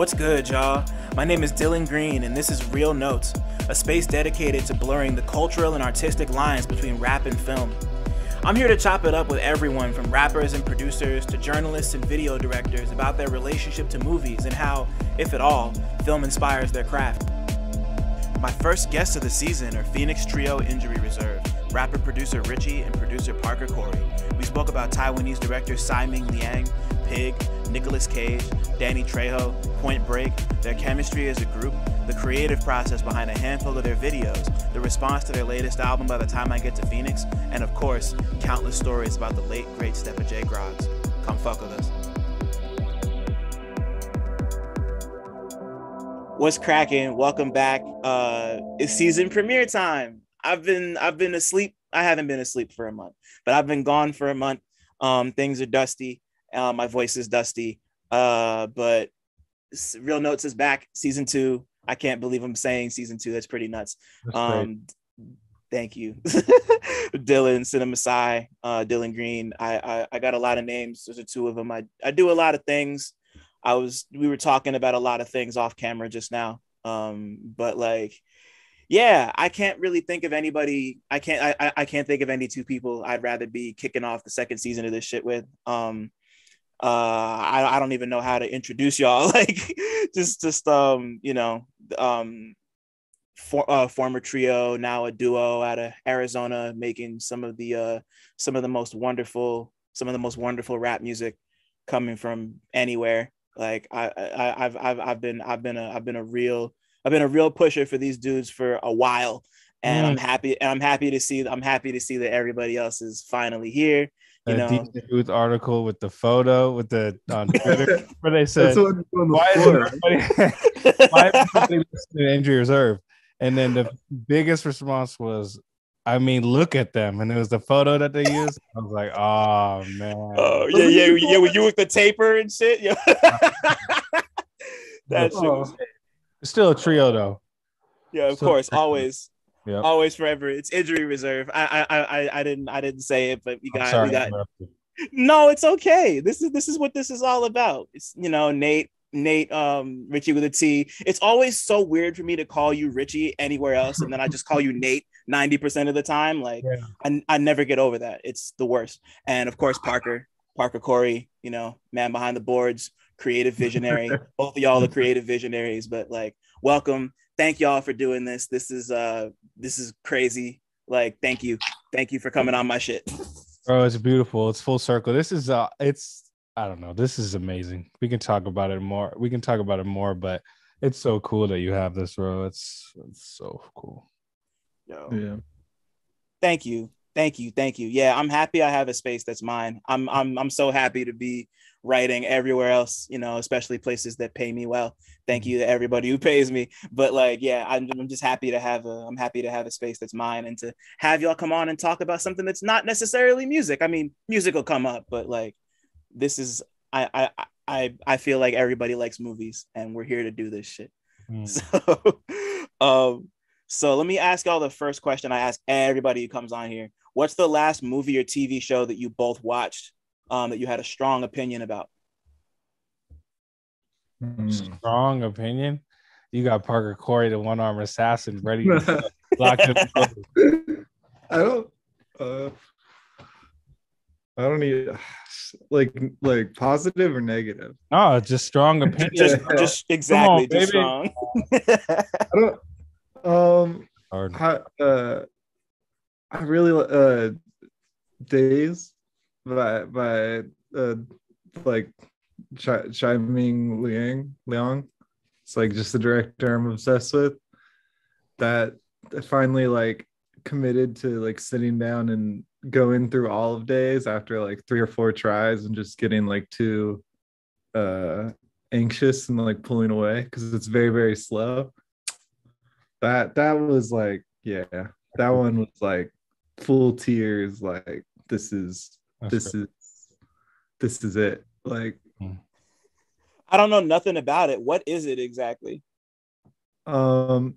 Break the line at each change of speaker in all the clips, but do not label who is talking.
What's good, y'all? My name is Dylan Green, and this is Reel Notes, a space dedicated to blurring the cultural and artistic lines between rap and film. I'm here to chop it up with everyone from rappers and producers to journalists and video directors about their relationship to movies and how, if at all, film inspires their craft. My first guests of the season are Phoenix Trio Injury Reserve, rapper producer Ritchie, and producer Parker Corey. We spoke about Taiwanese director Tsai Ming-liang, Pig, Nicolas Cage, Danny Trejo, Point Break, their chemistry as a group, the creative process behind a handful of their videos, the response to their latest album by the time I get to Phoenix, and of course, countless stories about the late great Stepa J. Groggs. Come fuck with us. What's cracking? Welcome back. Uh it's season premiere time. I've been I've been asleep. I haven't been asleep for a month, but I've been gone for a month. Um things are dusty. Uh, my voice is dusty. Uh but Reel Notes is back, season 2. I can't believe I'm saying season 2. That's pretty nuts.
That's
um thank you. Dylan, CineMasai, uh Dylan Green. I, I I got a lot of names. There's a two of them. I I do a lot of things. I was we were talking about a lot of things off camera just now. Um, but like, yeah, I can't really think of anybody. I can't I- I can't think of any two people I'd rather be kicking off the second season of this shit with. Um, uh, I I don't even know how to introduce y'all. Like, just just um, you know, um, for, uh, former trio, now a duo out of Arizona, making some of the uh some of the most wonderful some of the most wonderful rap music coming from anywhere. Like I, I I've I've I've been I've been a I've been a real I've been a real pusher for these dudes for a while, and I'm
Mm.
happy and I'm happy to see I'm happy to see that everybody else is finally here. You
a
know,
DJ Booth article with the photo with the on Twitter where they said
That's what it's on the
why is
floor.
everybody why is everybody listening to injury reserve? And then the biggest response was, I mean, look at them. And it was the photo that they used. I was like, oh man.
Oh yeah, yeah, yeah. With you with the taper and shit. Yeah. that shit was
It's still a trio though.
yeah, of
So-
course, always.
Yep.
Always forever. It's injury reserve. I I I I didn't I didn't say it, but we got
sorry
we got no, it's okay. This is this is what this is all about. It's you know, Nate, Nate, um, Ritchie with a T. It's always so weird for me to call you Ritchie anywhere else, and then I just call you Nate 90% of the time. Like
Yeah.
I, I never get over that. It's the worst. And of course, Parker, Parker Corey, you know, man behind the boards, creative visionary. Both of y'all are creative visionaries, but like, welcome. Thank y'all for doing this. This is uh this is crazy. Like, thank you. Thank you for coming on my shit.
Bro, it's beautiful. It's full circle. This is uh it's I don't know. This is amazing. We can talk about it more. We can talk about it more, but it's so cool that you have this, bro. It's it's so cool.
Yo.
Yeah.
thank you thank you thank you yeah i'm happy i have a space that's mine i'm i'm i'm so happy to be writing everywhere else you know especially places that pay me well. Thank you to everybody who pays me. But like yeah i'm, I'm just happy to have a i'm happy to have a space that's mine and to have y'all come on and talk about something that's not necessarily music. I mean music will come up but like this is i i i i feel like everybody likes movies and we're here to do this shit.
Mm.
so, um, so let me ask y'all the first question I ask everybody who comes on here. What's the last movie or TV show that you both watched um, that you had a strong opinion about?
Mm.
Strong opinion. You got Parker Corey, the one armed assassin, ready to lock him.
I don't. Uh, I don't need like like positive or negative.
No, just strong opinion.
Just, just exactly,
on,
just strong.
I don't. Um.
Hard.
I, uh, I really uh, days by by uh like Tsai, Ming Liang Liang. It's like just the director I'm obsessed with. That finally like committed to like sitting down and going through all of days after like three or four tries and just getting like too uh anxious and like pulling away because it's very very slow that that was like yeah that one was like full tears like this is
That's
this
great.
is this is it like
I don't know nothing about it. What is it exactly?
um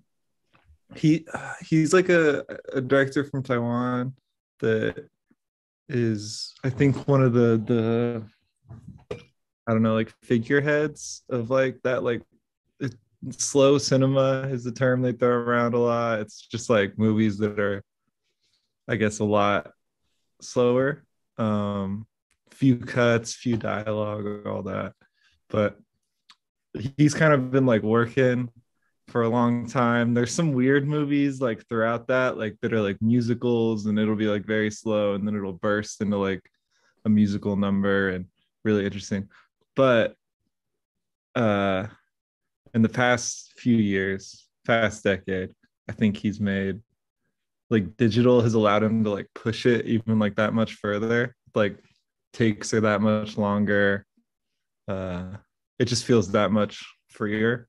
he he's like a, a director from taiwan that is i think one of the the i don't know like figureheads of like that like slow cinema is the term they throw around a lot. It's just like movies that are, I guess, a lot slower. Um, few cuts, few dialogue, all that. But he's kind of been like working for a long time. There's some weird movies like throughout that, like that are like musicals, and it'll be like very slow, and then it'll burst into like a musical number and really interesting. But uh in the past few years, past decade, I think he's made like digital has allowed him to like push it even like that much further. Like takes are that much longer. Uh it just feels that much freer.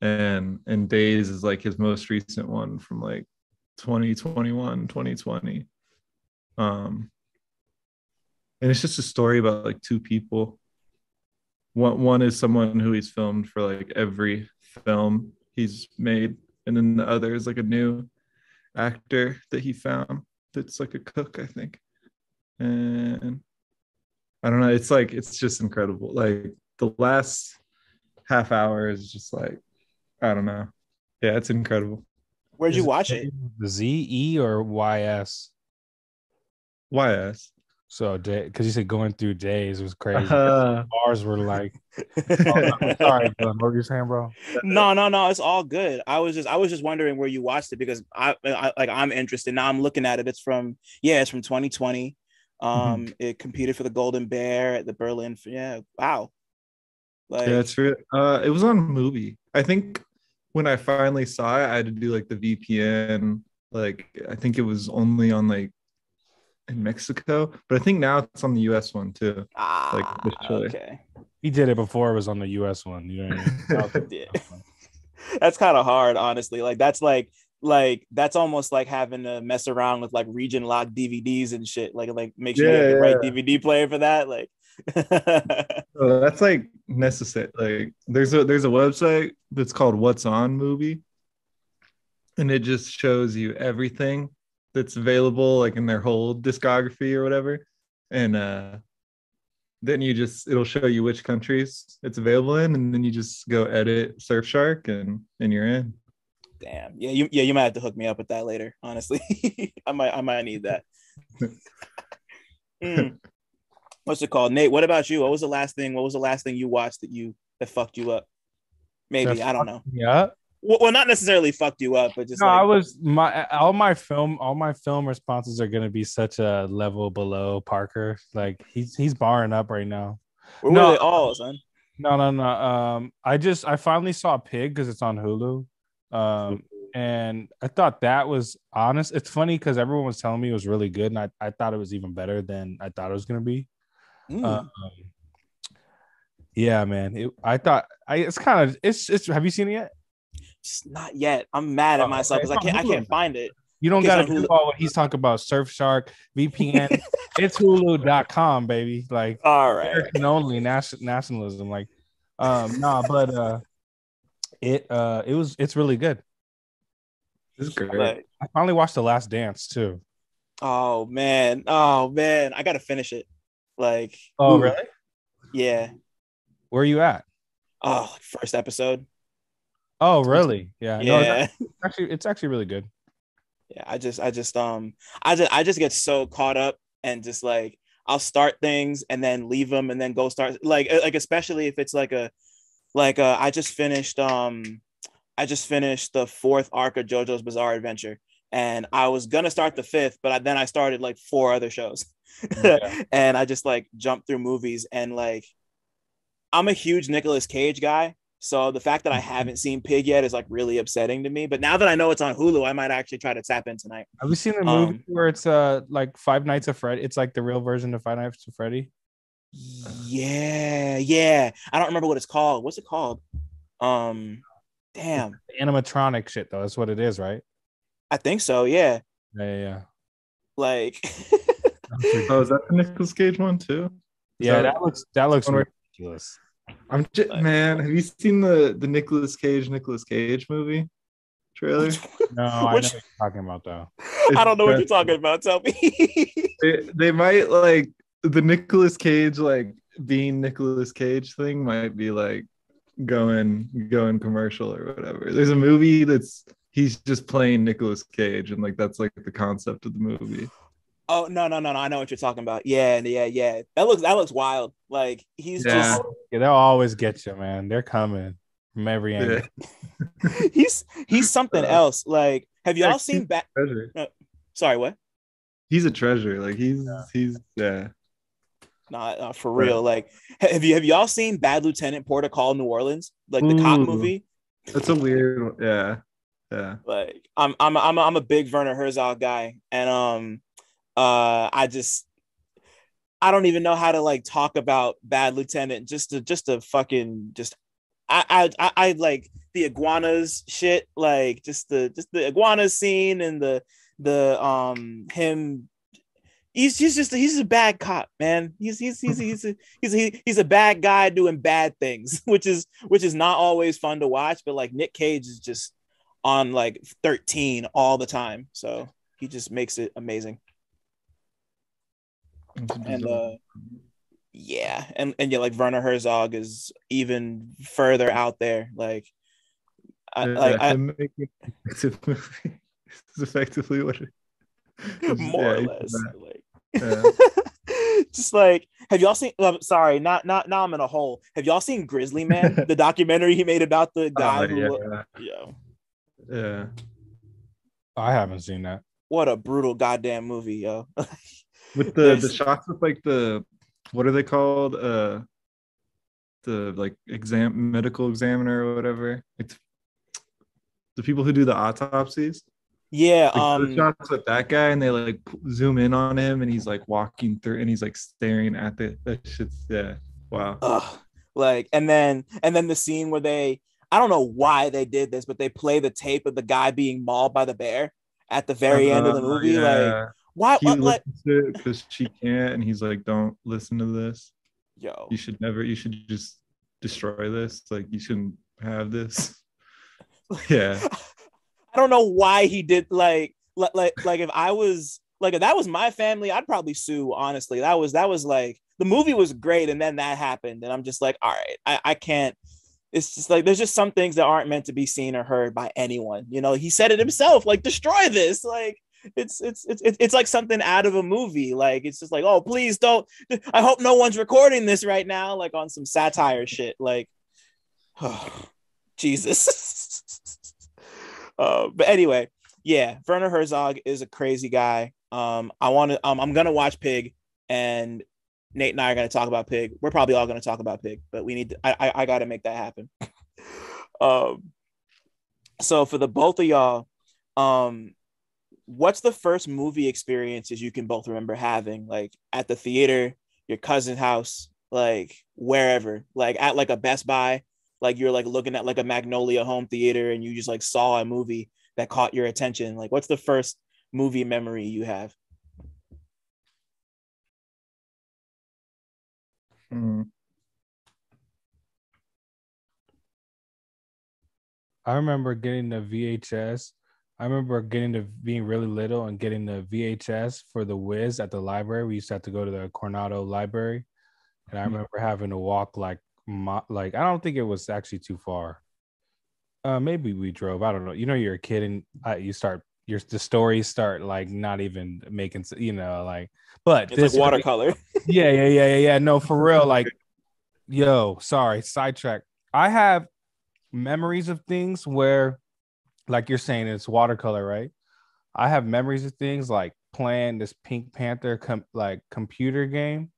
And and Days is like his most recent one from like 2021, 2020. Um and it's just a story about like two people one one is someone who he's filmed for like every film he's made and then the other is like a new actor that he found that's like a cook i think. And i don't know it's like it's just incredible. Like the last half hour is just like i don't know. Yeah it's incredible.
Where'd you watch it?
Z E or Y S?
ys
So because you said going through days was crazy.
uh,
Bars were like, oh, sorry, Dylan, what were you saying, bro?
no, no, no. It's all good. I was just, I was just wondering where you watched it because I, I like, I'm interested. Now I'm looking at it. It's from, yeah, it's from 2020. Um, it competed for the Golden Bear at the Berlin. Yeah, wow. Like,
yeah it's real uh it was on Mubi i think when i finally saw it i had to do like the vpn like i think it was only on like in mexico but i think now it's on the us one too
ah,
officially.
okay.
He did it before it was on the US one. You know what I mean? That was the
Yeah.
US one.
That's kind of hard, honestly. Like, that's like, like that's almost like having to mess around with like region locked DVDs and shit. Like, like make sure you have
Yeah,
the right DVD player for that. Like,
Oh, that's like necessary. Like there's a there's a website that's called What's On Mubi, and it just shows you everything that's available, like in their whole discography or whatever. And uh then you just it'll show you which countries it's available in, and then you just go edit Surfshark and and you're in.
damn. Yeah, you yeah, you might have to hook me up with that later. Honestly, I might I might need that. Mm. What's it called, Nate? What about you? What was the last thing? What was the last thing you watched that you that fucked you up? Maybe
That
I don't know.
Yeah.
Well, not necessarily fucked you up, but just
No,
like,
I was my all my film all my film responses are gonna be such a level below Parker. Like he's he's barring up right now.
where
no.
were they all, son?
No, no, no. Um, I just I finally saw Pig because it's on Hulu. Um, and I thought that was honest. It's funny because everyone was telling me it was really good, and I, I thought it was even better than I thought it was gonna be.
Mm.
Um, yeah, man. It, I thought I it's kind of it's it's. Have you seen it yet?
Just not yet. I'm mad at
Oh,
myself
okay.
because I can't I can't find it.
You don't got to do all what he's talking about. Surfshark, VPN. it's Hulu.com, baby. Like
All right.
American only nas- nationalism. Like, um, nah, but uh, it uh, it was it's really good.
This is great.
But-
I finally watched The Last Dance too.
oh man. Oh man. I gotta finish it. Like,
Oh,
Ooh.
really?
yeah.
Where are you at?
Oh, first episode.
Oh, really? Yeah. No, it's
Yeah.
actually, it's actually really good.
yeah i just i just um i just i just get so caught up and just like i'll start things and then leave them and then go start like uh, like especially if it's like a like uh i just finished um i just finished the fourth arc of jojo's bizarre adventure and i was gonna start the fifth but I, then i started like four other shows
Yeah.
and i just like jumped through movies and like i'm a huge Nicolas cage guy so the fact that I haven't seen Pig yet is like really upsetting to me. But now that I know it's on Hulu, I might actually try to tap in tonight.
Have you seen the movie
Um,
where it's uh like Five Nights at Freddy? It's like the real version of Five Nights at Freddy.
Yeah, yeah. I don't remember what it's called. What's it called? Um, damn.
Animatronic shit though. That's what it is, right?
I think so. Yeah.
Yeah, yeah,
Like,
yeah.
Oh, is that the Nicolas Cage one too?
yeah,
So-
that looks that looks
One where-
ridiculous.
I'm just,
Like-
man. Have you seen the the Nicolas Cage Nicolas Cage movie trailer?
No, I know what you're talking about though.
I don't know what you're talking about. Tell me.
they, they might like the Nicolas Cage like being Nicolas Cage thing might be like going going commercial or whatever. There's a movie that's he's just playing Nicolas Cage, and like that's like the concept of the movie.
Oh no no no no! I know what you're talking about. Yeah yeah yeah. That looks that looks wild. Like he's
Yeah.
just
Yeah, they'll always get you, man. They're coming from every angle.
Yeah.
he's he's something
Uh,
else. Like have y'all
yeah,
seen
he's
back?
Treasure.
Sorry, what?
He's a treasure. Like he's he's yeah.
Nah, uh, for
Right.
real. Like have you have y'all seen Bad Lieutenant Port of Call New Orleans? Like the cop movie.
That's a weird. Yeah, yeah.
Like I'm I'm I'm I'm a big Werner Herzog guy, and um, uh, I just I don't even know how to like talk about Bad Lieutenant. Just to just to fucking just I I I, I like the iguanas shit. Like just the just the iguana scene and the the um him. He's, he's just he's a bad cop, man. He's he's he's he's a, he's a, he's a bad guy doing bad things, which is which is not always fun to watch. But like Nick Cage is just on like 13 all the time. So he just makes it amazing. And uh yeah, and and yeah, like Werner Herzog is even further out there. Like I
Yeah,
like I,
him making an effective movie is effectively what it is.
more
Yeah,
or less. Like
Yeah.
just like have y'all seen um, sorry, not not now I'm in a hole. Have y'all seen Grizzly Man, the documentary he made about the guy
Oh,
who
yeah,
yeah.
yeah.
I haven't seen that.
What a brutal goddamn movie, yo.
With the the shots with like the what are they called? Uh, the like exam medical examiner or whatever. It's the people who do the autopsies.
yeah,
Like, the
um
shots with that guy, and they like zoom in on him, and he's like walking through, and he's like staring at the that shit's yeah. Wow.
Ugh. like and then and then the scene where they I don't know why they did this, but they play the tape of the guy being mauled by the bear at the very end of the
Uh,
movie. Like
yeah.
Why what,
listens to it because she can't, and he's like, "Don't listen to this.
yo
You should never. You should just destroy this. Like you shouldn't have this." Yeah.
I don't know why he did like like like like if I was like if that was my family, I'd probably sue. Honestly, that was that was like the movie was great, and then that happened, and I'm just like, all right, I I can't. It's just like there's just some things that aren't meant to be seen or heard by anyone. You know, he said it himself, like destroy this, like. It's, it's it's it's like something out of a movie. Like it's just like, oh, please don't. I hope no one's recording this right now, like on some satire shit. Like, oh, Jesus. uh, but anyway, yeah, Werner Herzog is a crazy guy. Um, I want to. Um, I'm gonna watch Pig, and Nate and I are gonna talk about Pig. We're probably all gonna talk about Pig, but we need. To, I I, I got to make that happen. um, so for the both of y'all, um, what's the first movie experiences you can both remember having, like at the theater, your cousin's house, like wherever, like at like a Best Buy, like you're like looking at like a Magnolia home theater and you just like saw a movie that caught your attention. Like, what's the first movie memory you have?
Hmm.
I remember getting the VHS. I remember getting to being really little and getting the VHS for the Wiz at the library. We used to have to go to the Coronado Library, and I
Mhm.
remember having to walk like mi- like I don't think it was actually too far. Uh, maybe we drove. I don't know. You know, you're a kid and uh, you start your the stories start like not even making you know like. But
It's like
this
watercolor.
yeah, yeah, yeah, yeah, yeah. No, for real. Like, yo, sorry, sidetrack. I have memories of things where, like you're saying, it's watercolor, right? I have memories of things like playing this Pink Panther com- like computer game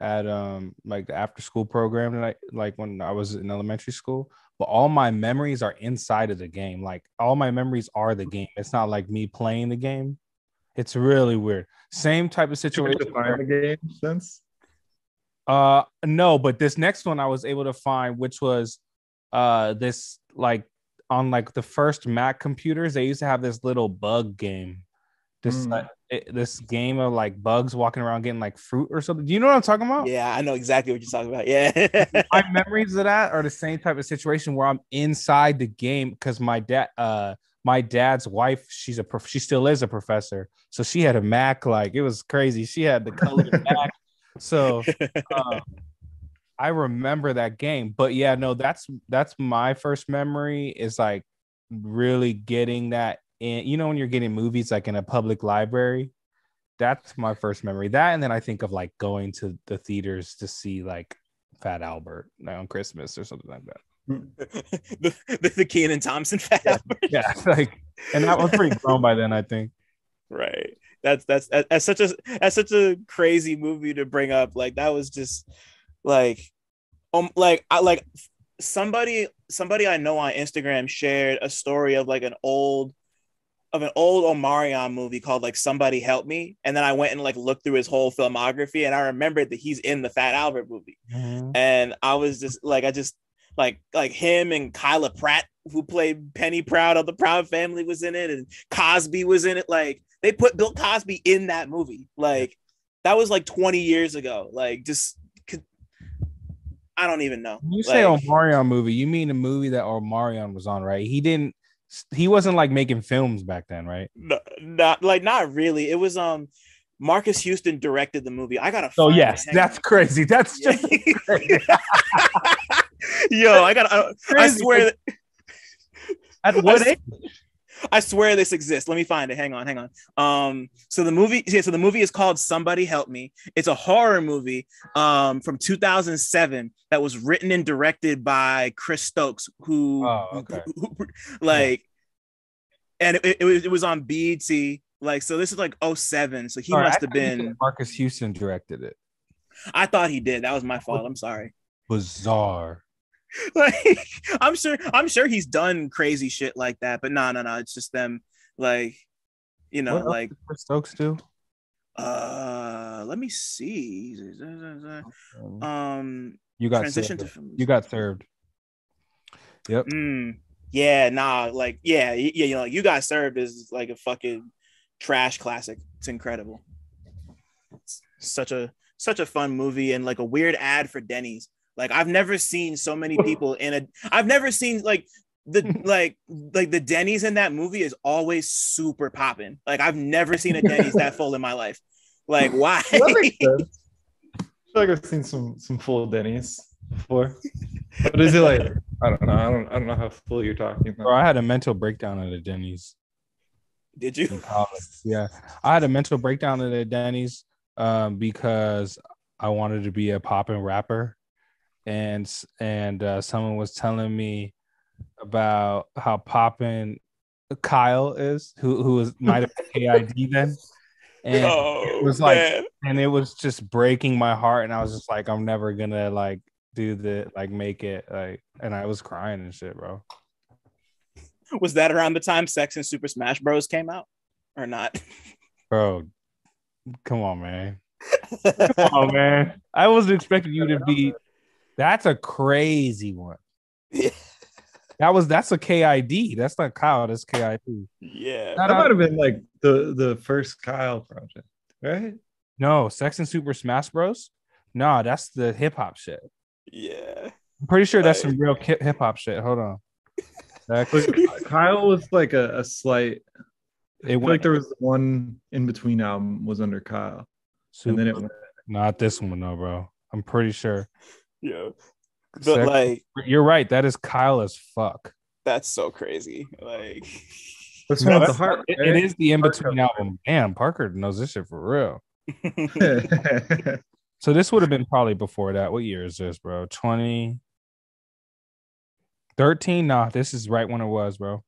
at um like the after school program that I like when I was in elementary school. But all my memories are inside of the game. Like all my memories are the game. It's not like me playing the game. It's really weird. Same type of situation. where-
the game since?
uh no, but this next one I was able to find, which was uh this like on like the first Mac computers, they used to have this little bug game. This
Mm.
like it- this game of like bugs walking around getting like fruit or something. Do you know what I'm talking about?
yeah, I know exactly what you're talking about. Yeah.
my memories of that are the same type of situation where I'm inside the game because my dad, uh, my dad's wife, she's a prof- she still is a professor, so she had a Mac. Like it was crazy. She had the color Mac. So, uh, I remember that game, but yeah, no, that's that's my first memory is like really getting that in. You know, when you're getting movies like in a public library, that's my first memory. That, and then I think of like going to the theaters to see like Fat Albert on Christmas or something like that.
the, the, the Kenan Thompson Fat
Yeah.
Albert.
Yeah, like, and that was pretty grown by then, I think.
right that's that's that's such a that's such a crazy movie to bring up like that was just like um like i like somebody somebody i know on instagram shared a story of like an old of an old omarion movie called like somebody help me and then i went and like looked through his whole filmography and i remembered that he's in the fat albert movie and I was just like, I just like like him and Kyla Pratt, who played Penny Proud of the Proud Family, was in it, and Cosby was in it. Like they put Bill Cosby in that movie. Like that was like 20 years ago. Like just I don't even know.
When you say
Like,
Omarion movie, you mean the movie that Omarion was on, right? He didn't. He wasn't like making films back then, right?
no- not like not really. It was um Marques Houston directed the movie. I gotta.
Oh yes, that's crazy. That's
Yeah.
just crazy.
Yo, I got. I, I swear. that-
At what
I-
age?
I swear this exists. Let me find it. Hang on, hang on. Um, so the movie, yeah, so the movie is called Somebody Help Me. It's a horror movie um from 2007 that was written and directed by Chris Stokes, who,
Oh, okay.
who- who- like, and it, it was it was on BET. Like, so this is like 07. So he must have
thought you said
been.
Marques Houston directed it.
I thought he did. That was my fault. I'm sorry.
Bizarre.
like I'm sure I'm sure he's done crazy shit like that, but no, no, no. It's just them like you know,
What
like
Stokes do?
uh let me see. Um
You got
transition
served.
to
You got served. Yep.
mm, yeah, nah, like yeah, yeah, you know, you got served is like a fucking trash classic. It's incredible. It's such a such a fun movie and like a weird ad for Denny's. Like I've never seen so many people in a I've never seen like the like like the Denny's in that movie is always super popping. Like I've never seen a Denny's that full in my life. Like why?
That makes sense. I feel like I've seen some some full Denny's before. But is it like I don't know. I don't I don't know how full you're talking about.
Bro, I had a mental breakdown at a Denny's
Did you?
Yeah. I had a mental breakdown at a Denny's um, because I wanted to be a poppin' rapper. And and uh, someone was telling me about how poppin' Kyle is, who who was might have been KID then. And
oh,
it was like-
man.
and it was just breaking my heart and i was just like i'm never gonna like do the like make it like and i was crying and shit bro
was that around the time Sex and Super Smash Bros came out or not?
bro come on man come on man i wasn't expecting you to be that's a crazy one
Yeah.
that was that's a kid that's not kyle that's kid
yeah.
Not
That
out-
might have been like the the first Kyle project, right?
no sex and super smash bros no that's the hip-hop shit
Yeah.
i'm pretty sure that's
Right.
some real hip-hop shit hold on Sex-
Kyle was like a, a slight.
it
I feel like there was one in between album was under Kyle, and then it went.
Not this one, no, bro. I'm pretty sure.
Yeah. But
Sex-
like
You're right. That is Kyle as fuck.
that's so crazy. Like
This
No,
one with the heart.
It- it is the in between album. Damn, Parker knows this shit for real. So this would have been probably before that. What year is this, bro? 2013? Nah, this is right when it was, bro.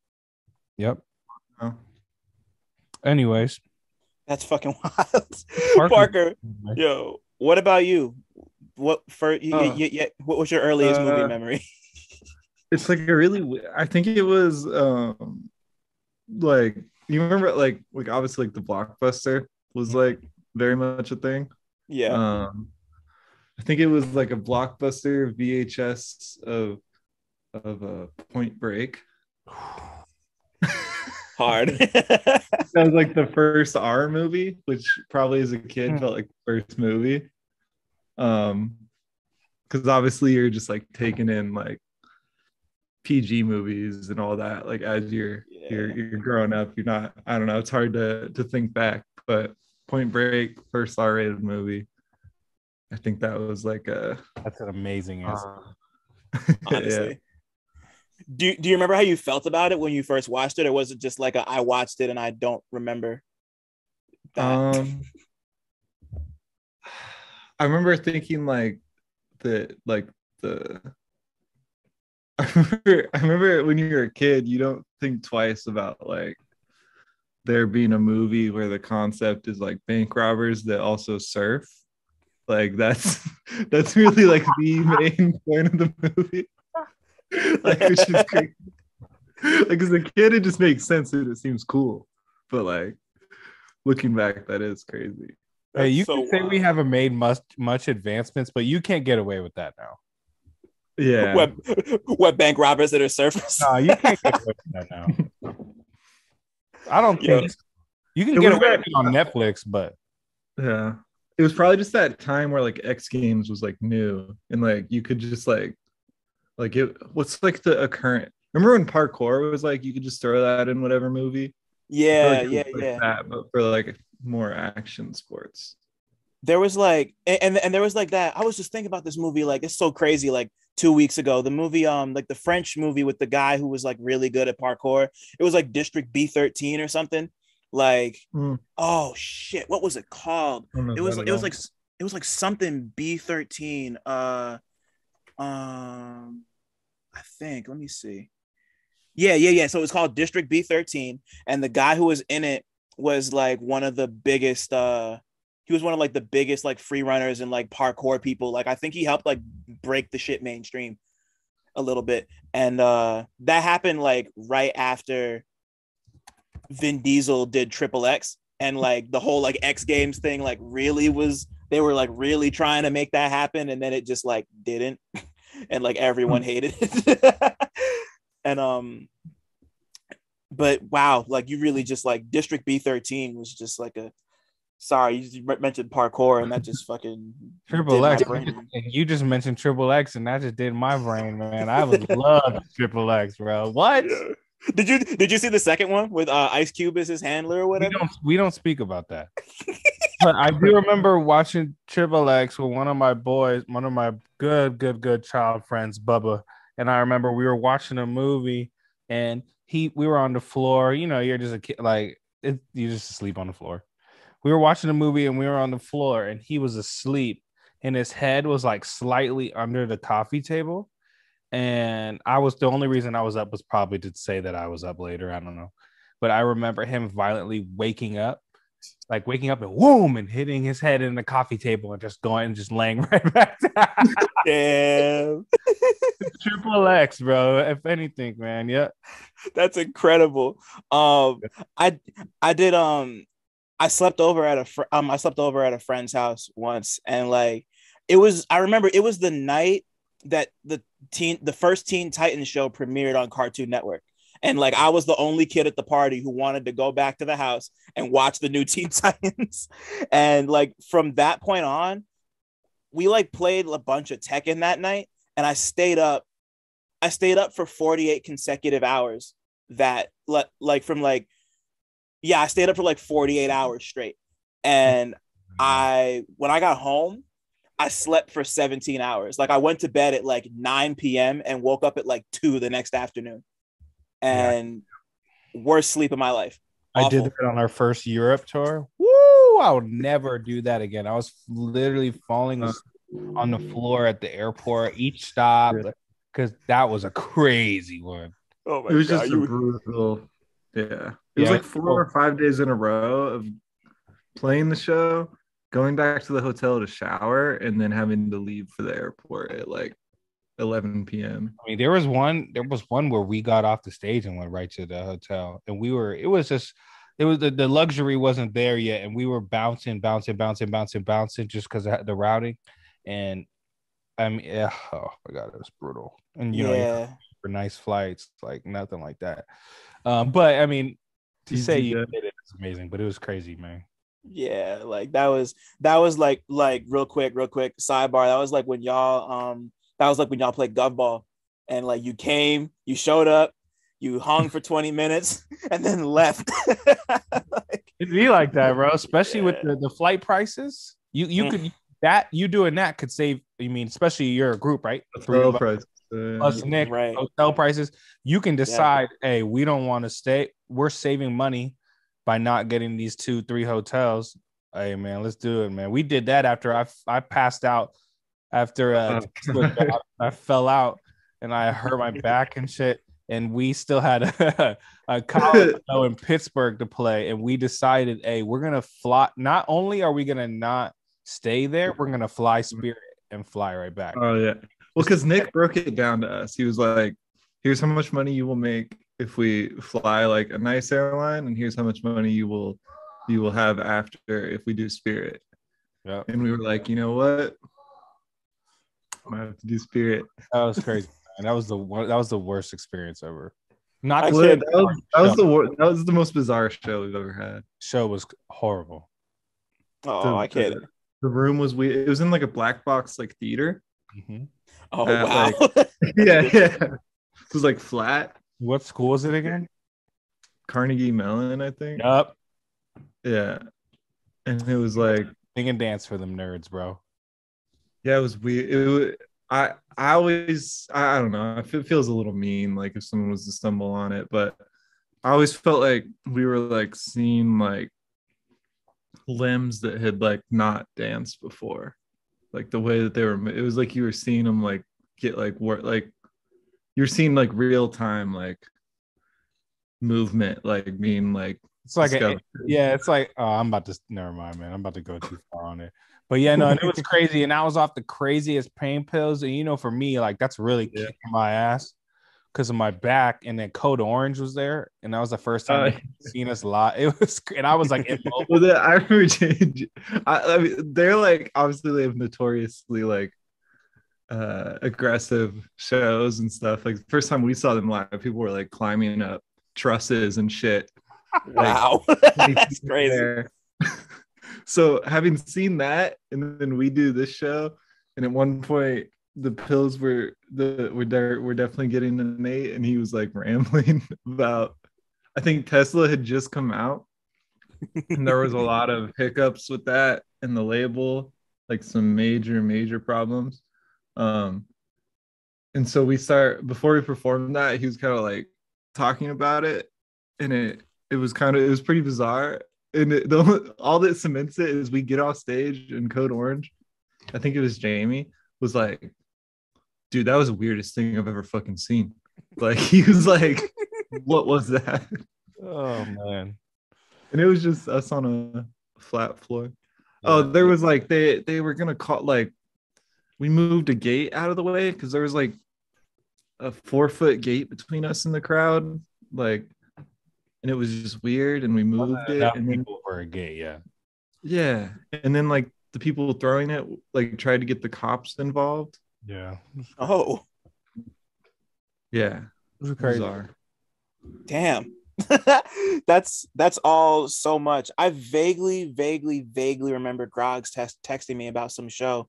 Yep.
Oh.
Anyways,
that's fucking wild.
Parker-
Parker, yo, what about you? What for you,
Uh,
you, you, what was your earliest movie
uh,
memory?
it's like a really I think it was um like you remember like like obviously like the blockbuster was like very much a thing
yeah.
um i think it was like a blockbuster vhs of of a point break
Hard.
that was like the first r movie which probably as a kid
Hmm.
felt like the first movie um because obviously you're just like taking in like PG movies and all that. Like as you're you're you're growing up, you're not. I don't know. It's hard to to think back, but Point Break, first R-rated movie. I think that was like a
That's an amazing answer.
uh,
honestly. Do, do you remember how you felt about it when you first watched it, or was it just like a, I watched it and I don't remember? That?
Um, I remember thinking like the like the. I remember, I remember when you were a kid, you don't think twice about like there being a movie where the concept is like bank robbers that also surf. Like that's that's really like the main point of the movie. like which is crazy. Like as a kid, it just makes sense and it seems cool. But like looking back, that is crazy.
Hey, you
so
can say we haven't made much much advancements, but you can't get away with that now.
Yeah.
Web, web bank robbers that are surfers.
No, you can't get away with that now. I don't
Yo.
think you can
It
get away with it on Netflix, but
Yeah. It was probably just that time where like X Games was like new and like you could just like like it what's like the a current remember when parkour was like you could just throw that in whatever movie?
Yeah,
like
yeah,
like
yeah.
That, but for like more action sports.
There was like, and, and there was like that. I was just thinking about this movie. Like, it's so crazy. Like two weeks ago, the movie, um, like the French movie with the guy who was like really good at parkour. It was like District B thirteen or something. Like,
Mm.
oh shit, what was it called?
I don't know
it was it was like it was like something B13 uh um I think let me see. Yeah, yeah, yeah. So it was called District B13 and the guy who was in it was like one of the biggest uh he was one of like the biggest like free runners and like parkour people. Like I think he helped like break the shit mainstream a little bit. And uh that happened like right after Vin Diesel did Triple X and like the whole like X Games thing like really was they were like really trying to make that happen and then it just like didn't and like everyone hated it. and um but wow, like you really just like District B13 was just like a sorry, you just mentioned parkour and that just fucking
Triple X. And you just mentioned Triple X, and that just did my brain, man. I would love Triple X, bro. What?
Yeah. Did you did you see the second one with uh, Ice Cube as his handler or
We
whatever?
don't we don't speak about that. but I do remember watching Triple X with one of my boys, one of my good, good, good child friends, Bubba. And I remember we were watching a movie and he we were on the floor. You know, you're just a kid, like it, you just sleep on the floor. We were watching a movie and we were on the floor and he was asleep and his head was like slightly under the coffee table. And I was the only reason I was up was probably to say that I was up later. I don't know. But I remember him violently waking up like waking up and whoom and hitting his head in the coffee table and just going and just laying right back down.
Damn,
Triple X, bro. If anything, man. Yeah.
that's incredible. Um, I I did um, I slept over at a fr- um, I slept over at a friend's house once, and like it was. I remember it was the night that the teen the first Teen Titans show premiered on Cartoon Network. And like I was the only kid at the party who wanted to go back to the house and watch the new Teen Titans. And like from that point on, we like played a bunch of Tekken that night. And I stayed up. I stayed up for 48 consecutive hours. That like like from like yeah, I stayed up for like 48 hours straight. And I when I got home, I slept for 17 hours. Like I went to bed at like 9 p.m. and woke up at like 2 the next afternoon. And worst sleep of my life.
I did that on our first Europe tour. Woo! I would never do that again. I was literally falling uh. asleep on the floor at the airport each stop because that was a crazy one.
Oh my god.
It was just a brutal. Yeah. It was like four or five days in a row of playing the show, going back to the hotel to shower, and then having to leave for the airport at like 11 p.m.
I mean, there was one. There was one where we got off the stage and went right to the hotel, and we were. It was just. It was the, the luxury wasn't there yet, and we were bouncing, bouncing, bouncing, bouncing, bouncing, just because of the routing, and I mean, yeah, oh my god, it was brutal. And you know, for nice flights, like nothing like that. Um, but I mean, to
Did
say
you
you
get-
did it is amazing, but it was crazy, man.
Yeah, like that was that was like like real quick, real quick sidebar. That was like when y'all um that was like when y'all played gov ball and like you came, you showed up, you hung for 20 minutes and then left. like,
It'd be like that, bro. Especially with the, the flight prices. You you
Mm.
could that you doing that could save. You mean, especially your group, right? Three
Hotel
of us,
price. Uh,
Nick,
Right.
hotel prices. You can decide, hey, we don't want to stay. We're saving money by not getting these two, three hotels. Hey, man, let's do it, man. We did that after I I passed out after uh,
Oh.
I fell out and I hurt my back and shit. And we still had a, a college show in Pittsburgh to play, and we decided, hey, we're gonna fly. Not only are we gonna not stay there, we're gonna fly Spirit and fly right back.
Oh yeah. Well, because Nick broke it down to us. He was like, "Here's how much money you will make if we fly like a nice airline, and here's how much money you will you will have after if we do Spirit."
Yeah,
And we were like, "You know what? I have to do Spirit."
that was crazy. Man. That was the one. That was the worst experience ever. Not
I
the
that, was, that was the wor- that was the most bizarre show we've ever had.
show was horrible.
Oh,
The-
I can't.
The, the room was weird. It was in like a black box like theater.
Mhm.
Oh
Uh,
wow.
yeah, yeah. It was like flat.
What school was it again?
Carnegie Mellon, I think.
Yup.
Yeah. And it was like
Sing and dance for them nerds, bro.
Yeah, it was weird. It was, I I always I, I don't know. It feels a little mean, like if someone was to stumble on it, but I always felt like we were like seeing like limbs that had like not danced before, like the way that they were. It was like you were seeing them like get like work like you're seeing like real time like movement, like being like
It's like a, yeah, it's like oh, I'm about to never mind, man. I'm about to go too far on it. But yeah, no, and it was crazy, and I was off the craziest pain pills, and you know, for me, like that's really
Yeah.
kicking my ass because of my back. And then Code Orange was there, and that was the first time
Uh,
I'd seen us live. It was, and I was like,
well, the, I remember. I, I mean, they're like obviously they have notoriously like uh aggressive shows and stuff. Like first time we saw them live, people were like climbing up trusses and shit.
wow. That's crazy.
There. so having seen that, and then we do this show, and at one point the pills were the were de- were definitely getting to Nate, and he was like rambling about. I think Tesla had just come out, and there was a lot of hiccups with that and the label, like some major major problems. Um, and so we start before we performed that, he was kind of like talking about it, and it it was kind of it was pretty bizarre. And it, the, all that cements it is we get off stage and Code Orange. I think it was Jamie was like, "Dude, that was the weirdest thing I've ever fucking seen." Like he was like, "What was that?"
Oh man,
And it was just us on a flat floor. Oh, there was like they they were gonna call like we moved a gate out of the way because there was like a four foot gate between us and the crowd, like, and it was just weird. And we moved it,
Enough
and then
people for a gay, yeah.
yeah, and then like the people throwing it like tried to get the cops involved.
Yeah,
Oh,
Yeah,
it was crazy.
bizarre.
damn. that's that's all so much. I vaguely, vaguely, vaguely remember Groggs text texting me about some show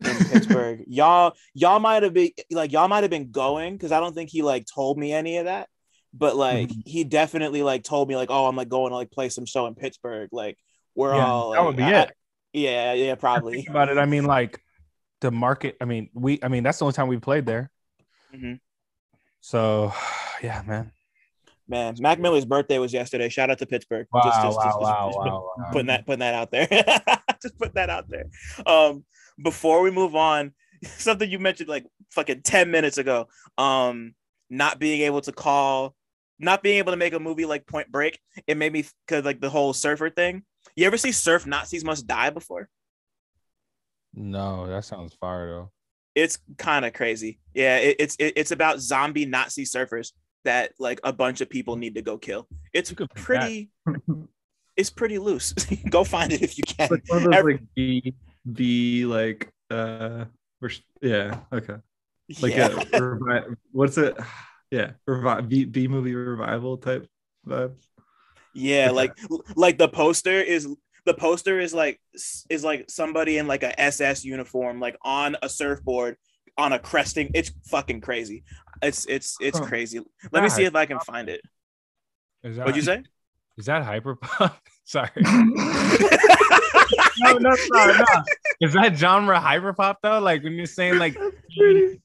in Pittsburgh. y'all, y'all might have been like y'all might have been going because I don't think he like told me any of that. But like
Mhm.
he definitely like told me like, oh, I'm like going to like play some show in Pittsburgh. Like we're
Yeah,
all
that would be
I-
it.
yeah, yeah, probably.
About it. I mean, like the market. I mean, we. I mean, that's the only time we played there.
Mhm.
So, yeah, man.
Man, Mac Miller's birthday was yesterday. Shout out to Pittsburgh.
Wow,
Just-
wow,
just- just-
wow,
just-
wow, wow.
putting that putting that out there. Just put that out there. Um, before we move on, something you mentioned like fucking 10 minutes ago. Um, not being able to call, not being able to make a movie like Point Break, it made me cause like the whole surfer thing. You ever see Surf Nazis Must Die before?
No, that sounds fire though.
It's kind of crazy. Yeah, it, it's it, it's about zombie Nazi surfers that like a bunch of people need to go kill. It's
You could put that.
pretty. It's pretty loose. go find it if you can.
Like one of those
Every-
like B B like uh, yeah, okay. like
yeah.
a what's it? Yeah, revi- B, B movie revival type vibes.
Yeah, like like the poster is the poster is like is like somebody in like a SS uniform, like on a surfboard on a cresting. It's fucking crazy. It's it's it's
Huh.
crazy. Let me see if I can find it.
Is that,
What'd you say?
Is that hyperpop? Sorry. no, no, no, no. Is that genre hyperpop though? Like when you're saying like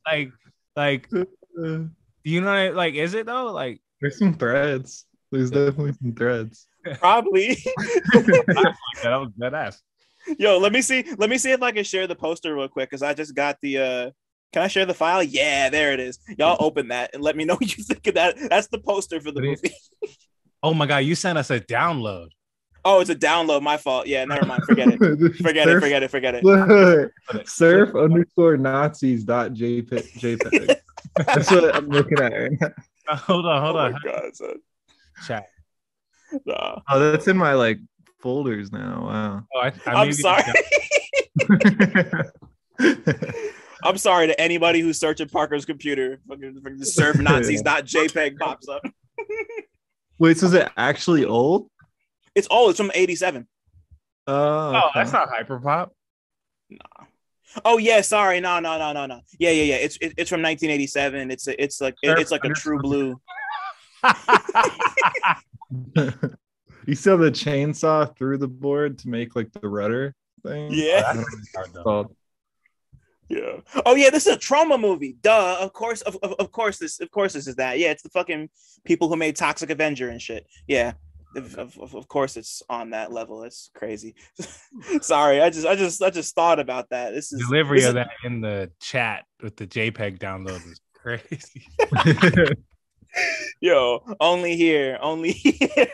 like like
uh,
do you know like is it though? Like
there's some threads. There's definitely some threads.
Probably.
that was dead ass.
Yo, let me see. Let me see if I can share the poster real quick because I just got the. uh Can I share the file? Yeah, there it is. Y'all open that and let me know what you think of that. That's the poster for the movie.
Oh my god, you sent us a download.
Oh, it's a download. My fault. Yeah, never mind. Forget it. Forget it. Forget it. Forget it.
Look, surf underscore Nazis dot JPEG. JPEG. That's what I'm looking at right now.
Uh, hold on, hold
oh
on.
my god, son.
Chat.
Nah.
Oh, that's in my like folders now. Wow.
Oh, I, I
I'm sorry. I'm sorry to anybody who's searching Parker's computer. Fucking fucking surf Nazis. Not JPEG pops up.
Wait, so is it actually old?
It's old. It's from '87.
Oh,
Oh, that's not hyperpop. No.
Oh yeah, sorry. No, no, no, no, no. Yeah, yeah, yeah. It's it, it's from 1987. It's a, it's like it- it's like a true blue.
you still have the chainsaw through the board to make like the rudder thing.
Yeah.
I don't know what it's called.
Yeah. Oh yeah, this is a Troma movie. Duh. Of course, of, of, of course this of course this is that. Yeah, it's the fucking people who made Toxic Avenger and shit. Yeah. Of, of, of course it's on that level. It's crazy. Sorry, I just I just I just thought about that. This is
Delivery
this
of
is-
that in the chat with the JPEG download is crazy.
yo only here only here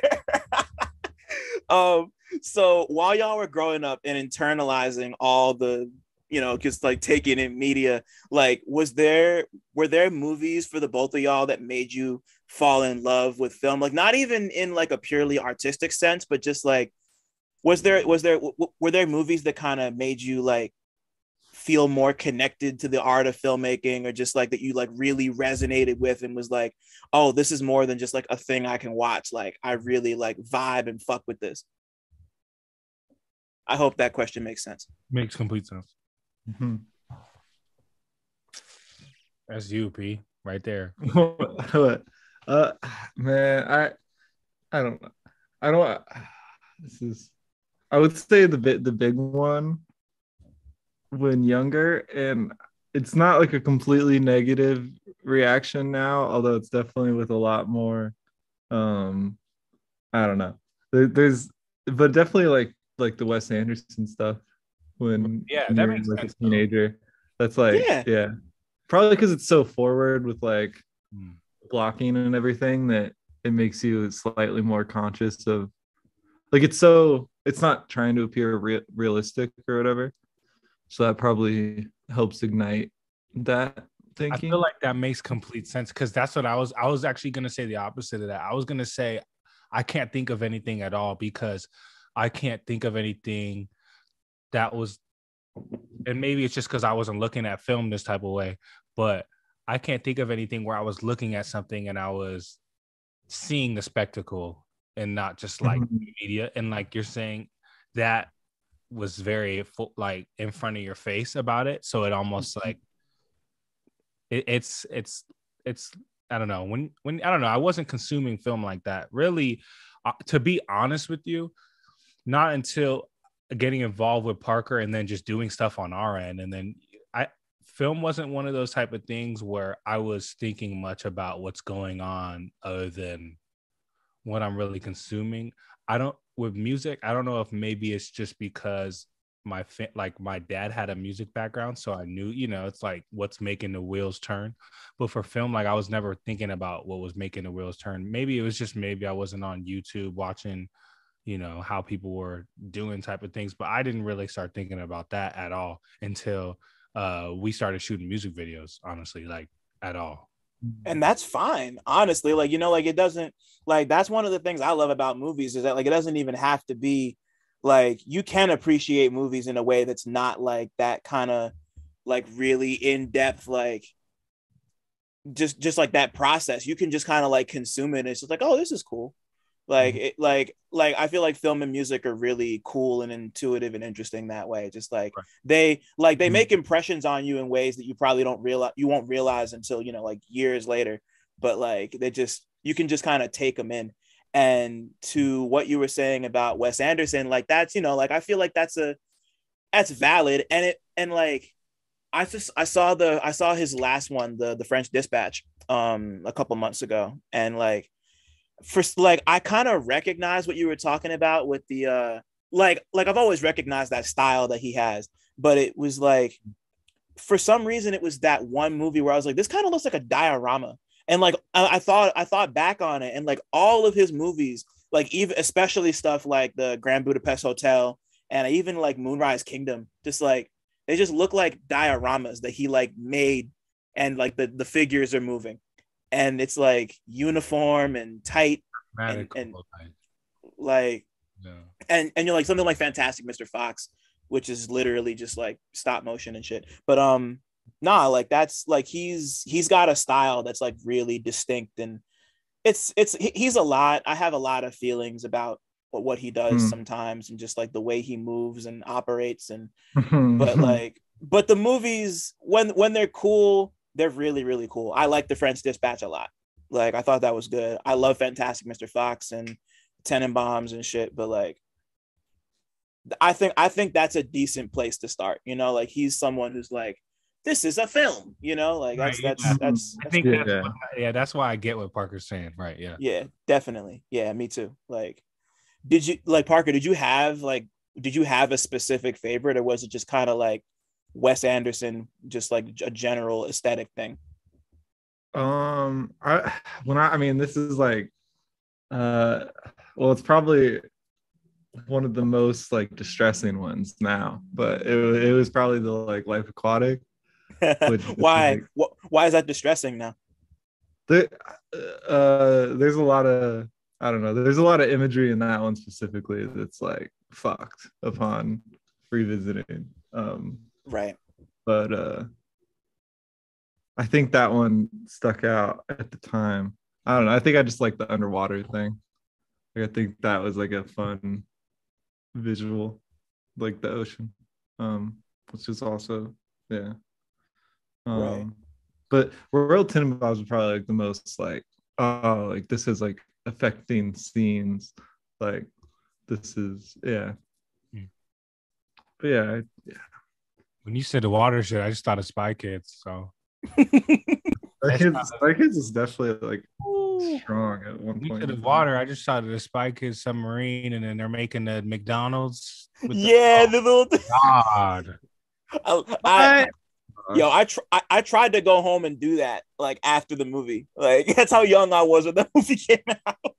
um so while y'all were growing up and internalizing all the you know just like taking in media like was there were there movies for the both of y'all that made you fall in love with film? Like not even in like a purely artistic sense but just like was there was there w- were there movies that kind of made you like feel more connected to the art of filmmaking or just like that you like really resonated with and was like oh this is more than just like a thing i can watch. Like i really like vibe and fuck with this? I hope that question makes sense.
Makes complete sense.
Mhm.
That's you, P, right there.
what? Uh, man, I, I don't know. I don't. This is. I would say the bit the big one when younger, and it's not like a completely negative reaction now, although it's definitely with a lot more. Um, I don't know. There, there's, but definitely like like the Wes Anderson stuff when
Yeah,
when
that
you're,
makes
like
sense,
a
though.
teenager. That's like
Yeah.
yeah, probably because it's so forward with like
Hmm.
blocking and everything that it makes you slightly more conscious of like it's so it's not trying to appear re- realistic or whatever so that probably helps ignite that thinking.
I feel like that makes complete sense because that's what I was. I was actually gonna say the opposite of that. I was gonna say I can't think of anything at all because I can't think of anything that was, and maybe it's just because I wasn't looking at film this type of way, but I can't think of anything where I was looking at something and I was seeing the spectacle and not just like
Mhm.
media. And like you're saying, that was very full, like in front of your face about it. So it almost
Mhm.
like it, it's it's it's I don't know when when I don't know I wasn't consuming film like that really. Uh, to be honest with you, not until getting involved with Parker and then just doing stuff on our end, and then I film wasn't one of those type of things where I was thinking much about what's going on other than what I'm really consuming. I don't with music. I don't know if maybe it's just because my like my dad had a music background, so I knew you know it's like what's making the wheels turn. But for film, like I was never thinking about what was making the wheels turn. Maybe it was just maybe I wasn't on YouTube watching, you know, how people were doing type of things. But I didn't really start thinking about that at all until uh we started shooting music videos. Honestly, like at all.
and that's fine honestly like you know like it doesn't like that's one of the things i love about movies is that like it doesn't even have to be like you can appreciate movies in a way that's not like that kind of like really in depth like just just like that process you can just kind of like consume it and it's just like oh this is cool like it like like i feel like film and music are really cool and intuitive and interesting that way. Just like
Right.
they like they
Mhm.
make impressions on you in ways that you probably don't realize you won't realize until you know like years later. But like they just you can just kind of take them in. And to what you were saying about wes anderson like that's you know like i feel like that's a that's valid, and it and like I just I saw the I saw his last one, the the French Dispatch, um, a couple months ago, and like for like I kind of recognize what you were talking about with the uh like like I've always recognized that style that he has, but it was like for some reason it was that one movie where I was like, this kind of looks like a diorama. And like I, I thought I thought back on it and like all of his movies, like even especially stuff like the Grand Budapest Hotel and even like Moonrise Kingdom, just like they just look like dioramas that he like made and like the the figures are moving and it's like uniform and tight and, and like yeah. and and you're like something like fantastic mr fox which is literally just like stop motion and shit but um nah like that's like he's he's got a style that's like really distinct and it's it's he's a lot i have a lot of feelings about what, what he does mm. sometimes and just like the way he moves and operates and but like but the movies when when they're cool they're really really cool. I like the french dispatch a lot. Like i thought that was good. I love fantastic mr fox and tenenbaums and shit but like i think i think that's a decent place to start you know? Like he's someone who's like this is a film you know? Like that's right, that's, yeah. that's, mm-hmm.
that's i think that's yeah. yeah that's why i get what parker's saying. Right yeah.
Yeah definitely. Yeah me too. Like did you like Parker? Did you have like did you have a specific favorite, or was it just kind of like Wes Anderson, just like a general aesthetic thing?
Um, I when I I mean this is like, uh, well, it's probably one of the most like distressing ones now, but it it was probably the like Life Aquatic.
why? Like, why is that distressing now?
The, uh, there's a lot of I don't know. There's a lot of imagery in that one specifically that's like fucked upon revisiting. Um,
right.
But uh, I think that one stuck out at the time. I don't know. I think I just like the underwater thing. Like, I think that was like a fun visual, like the ocean, um, which is also yeah. Um, right. But Royal Tenenbaums was probably like the most like oh like this is like affecting scenes like this is yeah mm. but yeah, yeah
when you said the water shit i just thought of spy kids so
Spy Kids, Spy Kids is definitely like strong at one point.
To the water, I just saw the Spy Kids submarine, and then they're making the McDonald's.
yeah, the, the little God. I, I, Yo, I, tr- I, I tried to go home and do that like after the movie. Like that's how young I was when the movie came out.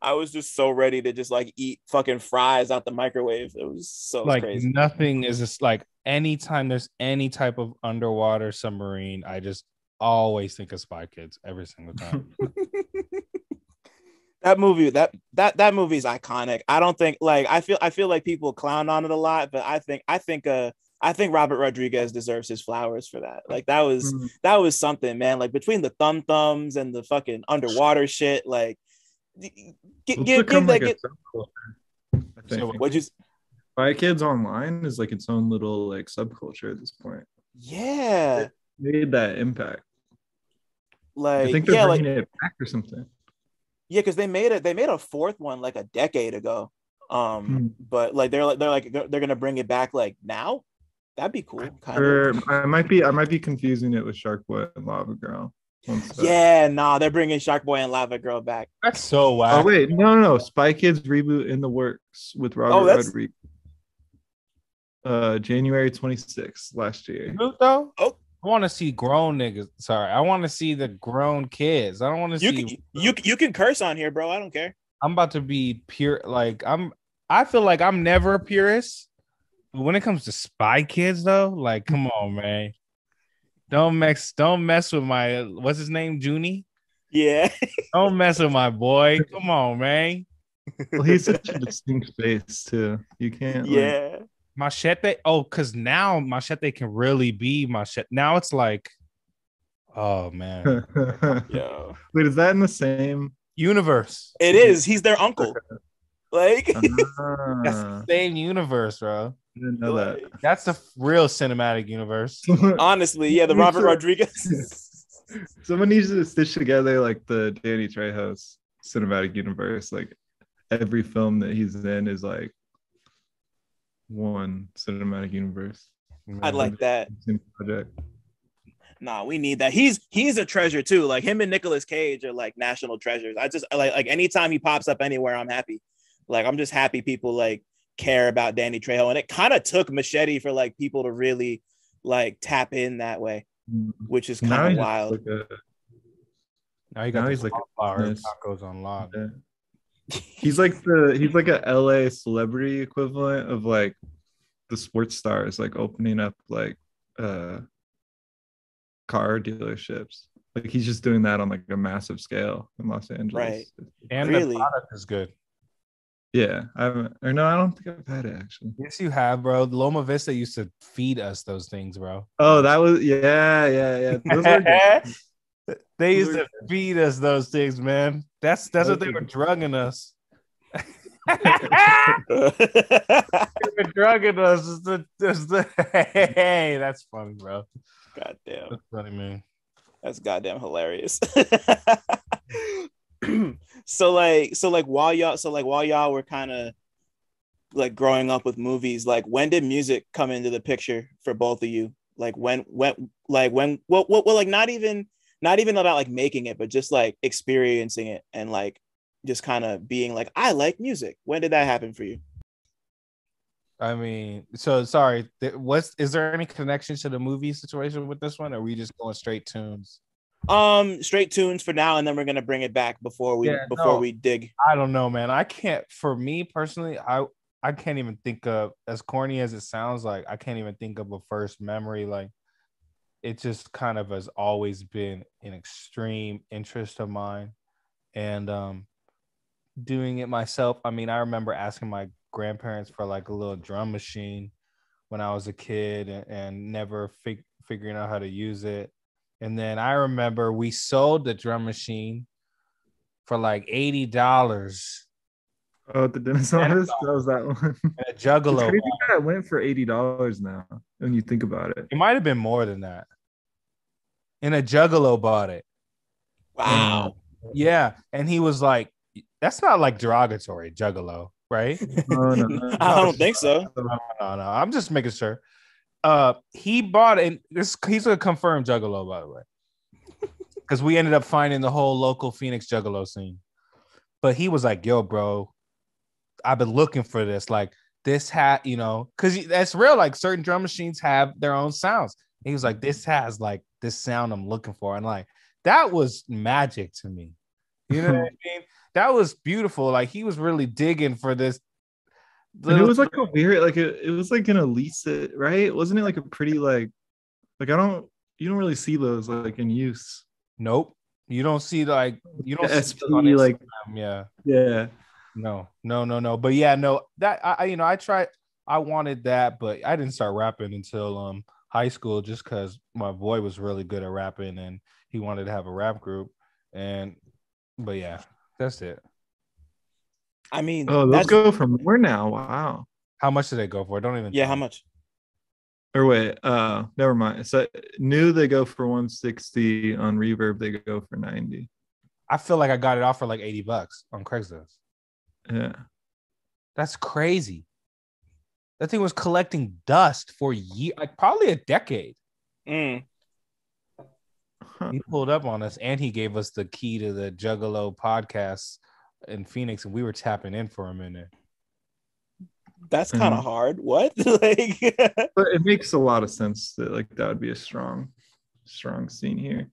But I was just so ready to just like eat fucking fries out the microwave. It was so
like
crazy.
nothing is just like anytime there's any type of underwater submarine, I just always think of Spy Kids every single time.
that movie that that that movie is iconic. I don't think like I feel I feel like people clown on it a lot, but I think I think uh I think Robert Rodriguez deserves his flowers for that. Like that was mm-hmm. that was something, man. Like between the thumb thumbs and the fucking underwater shit, like give, give, give that. Like
get, so what you Spy Kids Online is like its own little like subculture at this point.
Yeah, it
made that impact.
Like
I think they're
yeah,
bringing like, it back or something.
Yeah, because they made it. They made a fourth one like a decade ago. Um, hmm. but like they're like they're like they're, they're gonna bring it back like now. That'd be cool.
Kind or of. I might be I might be confusing it with Shark Boy and Lava Girl.
Yeah, nah, they're bringing Shark Boy and Lava Girl back.
That's so wow.
Oh wait, no, no, no, Spy Kids reboot in the works with Robert oh, Rodriguez. Uh, January 26th last year.
Reboot Though? Oh, I want to see grown niggas. Sorry, I want to see the grown kids. I don't want to
you
see.
Can, you you can curse on here, bro. I don't care.
I'm about to be pure. Like I'm. I feel like I'm never a purist But when it comes to Spy Kids, though, like, come on, man. Don't mess, don't mess with my what's his name, Junie.
Yeah.
don't mess with my boy. Come on, man.
Well, he's such a distinct face too. You can't.
Yeah.
Like... Machete. Oh, because now Machete can really be Machete. Now it's like, oh man.
yeah.
Wait, is that in the same
universe?
It is. He's their uncle. Like uh,
that's the same universe, bro
didn't know that.
That's the real cinematic universe.
Honestly, yeah, the Robert Rodriguez.
Someone needs to stitch together like the Danny Trejo cinematic universe. Like every film that he's in is like one cinematic universe.
I'd like that.
Same project.
Nah, we need that. He's he's a treasure too. Like him and Nicolas Cage are like national treasures. I just like like anytime he pops up anywhere, I'm happy. Like I'm just happy people like care about Danny Trejo. And it kind of took Machete for like people to really like tap in that way, which is kind of wild.
like a-
Now you got
Now
the
he's like a
cauliflower
business.
tacos on lock.
yeah. He's like the he's like a LA celebrity equivalent of like the sports stars like opening up like uh car dealerships. Like he's just doing that on like a massive scale in Los Angeles.
Right.
And
Really?
the product is good.
Yeah. I haven't or no, I don't think I've had it actually.
Yes, you have, bro. Loma Vista used to feed us those things, bro.
Oh, that was yeah, yeah, yeah. Those are good.
they
Those
used
are
to feed us those things, man. That's that's what they were drugging us. They were drugging us. It's the, it's the, hey, that's funny, bro.
God damn.
That's funny, man.
That's goddamn hilarious. so like so like while y'all so like while y'all were kind of like growing up with movies, like when did music come into the picture for both of you? Like when when like when well, well, well like not even not even about like making it, but just like experiencing it and like just kind of being like, I like music. When did that happen for you?
I mean, so sorry. What's is there any connection to the movie situation with this one? Or are we just going straight tunes?
Um, straight tunes for now, and then we're gonna bring it back before we
Yeah,
before
no.
we dig.
I don't know, man. I can't. For me personally, I I can't even think of as corny as it sounds. Like I can't even think of a first memory. Like it just kind of has always been an extreme interest of mine, and um, doing it myself. I mean, I remember asking my grandparents for like a little drum machine when I was a kid, and, and never fig- figuring out how to use it. And then I remember we sold the drum machine for like eighty dollars
Oh, the Dennis
Dennis
office. That was that one.
at a
It's
Juggalo.
crazy that it went for eighty dollars now. When you think about it,
It might have been more than that. And a Juggalo bought it.
Wow.
Yeah, and he was like, "That's not like derogatory, Juggalo, right?"
Oh, no, no.
I don't think so.
no, no, no. I'm just making sure. Uh, he bought it. This he's a confirmed Juggalo, by the way, because we ended up finding the whole local Phoenix Juggalo scene. But he was like, "Yo, bro, I've been looking for this. Like this hat, you know, because that's real. Like certain drum machines have their own sounds. He was like, this has like this sound I'm looking for, and like that was magic to me. You know what I mean? That was beautiful. Like he was really digging for this.
And it was like a weird, like it, it was like an Alesis, right? Wasn't it like a pretty like, like I don't, you don't really see those like in use.
nope. You don't see like you don't
The
see
SP, like-
yeah.
Yeah,
No, no, no, no. But yeah, no, that I, I you know, I tried I wanted that, but I didn't start rapping until um high school just because my boy was really good at rapping and he wanted to have a rap group. And but yeah, that's it.
I mean,
Oh, those
that's,
go for more now. Wow.
How much did they go for? Don't even
yeah. How
me.
much?
Or wait, uh, never mind. So new they go for 160 on reverb, they go for 90.
I feel like I got it off for like 80 bucks on Craigslist.
Yeah.
That's crazy. That thing was collecting dust for year, like probably a decade.
Mm.
Huh.
He pulled up on us and he gave us the key to the Juggalo podcast in Phoenix, and we were tapping in for a minute.
That's kind of
Mhm.
hard. What? like,
But it makes a lot of sense that like that would be a strong, strong scene here.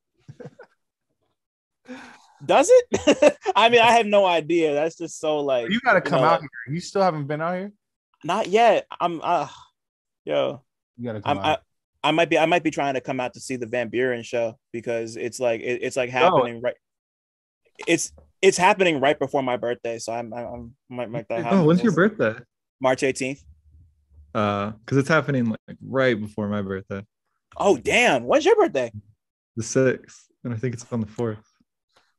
does it? I mean, I have no idea. That's just so like
You got to come
know,
out here. You still haven't been out here.
Not yet. I'm. Uh, yo,
You got to come
I'm.
out.
I, I might be. I might be trying to come out to see the Van Buren show because it's like it, it's like happening right. It's it's happening right before my birthday, so I'm. I'm, I'm might make that happen.
Oh, when's your birthday?
March 18th.
Uh, because it's happening like right before my birthday,
Oh damn! When's your birthday?
the sixth, and I think it's on the fourth.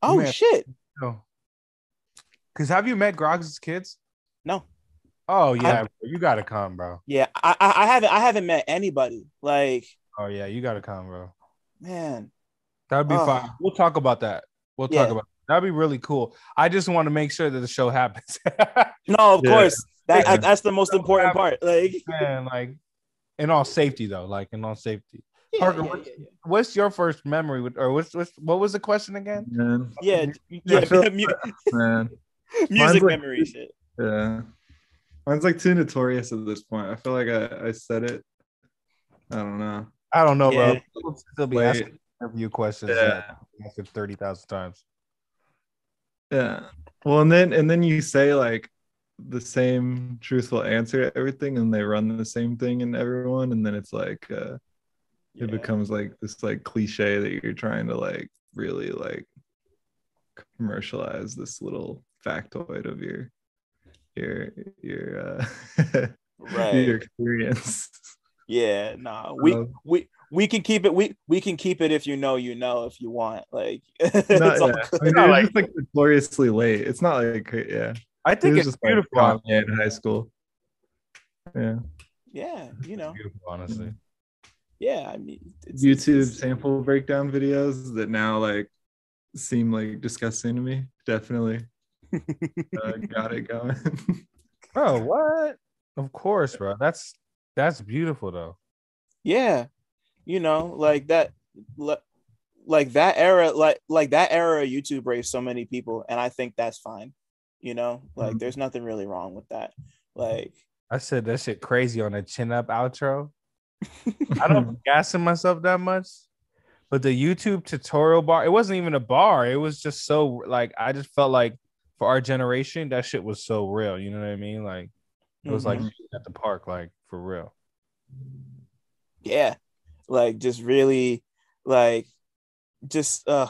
Oh
Man.
shit!
No. Because have you met Groggs' kids?
No.
Oh yeah, bro, you got to come, bro.
Yeah, I, I I haven't I haven't met anybody. Like
Oh yeah, you got to come, bro.
man,
That would be
Oh.
fine. We'll talk about that. We'll
Yeah.
talk about that'd be really cool. I just want to make sure that the show happens.
no, of
Yeah.
course. That
Yeah.
that's the most important part. Like,
Man, like in all safety though, like in all safety.
yeah,
Parker,
yeah,
what's-
yeah, yeah.
What's your first memory with, or what's, what's what was the question again?
Man,
Yeah, yeah,
feel-
mu-
man.
music
like-
memory shit.
Yeah. Mine's like too notorious at this point. I feel like I, I said it. I don't know.
I don't know,
Yeah.
bro. People still be
Wait.
asking interview questions.
Yeah.
that I answered thirty thousand times.
Yeah. Well, and then and then you say like the same truthful answer to everything, and they run the same thing in everyone, and then it's like uh
Yeah.
it becomes like this like cliche that you're trying to like really like commercialize this little factoid of your your your uh
Right.
your experience.
Yeah, nah. We
Um,
we we can keep it. We we can keep it if you know you know if you want. Like
Not,
it's all
yeah. I mean,
not like-
just like notoriously late. It's not like yeah.
I think
was
it's
just like
beautiful.
Kanye in high school. Yeah.
yeah, you know,
beautiful, honestly.
yeah. I mean, it's,
YouTube
it's-
sample breakdown videos that now like seem like disgusting to me. Definitely uh, got it going.
Bro, what? Of course, bro. That's that's beautiful though.
yeah, you know, like that, like that era, like like that era of YouTube raised so many people, and I think that's fine. You know, like
Mhm.
there's nothing really wrong with that. Like,
I said that shit crazy on a chin up outro. I don't gassing myself that much, but the YouTube tutorial bar, it wasn't even a bar. It was just so like I just felt like for our generation, that shit was so real. You know what I mean? Like it was like
Mhm.
at the park, like for real.
yeah like just really like just uh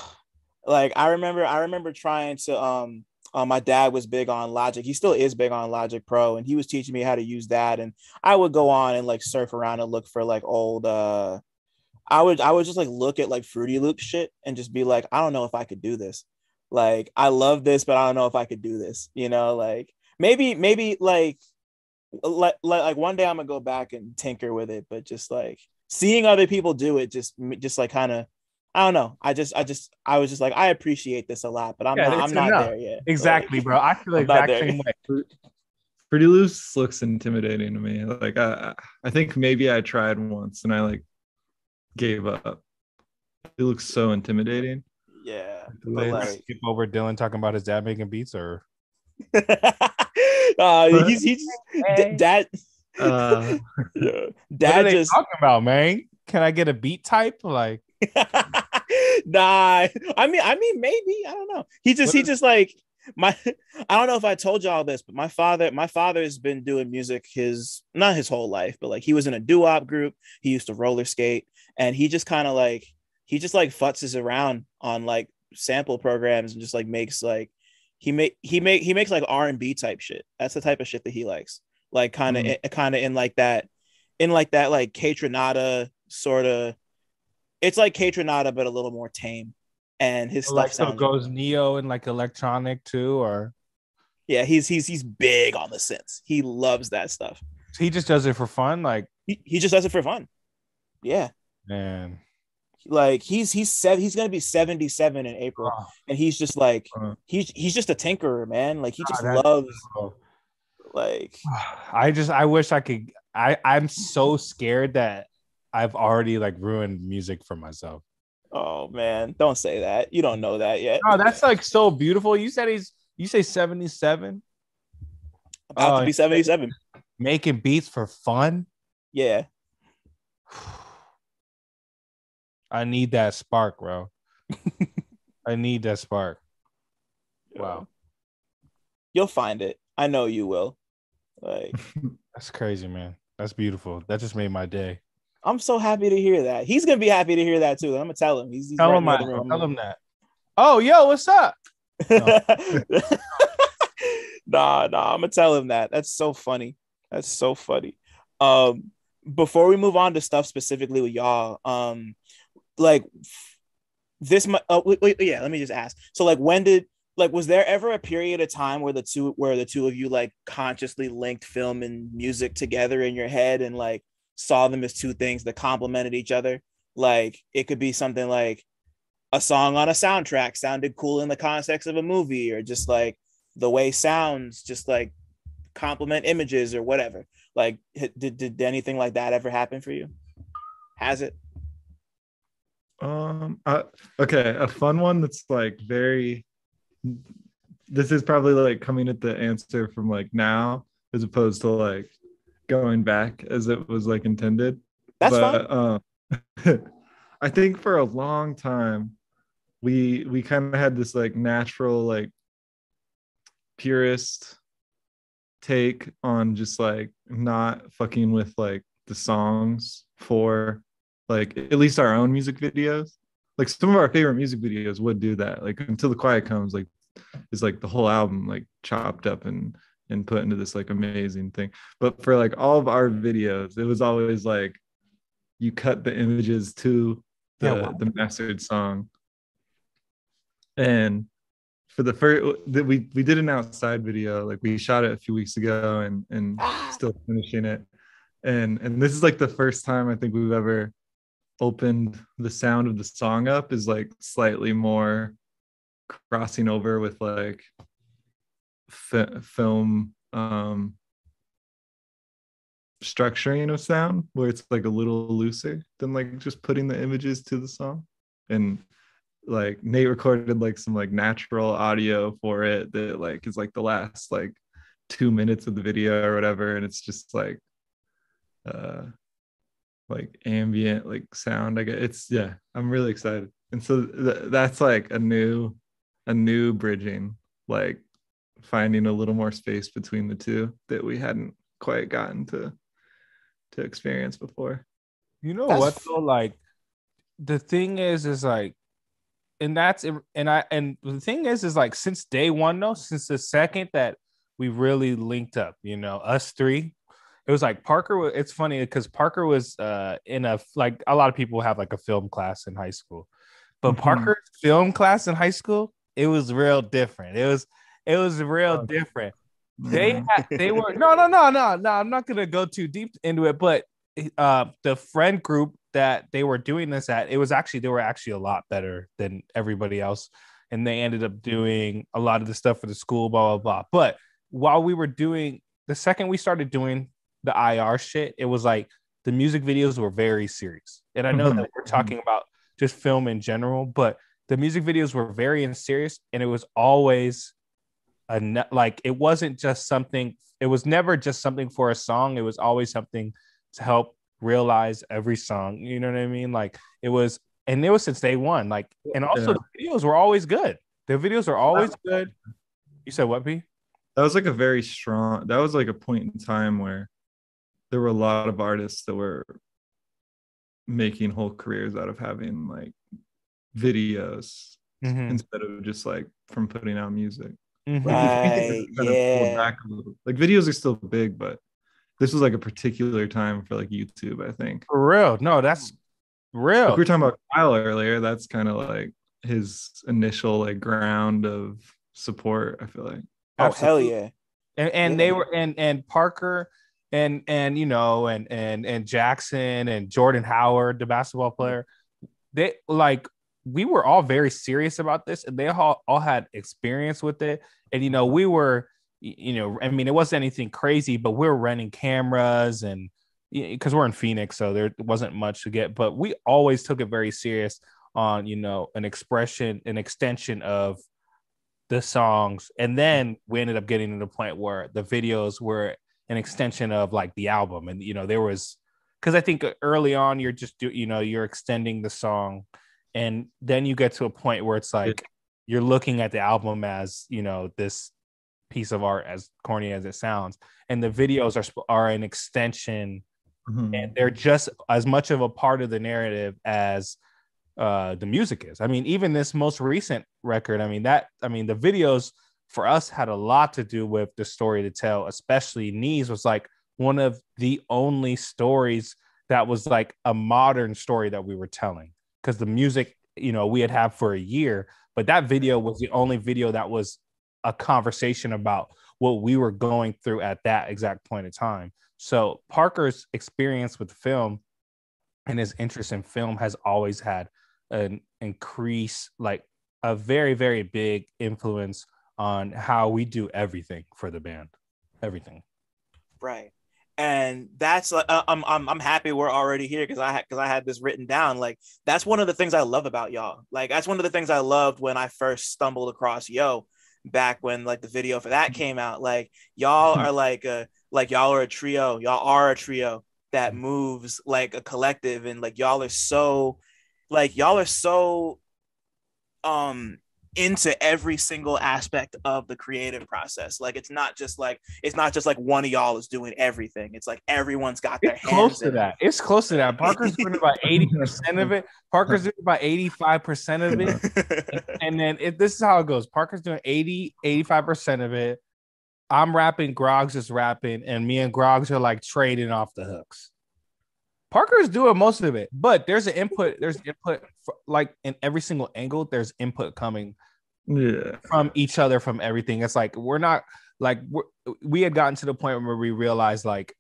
like i remember i remember trying to um uh, my dad was big on logic. He still is big on logic pro and he was teaching me how to use that. And i would go on and like surf around and look for like old uh i would i would just like look at like fruity loop shit and just be like i don't know if i could do this. Like i love this but i don't know if i could do this you know? Like maybe maybe like like, like one day I'm gonna go back and tinker with it, but just like seeing other people do it, just just like kind of, I don't know. I just I just I was just like I appreciate this a lot, but I'm
Yeah,
not I'm not there yet.
Exactly,
Like,
bro. I feel like
I'm
exact same way.
Fruity Loops looks intimidating to me. Like I, I think maybe I tried once and I like gave up. It looks so intimidating.
Yeah, but
Like-
like,
Skip over Dylan talking about his dad making beats, or
uh, he's he's d- dad.
Uh,
yeah.
what
Dad
are they
just
talking about, man? Can I get a beat type? Like,
nah. I mean, I mean, maybe I don't know. He just
What
he
is-
just like my. I don't know if I told y'all this, but my father, my father has been doing music his not his whole life, but like he was in a doo-wop group. He used to roller skate, and he just kind of like he just like futzes around on like sample programs and just like makes like he make he make he makes like R and B type shit. That's the type of shit that he likes. Like kind of
Mhm.
kind of in like that in like that like Kaytranada sort of. It's like Kaytranada, but a little more tame. And his stuff
like so goes Neo and like electronic too, or
yeah. He's he's he's big on the synths. He loves that stuff.
he just does it for fun. Like,
He, he just does it for fun. Yeah,
man,
like he's he's seven. He's gonna be seventy seven in April,
Oh,
and he's just like
Uh.
he's he's just a tinkerer, man. Like he just
that's-
loves. Like
I just I wish I could. I I'm so scared that I've already like ruined music for myself.
oh man, don't say that. You don't know that yet.
Oh, that's like so beautiful. You said he's you say 77
about
oh,
to be seventy seven.
making beats for fun.
Yeah,
I need that spark, bro. I need that spark. Wow.
you'll find it. I know you will. Like
That's crazy, man. That's beautiful. That just made my day.
I'm so happy to hear that. He's gonna be happy to hear that too. I'm gonna tell him. He's, he's
Tell
right
him, I, tell him that. Oh, yo, what's up?
nah, nah, I'm gonna tell him that. That's so funny. That's so funny. Um, before we move on to stuff specifically with y'all, um, like this, oh, wait, wait, yeah, let me just ask. So, like, when did like was there ever a period of time where the two where the two of you like consciously linked film and music together in your head and like saw them as two things that complemented each other? Like, it could be something like a song on a soundtrack sounded cool in the context of a movie or just like the way sounds just like complement images or whatever. Like, did did anything like that ever happen for you? Has it?
Um. Uh, okay, a fun one that's like very. This is probably like coming at the answer from like now, as opposed to like going back as it was like intended.
That's
but, fine. Uh, I think for a long time, we we kind of had this like natural like purist take on just like not fucking with like the songs for like at least our own music videos. Like some of our favorite music videos would do that. Like until the quiet comes, like is like the whole album like chopped up and and put into this like amazing thing. But for like all of our videos, it was always like you cut the images to the, yeah, wow. the mastered song. And for the first that we we did an outside video, like we shot it a few weeks ago and and still finishing it. And and this is like the first time I think we've ever opened the sound of the song up is like slightly more crossing over with like fi- film um structuring of sound where it's like a little looser than like just putting the images to the song. And like nate recorded like some like natural audio for it that like is like the last like two minutes of the video or whatever. And it's just like uh like ambient like sound i guess. It's yeah i'm really excited. And so th- that's like a new a new bridging like finding a little more space between the two that we hadn't quite gotten to to experience before.
You know that's what though? Like the thing is, is like, and that's and I and the thing is, is like since day one though, since the second that we really linked up, you know, us three. It was like Parker. It's funny because Parker was uh, in a like a lot of people have like a film class in high school, but mm-hmm. Parker's film class in high school it was real different. It was it was real oh. different. They had, they were no no no no no. I'm not gonna go too deep into it, but uh, the friend group that they were doing this at, it was actually they were actually a lot better than everybody else, and they ended up doing a lot of the stuff for the school, blah blah blah. But while we were doing the second we started doing the IR shit, it was like the music videos were very serious, and I know mm-hmm. that we're talking about just film in general, but the music videos were very serious, and it was always a like it wasn't just something it was never just something for a song. It was always something to help realize every song you know what i mean? Like it was and it was since day one like and also yeah. the videos were always good. The videos are always good. You said what b
that was like a very strong that was like a point in time where there were a lot of artists that were making whole careers out of having like videos mm-hmm. instead of just like from putting out music
Mm-hmm. Right. yeah.
Like videos are still big, but this was like a particular time for like YouTube, I think.
For real. No, that's real.
Like we were talking about Kyle earlier. That's kind of like his initial like ground of support, I feel like.
Oh Absolutely. hell yeah.
And and yeah. they were and and Parker and and you know and and and Jackson and Jordan Howard, the basketball player, they like we were all very serious about this and they all, all had experience with it. And you know we were you know i mean it wasn't anything crazy but we are renting cameras and because we're in phoenix so there wasn't much to get but we always took it very serious on you know an expression an extension of the songs. And then we ended up getting to the point where the videos were an extension of like the album. And you know there was because i think early on you're just do you know you're extending the song and then you get to a point where it's like you're looking at the album as you know this piece of art as corny as it sounds and the videos are are an extension mm-hmm. and they're just as much of a part of the narrative as uh the music is. I mean even this most recent record i mean that i mean the videos for us had a lot to do with the story to tell especially knees was like one of the only stories that was like a modern story that we were telling because the music, you know, we had had for a year, but that video was the only video that was a conversation about what we were going through at that exact point in time. So Parker's experience with film and his interest in film has always had an increase, like a very, very big influence on how we do everything for the band. everything.
Right. And that's like uh, I'm I'm I'm happy we're already here because I had because I had this written down. Like that's one of the things I love about y'all. Like that's one of the things I loved when I first stumbled across yo back when like the video for that came out. Like y'all are like a like y'all are a trio. Y'all are a trio that moves like a collective and like y'all are so like y'all are so um into every single aspect of the creative process. Like it's not just like it's not just like one of y'all is doing everything. It's like everyone's got their
It's
hands
close to that. It's close to that. Parker's doing about 80% of it. Parker's doing about 85% of it.
it.
And then if this is how it goes. Parker's doing 80, 85% of it. I'm rapping, Groggs is rapping, and me and Groggs are like trading off the hooks. Parker's doing most of it, but there's an input. There's input for, like in every single angle. There's input coming
Yeah.
from each other from everything. It's like we're not like we're, we had gotten to the point where we realized like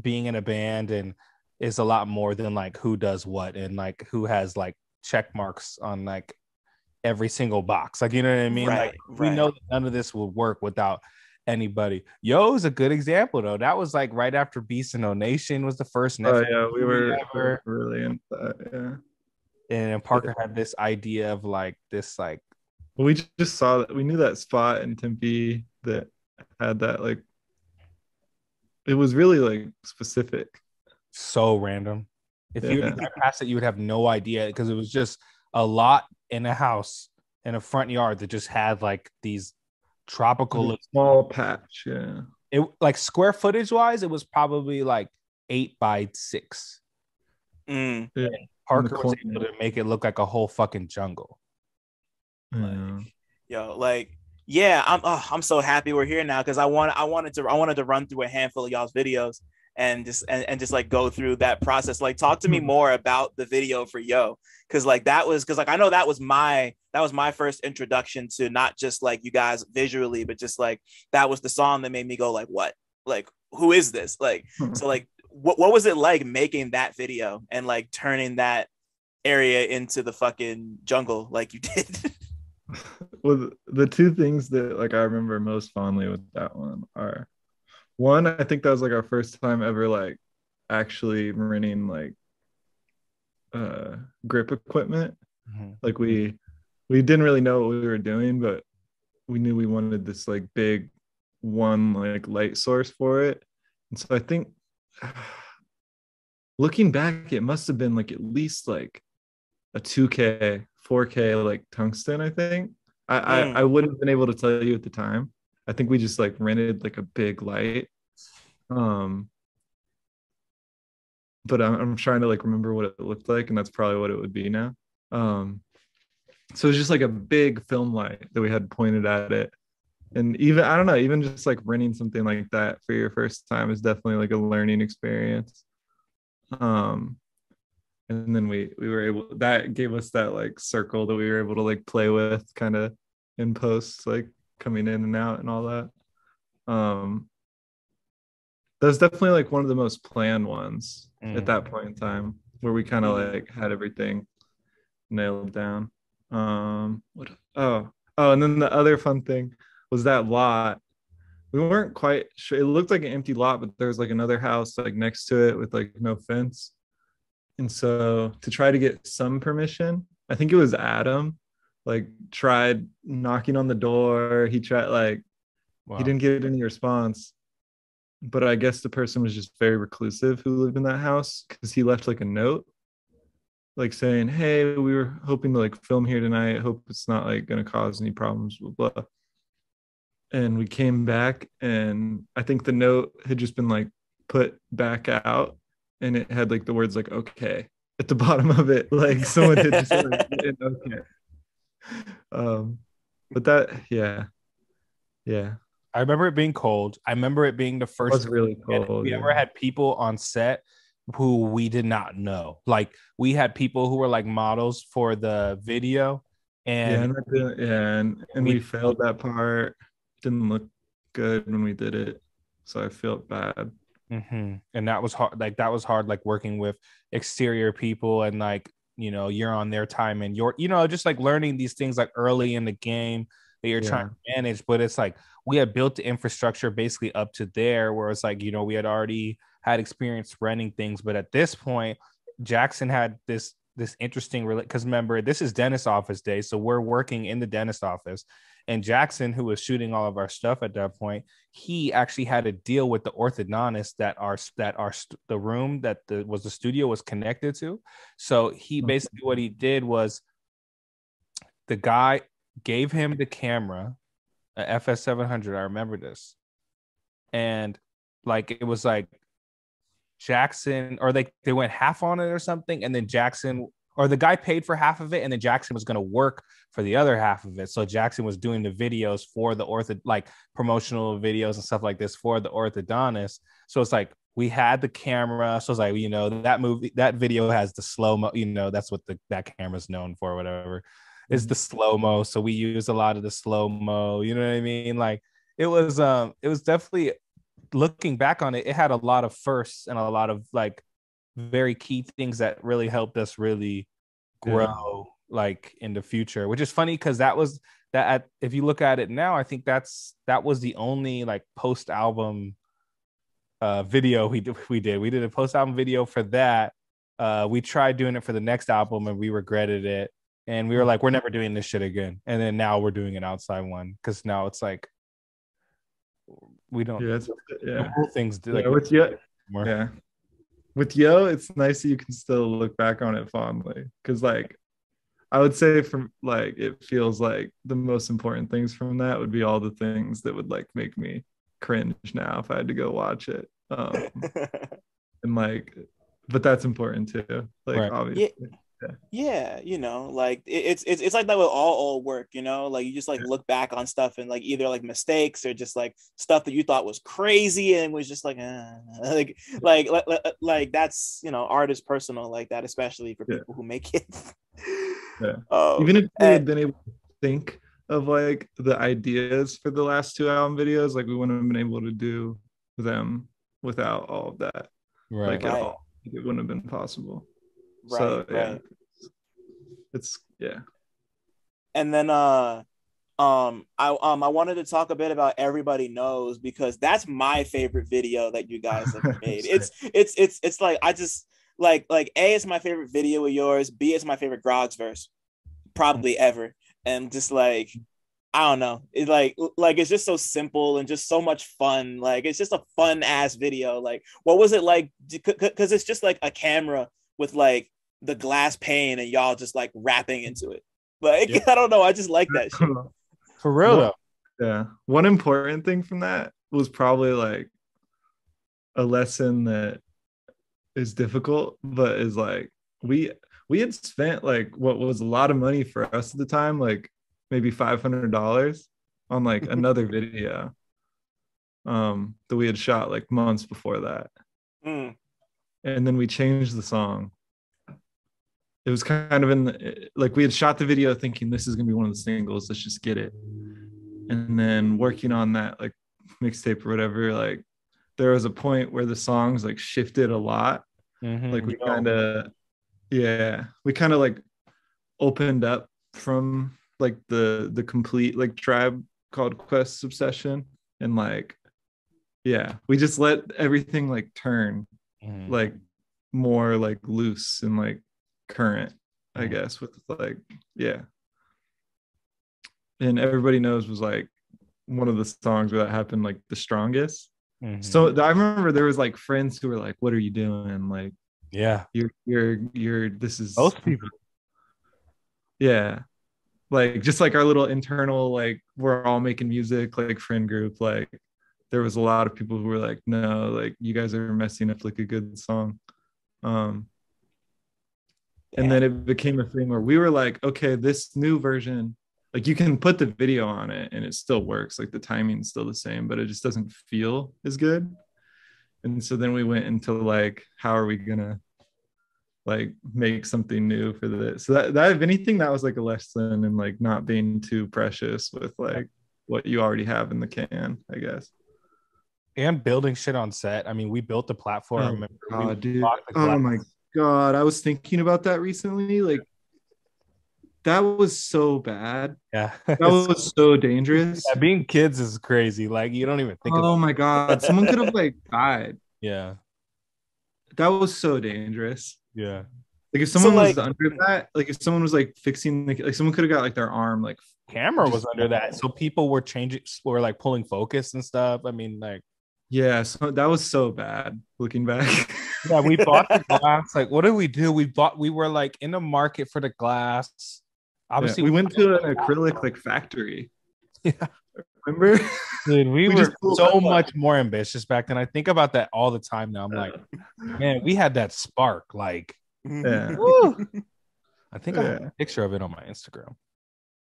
being in a band and is a lot more than like who does what and like who has like check marks on like every single box. Like you know what I mean?
Right,
like we know that none of this would work without anybody. Yo is a good example though. That was like right after Beast and Nation was the first
Oh yeah, we were
ever.
really into that. Yeah.
and Parker had this idea of like this like
Well, we just saw that we knew that spot in Tempe that had that like it was really like specific.
so random. If you
Yeah.
would drive past it, you would have no idea because it was just a lot in a house in a front yard that just had like these tropical
A small patch, yeah.
it like square footage wise, it was probably like eight by six.
Mm.
Parker was able to make it look like a whole fucking jungle.
yeah.
Yo, like, yeah, I'm oh, I'm so happy we're here now because I want I wanted to I wanted to run through a handful of y'all's videos and just and, and just like go through that process. Like, talk to me
Hmm.
more about the video for Yo, because like that was because like I know that was my that was my first introduction to not just like you guys visually, but just like that was the song that made me go like, what, like who is this? Like, so like what what was it like making that video and like turning that area into the fucking jungle like you did?
well the two things that like I remember most fondly with that one are one, I think that was like our first time ever like actually renting like uh grip equipment. Like we we didn't really know what we were doing, but we knew we wanted this like big one like light source for it. And so I think looking back, it must have been like at least like a 2K, 4K like tungsten, I think. I,
Mm.
I I wouldn't have been able to tell you at the time. I think we just like rented like a big light. Um but I'm, I'm trying to like remember what it looked like, and that's probably what it would be now. Um so it's just like a big film light that we had pointed at it. And even I don't know, even just like renting something like that for your first time is definitely like a learning experience. Um and then we we were able that gave us that like circle that we were able to like play with kind of in posts like coming in and out and all that um that was definitely like one of the most planned ones
Mm.
at that point in time where we kind of
Mhm.
like had everything nailed down um what oh oh and then the other fun thing was that lot we weren't quite sure it looked like an empty lot but there was like another house like next to it with like no fence and so to try to get some permission i think it was adam like tried knocking on the door. He tried like
Wow.
he didn't get any response. But i guess the person was just very reclusive who lived in that house because he left like a note like saying hey we were hoping to like film here tonight. Hope it's not like going to cause any problems blah blah and we came back and i think the note had just been like put back out and it had like the words like okay at the bottom of it. Like someone did just like, okay um but that yeah yeah
I remember it being cold. I remember it being the first.
it was really cold
we
yeah.
ever had people on set who we did not know. Like we had people who were like models for the video,
yeah,
and
and yeah, and, and
We-
we failed that part. Didn't look good when we did it, so I felt bad.
Mhm. and that was hard. Like that was hard. Like working with exterior people and like you know you're on their time and you're you know just like learning these things like early in the game. that you're
Yeah.
trying to manage. But it's like we had built the infrastructure basically up to there, where it's like, you know, we had already had experience running things. But at this point, Jackson had this this interesting because remember, this is dentist office day. So we're working in the dentist office. And Jackson, who was shooting all of our stuff at that point, he actually had a deal with the orthodontist that our that our the room that the was the studio was connected to. So he basically what he did was the guy gave him the camera, a FS seven hundred. I remember this, and like it was like Jackson or they they went half on it or something, and then Jackson or the guy paid for half of it, and then Jackson was going to work for the other half of it. So Jackson was doing the videos for the ortho, like promotional videos and stuff like this for the orthodontist. So it's like we had the camera. So it's like you know that movie, that video has the slow mo. You know that's what the that camera's known for, whatever. Is the slow mo. So we use a lot of the slow mo. You know what I mean? Like it was um it was definitely looking back on it, it had a lot of firsts and a lot of like very key things that really helped us really
Yeah.
grow like in the future which is funny because that was that at, if you look at it now i think that's that was the only like post album uh video we did we did. We did a post album video for that. Uh we tried doing it for the next album and we regretted it. And we were like we're never doing this shit again. And then now we're doing an outside one because now it's like we don't
Yeah, yeah.
things do like
yeah, yeah, with yo, it's nice that you can still look back on it fondly. Because like, I would say from like it feels like the most important things from that would be all the things that would like make me cringe now if I had to go watch it. Um, and like, but that's important too. Like
Right.
obviously,
yeah you know like it- it's it's it's like that with all old work you know like you just like look back on stuff and like either like mistakes or just like stuff that you thought was crazy and was just like uh, like like like like that's you know art is personal like that especially for
Yeah.
people who make it
Yeah.
um,
even if we
and-
had been able to think of like the ideas for the last two album videos, like we wouldn't have been able to do them without all of that.
right
Like
Right.
at all. It wouldn't have been possible.
Right
so yeah.
right.
It's yeah.
and then uh um i um i wanted to talk a bit about everybody knows because that's my favorite video that you guys have made. It's it's it's it's like i just like like a is my favorite video of yours b is my favorite Groggs verse probably ever. And just like i don't know. It's like like it's just so simple and just so much fun. Like it's just a fun ass video. Like what was it like? Because it's just like a camera with like the glass pane and y'all just like rapping into it like
Yeah.
i don't know i just like that shit
for real though
yeah. One important thing from that was probably like a lesson that is difficult, but is like we we had spent like what was a lot of money for us at the time, like maybe five hundred dollars on like another video um that we had shot like months before that.
Mm,
and then we changed the song. It was kind of in the, like we had shot the video thinking this is gonna be one of the singles. Let's just get it. And then working on that like mixtape or whatever, like there was a point where the songs like shifted a lot.
Mhm.
Like we kind of, yeah, we kind of like opened up from like the the complete like tribe called Quest Obsession, and like, yeah, we just let everything like turn
mhm.
like more like loose and like current i
Mhm.
guess with like yeah and everybody knows was like one of the songs where that happened like the strongest
Mhm.
so i remember there was like friends who were like what are you doing like
yeah
you're you're you're this is
most people
yeah like just like our little internal like we're all making music like friend group like there was a lot of people who were like no like you guys are messing up like a good song. Um and then it became a thing where we were like okay this new version like you can put the video on it and it still works like the timing's still the same but it just doesn't feel as good. And so then we went into like how are we gonna like make something new for this so that, that if anything that was like a lesson in like not being too precious with like what you already have in the can i guess
and building shit on set i mean we built the platform
Oh, God, dude. Oh my god, I was thinking about that recently. Like, that was so bad.
Yeah.
That was so dangerous.
yeah, being kids is crazy. Like you don't even think
Oh my god, someone could have like died.
Yeah.
That was so dangerous.
Yeah.
Like if someone
like-
was under that, like if someone was like fixing, the, like someone could have got like their arm, like
Camera was under that. So people were changing were like pulling focus and stuff. I mean, like
yeah. So that was so bad. Looking back,
yeah, we bought the glass. Like, what did we do? We bought we were like in the market for the glass.
Yeah,
Obviously,
we went to an acrylic like factory.
Yeah.
Remember?
Dude, we,
we
were so
up.
much more ambitious back then. I think about that all the time now. I'm like, uh. man, we had that spark. Like,
Yeah.
I think I have a picture of it on my Instagram.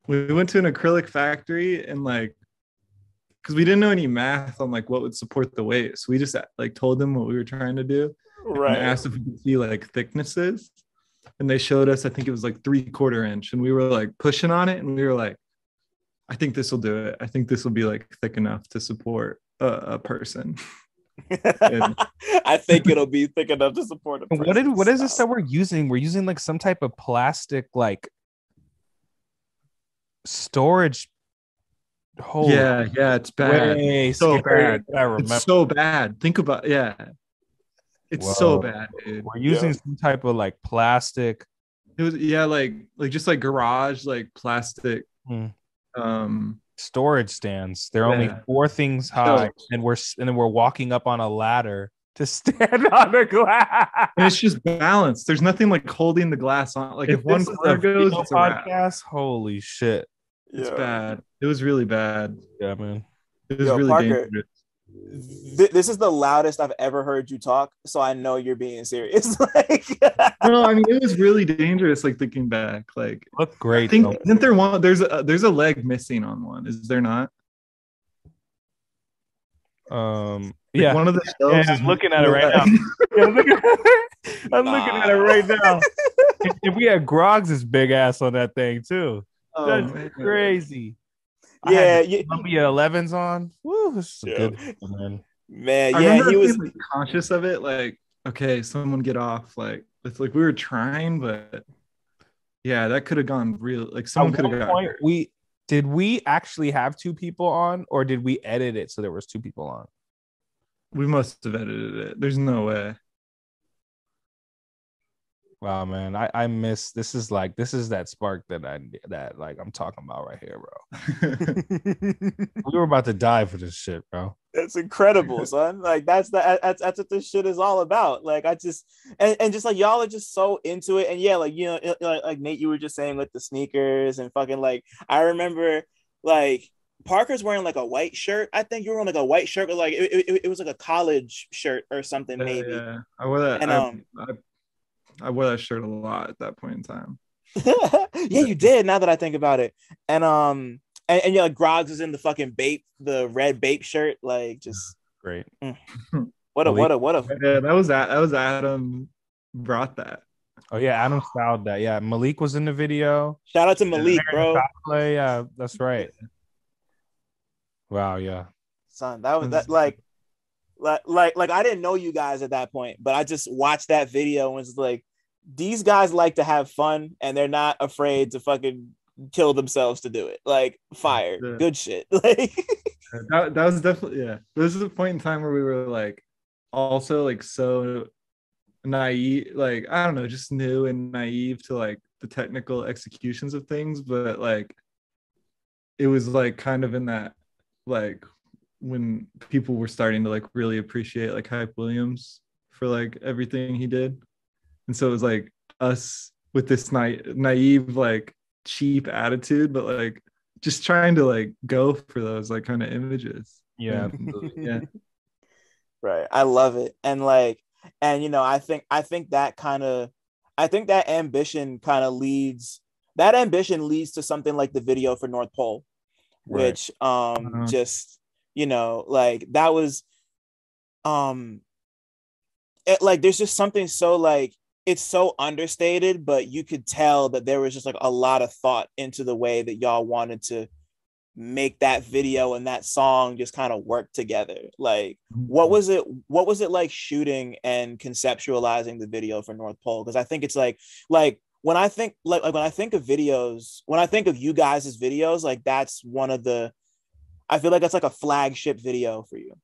we went to an acrylic factory and like because we didn't know any math on like what would support the weight so we just like told them what we were trying to do. And
right.
asked if we could see like thicknesses. And they showed us i think it was like three quarter inch. And we were like pushing on it. And we were like i think this will do it. I think this will be like thick enough to support a, a person.
I think it'll be thick enough to support a
And what did what is this that we're using? We're using like some type of plastic like storage. Holy
yeah yeah it's bad
way
So bad.
I remember.
it's so bad think about yeah it's so bad dude
we're using some type of like plastic.
It was yeah, like like just like garage like plastic.
Hmm.
Um,
storage stands. They're only four things high,
Shelves.
and we're and then we're walking up on a ladder to stand on the glass.
and it's just balanced. There's nothing like holding the glass on. Like if, one
this is
corner
a
goes, it's a wrap.
podcast, holy shit!
It's
Yeah.
bad. It was really bad.
Yeah, man.
It was
Yo,
really
Parker.
dangerous.
Th- this is the loudest I've ever heard you talk, so I know you're being serious. like,
No, I mean it was really dangerous. Like thinking back, like
Look
I
great.
think
though.
isn't there one? There's a there's a leg missing on one. Is there not?
Um,
Like,
yeah,
one of the
Yeah,
shelves.
I'm
is
looking at it right now. Yeah, I'm looking, I'm looking at it right now. If, if we had Groggs' big ass on that thing too,
Oh,
that's
man.
crazy. I
yeah,
had
yeah,
Columbia 11s on. Woo, this is a
Yeah.
good man.
man,
I
yeah. He was.
being, like, conscious of it. Like, okay, someone get off. Like, it's like we were trying, but yeah, that could have gone real. Like, someone could have got.
point, we did we actually have two people on, or did we edit it so there was two people on?
We must have edited it. There's no way.
Wow, man, I I miss. This is like this is that spark that I that like I'm talking about right here, bro. We were about to die for this shit, bro.
That's incredible, son. Like that's the that's that's what this shit is all about. Like I just and, and just like y'all are just so into it. And yeah, like you know, like, like Nate, you were just saying with the sneakers and fucking like I remember like Parker's wearing like a white shirt. I think you were wearing like a white shirt, but like it, it, it was like a college shirt or something, maybe.
Yeah, I wore that.
And,
I,
um,
I, I wore that shirt a lot at that point in time.
yeah, you did. Now that I think about it, and um, and, and yeah, like Groggs is in the fucking bape, the red bape shirt. Like, just
Great.
what a what a what a
Yeah, that was that. That was Adam brought that.
Oh yeah, Adam styled that. Yeah, Malik was in the video.
shout out to Malik, bro.
Yeah, that's right. Wow, yeah.
Son, that was that like, like like like I didn't know you guys at that point, but I just watched that video and was like, these guys like to have fun and they're not afraid to fucking kill themselves to do it. Like, fire,
Yeah.
good shit. Like.
That, that was definitely yeah. This is a point in time where we were like also like so naive, like I don't know, just new and naive to like the technical executions of things, but like it was like kind of in that like when people were starting to like really appreciate like Hype Williams for like everything he did. And so it was like us with this na- naive, like cheap attitude, but like just trying to like go for those like kind of images.
Yeah.
Yeah.
right i love it and like and you know i think i think that kind of i think that ambition kind of leads that ambition leads to something like the video for north pole
Right.
which um
Uh-huh.
just you know like that was um it, like there's just something so like it's so understated but you could tell that there was just like a lot of thought into the way that y'all wanted to make that video and that song just kind of work together. Like what was it what was it like shooting and conceptualizing the video for north pole? Because i think it's like like when I think like, like when I think of videos, when I think of you guys' videos, like that's one of the I feel like that's like a flagship video for you.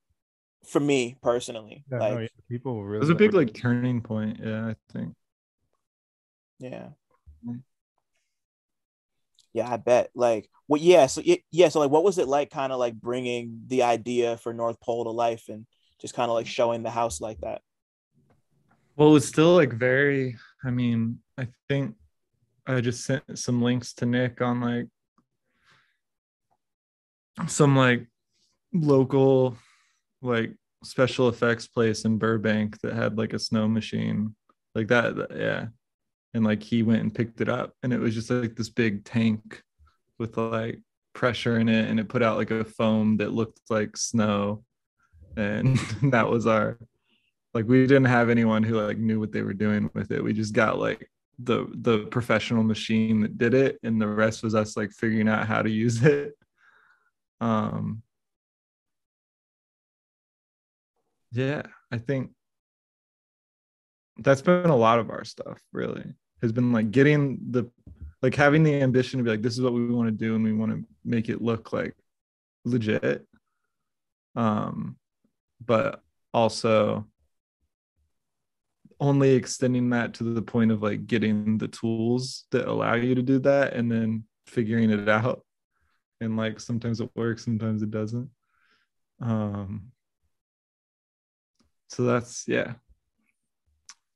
For me personally.
Yeah,
like
no, yeah, people really
It was a big like turning point. Yeah, I think.
yeah. Yeah, I bet. Like, what? Yeah, so y- yeah, so like, what was it like, kind of like bringing the idea for North Pole to life and just kind of like showing the house like that?
Well, it was still like very. I mean, I think I just sent some links to Nick on like some like local like special effects place in Burbank that had like a snow machine. Like that yeah. And like he went and picked it up and it was just like this big tank with like pressure in it and it put out like a foam that looked like snow. And that was our like we didn't have anyone who like knew what they were doing with it. We just got like the the professional machine that did it and the rest was us like figuring out how to use it um yeah i think that's been a lot of our stuff really has been like getting the like having the ambition to be like this is what we want to do and we want to make it look like legit. Um but also only extending that to the point of like getting the tools that allow you to do that and then figuring it out and like sometimes it works sometimes it doesn't. Um so that's yeah.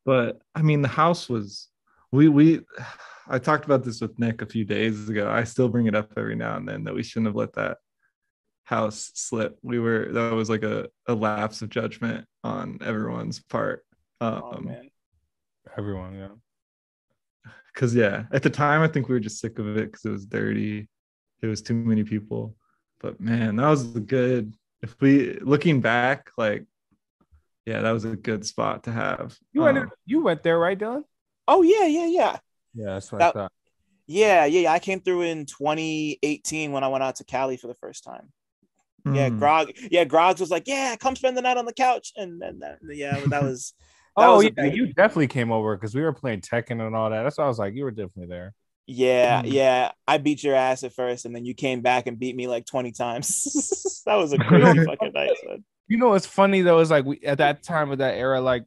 But i mean the house was we we i talked about this with nick a few days ago. I still bring it up every now and then that we shouldn't have let that house slip. We were that was like a, a lapse of judgment on everyone's part. Um
Oh man.
everyone, yeah.
because yeah at the time i think we were just sick of it because it was dirty it was too many people but man that was a good if we looking back like yeah that was a good spot to have
You went
Um,
you went there, right, Dylan?
Oh yeah, yeah, yeah.
Yeah, that's what
That-
I thought.
Yeah, yeah, yeah. I came through in 2018 when I went out to Cali for the first time. Yeah,
hmm.
Grog. Yeah, Groggs was like, "Yeah, come spend the night on the couch," and then that, yeah, that was. That
Oh
was
yeah, you definitely came over because we were playing Tekken and all that. That's why I was like, you were definitely there.
Yeah,
Mm.
yeah. I beat your ass at first, and then you came back and beat me like 20 times. that was a crazy fucking night, son.
You know what's funny though is like we at that time of that era, like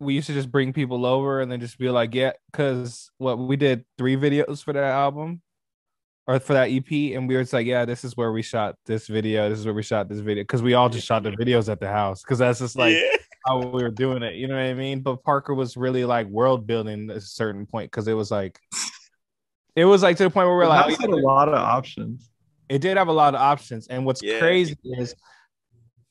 we used to just bring people over and then just be like, yeah, because what we did three videos for that album or for that EP, and we were just like, yeah, this is where we shot this video, this is where we shot this video, because we all just shot the videos at the house, because that's just like
yeah.
how we were doing it. You know what I mean? But Parker was really like world building at a certain point because it was like, it was like to the point where we're
The
like,
house had a lot of options
it did have a lot of options. And what's
Yeah.
crazy is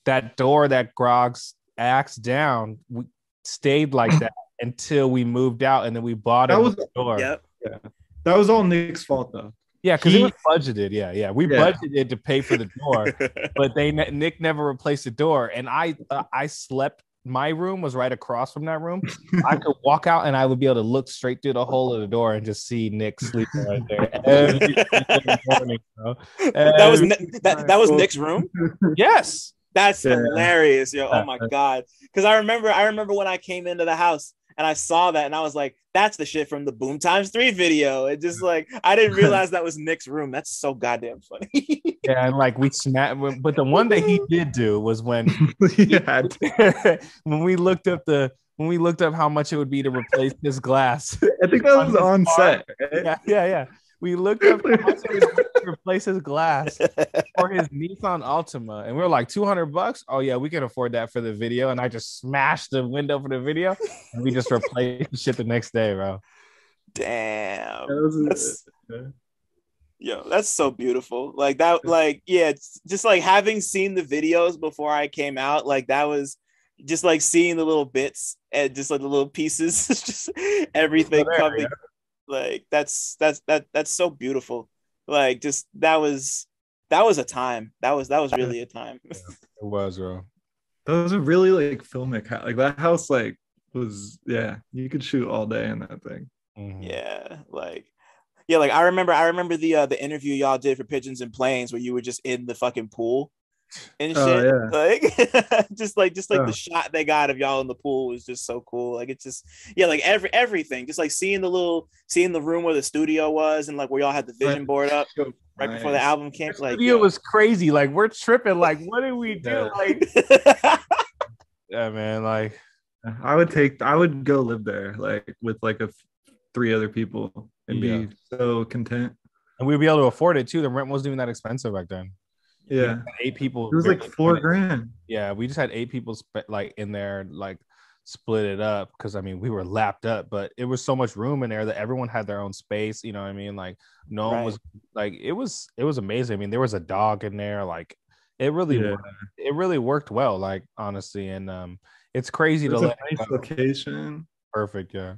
that door that Groggs' axed down, we stayed like that until we moved out and then we bought
That
it
was-
door.
Yep.
that was all nick's fault though
Yeah, because
He-
it was budgeted. Yeah, yeah. We
Yeah.
budgeted to pay for the door, but they Nick never replaced the door, and I uh, I slept. My room was right across from that room. I could walk out and I would be able to look straight through the hole of the door and just see Nick sleeping right there morning,
that was that, that was Nick's room.
yes.
That's
Yeah.
hilarious, yo. Oh my god. Because I remember, I remember when I came into the house and I saw that, and I was like, "That's the shit from the Boom Times Three video." It just like I didn't realize that was Nick's room. That's so goddamn funny.
Yeah, and like we snapped, but the one that he did do was when
he had
when we looked up the when we looked up how much it would be to replace his glass.
i think that
On
was
his
on set right?
yeah, yeah, yeah. We looked up how much it would be to replace his glass for his Nissan Altima, and we were like two hundred bucks. Oh yeah, we can afford that for the video. And I just smashed the window for the video, and we just replaced the shit the next day, bro.
Damn.
That
That's- Yo, that's so beautiful. Like that, like, yeah, it's just like having seen the videos before I came out, like that was just like seeing the little bits and just like the little pieces, just everything
there,
coming. Like that's that's that that's so beautiful. Like just that was that was a time. That was that was really a time.
It was, bro.
that was a really like filmic house. like that house like was yeah you could shoot all day in that thing
Mhm.
Yeah, like yeah, like I remember I remember the uh the interview y'all did for Pigeons and Planes where you were just in the fucking pool and
Oh,
shit.
yeah.
Like just like just like
Yeah.
the oh. shot they got of y'all in the pool was just so cool. Like it's just yeah, like every everything. Just like seeing the little seeing the room where the studio was and like where y'all had the vision
Right.
board up right before the album came. Like
video
yo.
was crazy. Like we're tripping. Like what did we do?
Yeah.
Like yeah, man. Like
I would take. I would go live there, like with like a f- three other people, and
Yeah.
be so content.
and we'd be able to afford it too. The rent wasn't even that expensive back then. We
Yeah,
eight people.
it was like four grand.
Yeah, we just had eight people sp- like in there, like split it up because I mean we were lapped up, but it was so much room in there that everyone had their own space. You know what I mean? Like no one was like it was it was amazing. I mean there was a dog in there, like it really
Yeah.
worked, it really worked well. Like honestly, and um, it's crazy
It
to
a
let
nice location.
perfect. Yeah,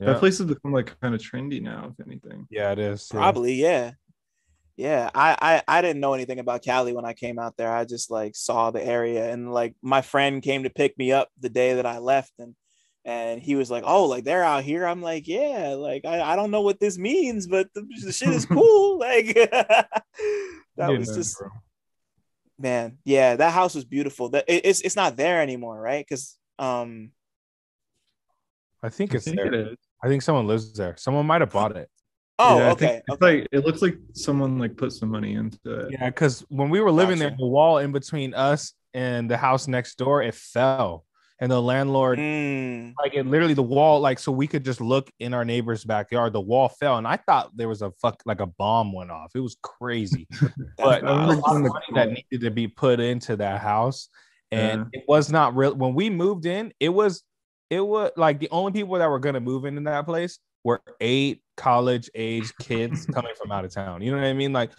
That place has become like kind of trendy now, if anything.
yeah, it is yeah.
Probably, yeah. Yeah, I, I I didn't know anything about Cali when I came out there. I just like saw the area and like my friend came to pick me up the day that I left and and he was like, "Oh, like they're out here." I'm like, "Yeah, like I, I don't know what this means, but the, the shit is cool." like that
Yeah,
was just
bro.
man, yeah, that house was beautiful. That it, it's it's not there anymore, right? Because um
I think
I
it's
think
there.
it is.
I think someone lives there. Someone might have bought it.
Oh
Yeah, I
okay,
think It's
okay.
like it looks like someone like put some money into it.
Yeah, because when we were living there, the wall in between us and the house next door, it fell. And the landlord,
Mm,
like it literally the wall, like so we could just look in our neighbor's backyard. The wall fell, and I thought there was a fuck like a bomb went off. It was crazy. but
I
a lot of
the
money that needed to be put into that house. And
Yeah.
it was not real when we moved in, it was it was like the only people that were gonna move into that place were eight college age kids coming from out of town. You know what I mean? Like,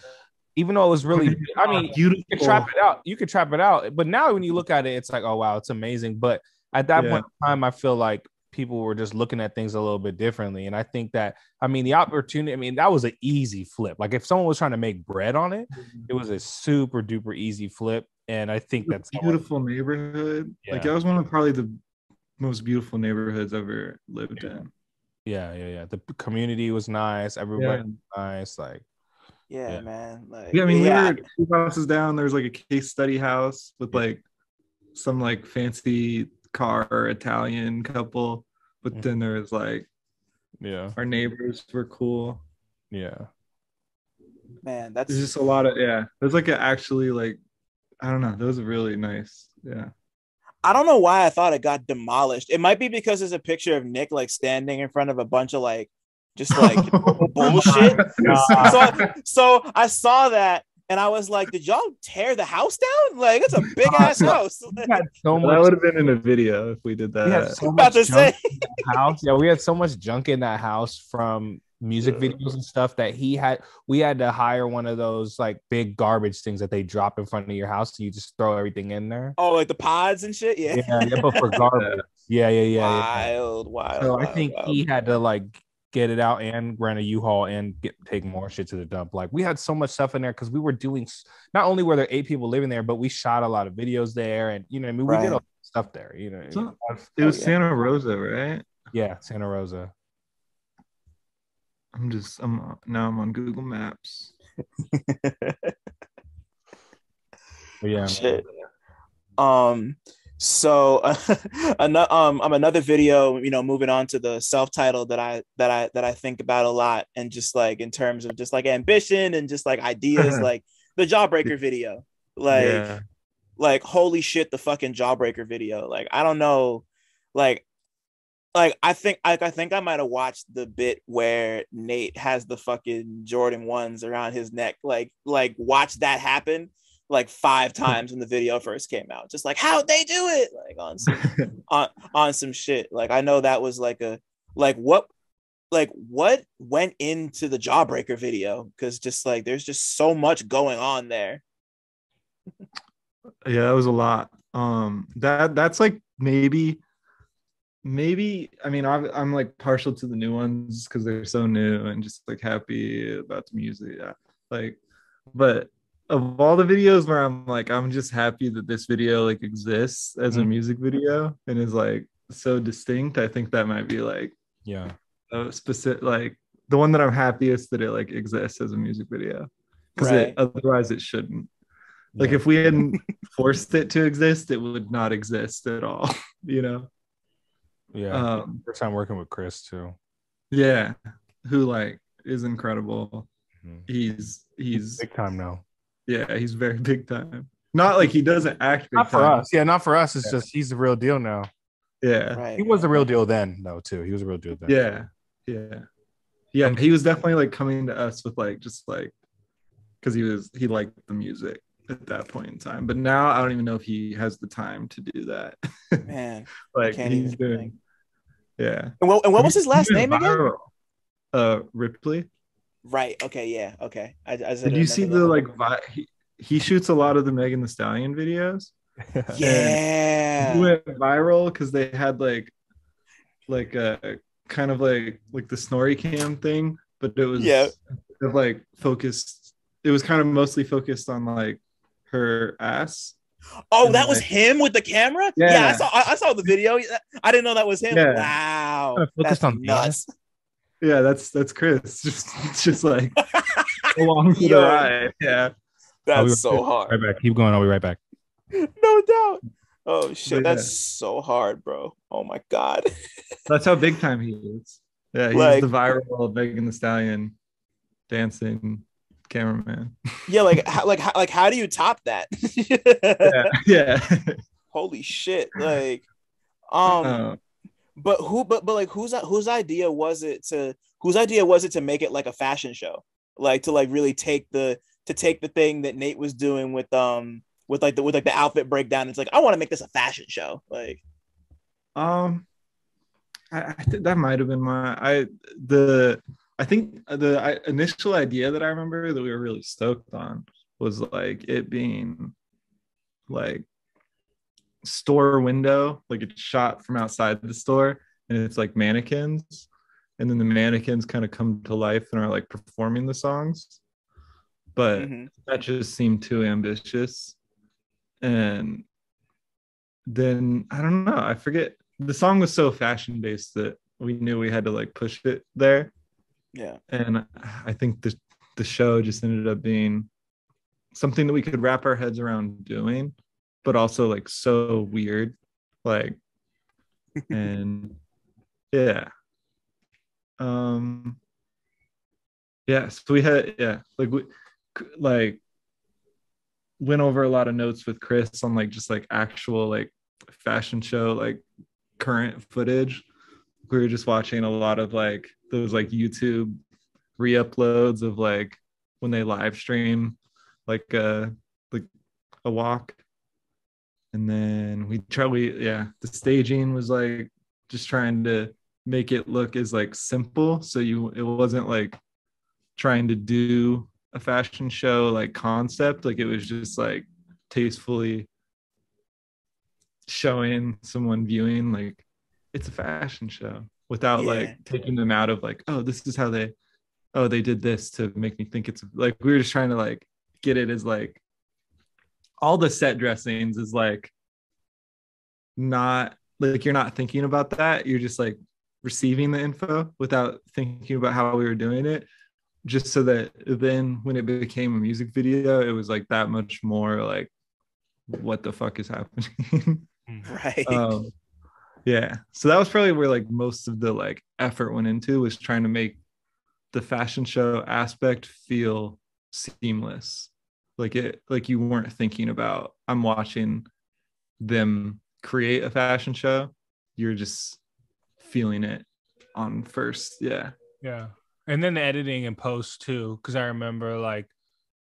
even though it was really I mean
beautiful.
you could trap it out. You could trap it out. But now when you look at it, it's like, oh wow, it's amazing. But at that
Yeah.
point in time, I feel like people were just looking at things a little bit differently. And I think that I mean the opportunity, I mean, that was an easy flip. Like if someone was trying to make bread on it, mm-hmm. it was a super duper easy flip. And I think that's
a beautiful neighborhood. Like
Yeah.
that was one of probably the most beautiful neighborhoods I've ever lived
Yeah.
in.
Yeah, yeah, yeah. The community was nice, everybody
Yeah.
was nice. Like
yeah,
Yeah.
man. Like
Yeah, I mean,
yeah,
we were two houses down. There's like a case study house with like some like fancy car Italian couple, but
Mhm.
then there's like
yeah,
our neighbors were cool.
yeah.
man, that's
There's just a lot of yeah. There's like a actually like I don't know. That was really nice. Yeah.
I don't know why I thought it got demolished. It might be because there's a picture of Nick like standing in front of a bunch of like just like bullshit. So, so I saw that and I was like, did y'all tear the house down? Like it's a big ass house.
We had so
that would have been in a video if we did that.
we had
that.
so
about
much
to
junk
say.
that house. Yeah, we had so much junk in that house from music
Yeah.
videos and stuff that he had. We had to hire one of those like big garbage things that they drop in front of your house. So you just throw everything in there.
Oh, like the pods and shit. Yeah.
Yeah, yeah, but for garbage. Yeah, yeah, yeah. yeah.
Wild, wild.
So I think
wild.
he had to like get it out and rent a U-Haul and get take more shit to the dump. Like we had so much stuff in there because we were doing. Not only were there eight people living there, but we shot a lot of videos there, and you know, what I mean, we did
Right.
a lot of stuff there. You know,
So- It was
Oh, yeah.
Santa Rosa, right?
yeah, Santa Rosa.
I'm just I'm now I'm on Google Maps.
Yeah.
Shit. Um. So, another um, um, another video. You know, moving on to the self-titled that I that I that I think about a lot, and just like in terms of just like ambition and just like ideas, like the Jawbreaker video. Like,
yeah.
like holy shit, the fucking Jawbreaker video. Like, I don't know, like. Like I think like I think I might have watched the bit where Nate has the fucking Jordan ones around his neck. Like like watch that happen like five times when the video first came out. Just like how'd they do it? Like on some on on some shit. Like I know that was like a like what like what went into the Jawbreaker video because just like there's just so much going on there.
yeah, that was a lot. Um that that's like maybe maybe I mean I'm, I'm like partial to the new ones because they're so new and just like happy about the music. Yeah. Like but of all the videos where I'm like I'm just happy that this video like exists as a
Mhm.
music video and is like so distinct, I think that might be like
yeah,
a specific like the one that I'm happiest that it like exists as a music video because
Right.
it otherwise it shouldn't. Like
Yeah.
if we hadn't forced it to exist, it would not exist at all. You know.
Yeah.
Um,
First time working with Chris too.
yeah, who like is incredible.
Mhm.
He's he's
Big time now.
yeah, he's very big time. Not like he doesn't act big
Not for
time.
us. Yeah, not for us. It's
Yeah.
just he's the real deal now.
Yeah.
Right.
He was the real deal then, though, too. He was a real deal then.
Yeah. Yeah. Yeah. He was definitely like coming to us with like just like because he was he liked the music at that point in time. But now I don't even know if he has the time to do that.
Man.
like he's
even
doing
think.
Yeah.
And what, and what was his last
He's
name again?
Uh Ripley.
Right. Okay. Yeah. Okay. I, I just
Did you see the like vi- he, he shoots a lot of the Megan Thee Stallion videos?
Yeah.
He went viral because they had like like a kind of like like the SnorriCam thing, but it was
Yeah.
kind of, like focused. It was kind of mostly focused on like her ass.
Oh, that was him with the camera. Yeah, I saw. I, I saw the video. I didn't know that was him.
Yeah.
Wow,
Kinda focused
that's
on the
nuts.
Yeah, that's that's Chris. Just just like along for the ride. Yeah.
That's
I'll be
so
right back. Keep going. I'll be right back.
No doubt. Oh shit,
yeah.
that's so hard, bro. Oh my god.
That's how big time he is. Yeah, he's
Like-
the viral Megan Thee Stallion dancing cameraman.
yeah, like how, like how, like how do you top that?
yeah. Yeah.
Holy shit! Like, um,
Uh,
but who? But but like whose whose idea was it to? Whose idea was it to make it like a fashion show? Like to like really take the to take the thing that Nate was doing with um with like the with like the outfit breakdown. It's like I want to make this a fashion show. Like
Um, I, I think that might have been my I the I think the initial idea that I remember that we were really stoked on was like it being like store window, like it's shot from outside the store, and it's like mannequins, and then the mannequins kind of come to life and are like performing the songs, but
mhm.
that just seemed too ambitious. And then i don't know i forget the song was so fashion based that we knew we had to like push it there
yeah,
and i think the the show just ended up being something that we could wrap our heads around doing but also like so weird like and yeah. Um yeah so we had yeah like we like went over a lot of notes with chris on like just like actual like fashion show like current footage we were just watching a lot of like those like youtube re-uploads of like when they live stream like uh like a walk. And then we try we yeah the staging was like just trying to make it look as like simple. So you it wasn't like trying to do a fashion show like concept. Like it was just like tastefully showing someone viewing like it's a fashion show without
Yeah.
like taking them out of like oh this is how they oh they did this to make me think it's like we were just trying to like get it as like all the set dressings is like not like you're not thinking about that you're just like receiving the info without thinking about how we were doing it just so that then when it became a music video it was like that much more like what the fuck is happening
right.
um yeah. So that was probably where like most of the like effort went into was trying to make the fashion show aspect feel seamless. Like it like you weren't thinking about i'm watching them create a fashion show. You're just feeling it on first. Yeah.
Yeah. And then the editing and post too, because I remember like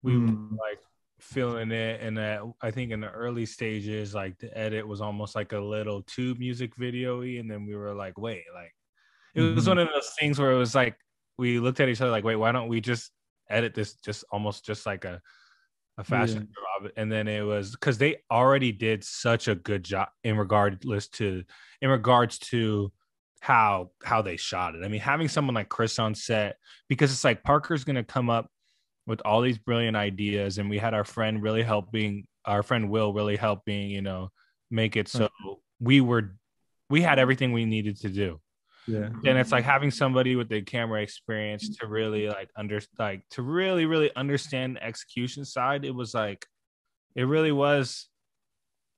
we were
Mm.
like feeling it and that I think in the early stages, like the edit was almost like a little too music video-y, and then we were like, wait, like it was
Mhm.
one of those things where it was like we looked at each other like, wait, why don't we just edit this just almost just like a a fashion of it? And then it was because they already did such a good job in regardless to in regards to how how they shot it. I mean, having someone like Chris on set because it's like Parker's gonna come up with all these brilliant ideas, and we had our friend really helping our friend Will really helping, you know, make it so we were we had everything we needed to do.
yeah.
And it's like having somebody with the camera experience to really like under like to really really understand the execution side. It was like it really was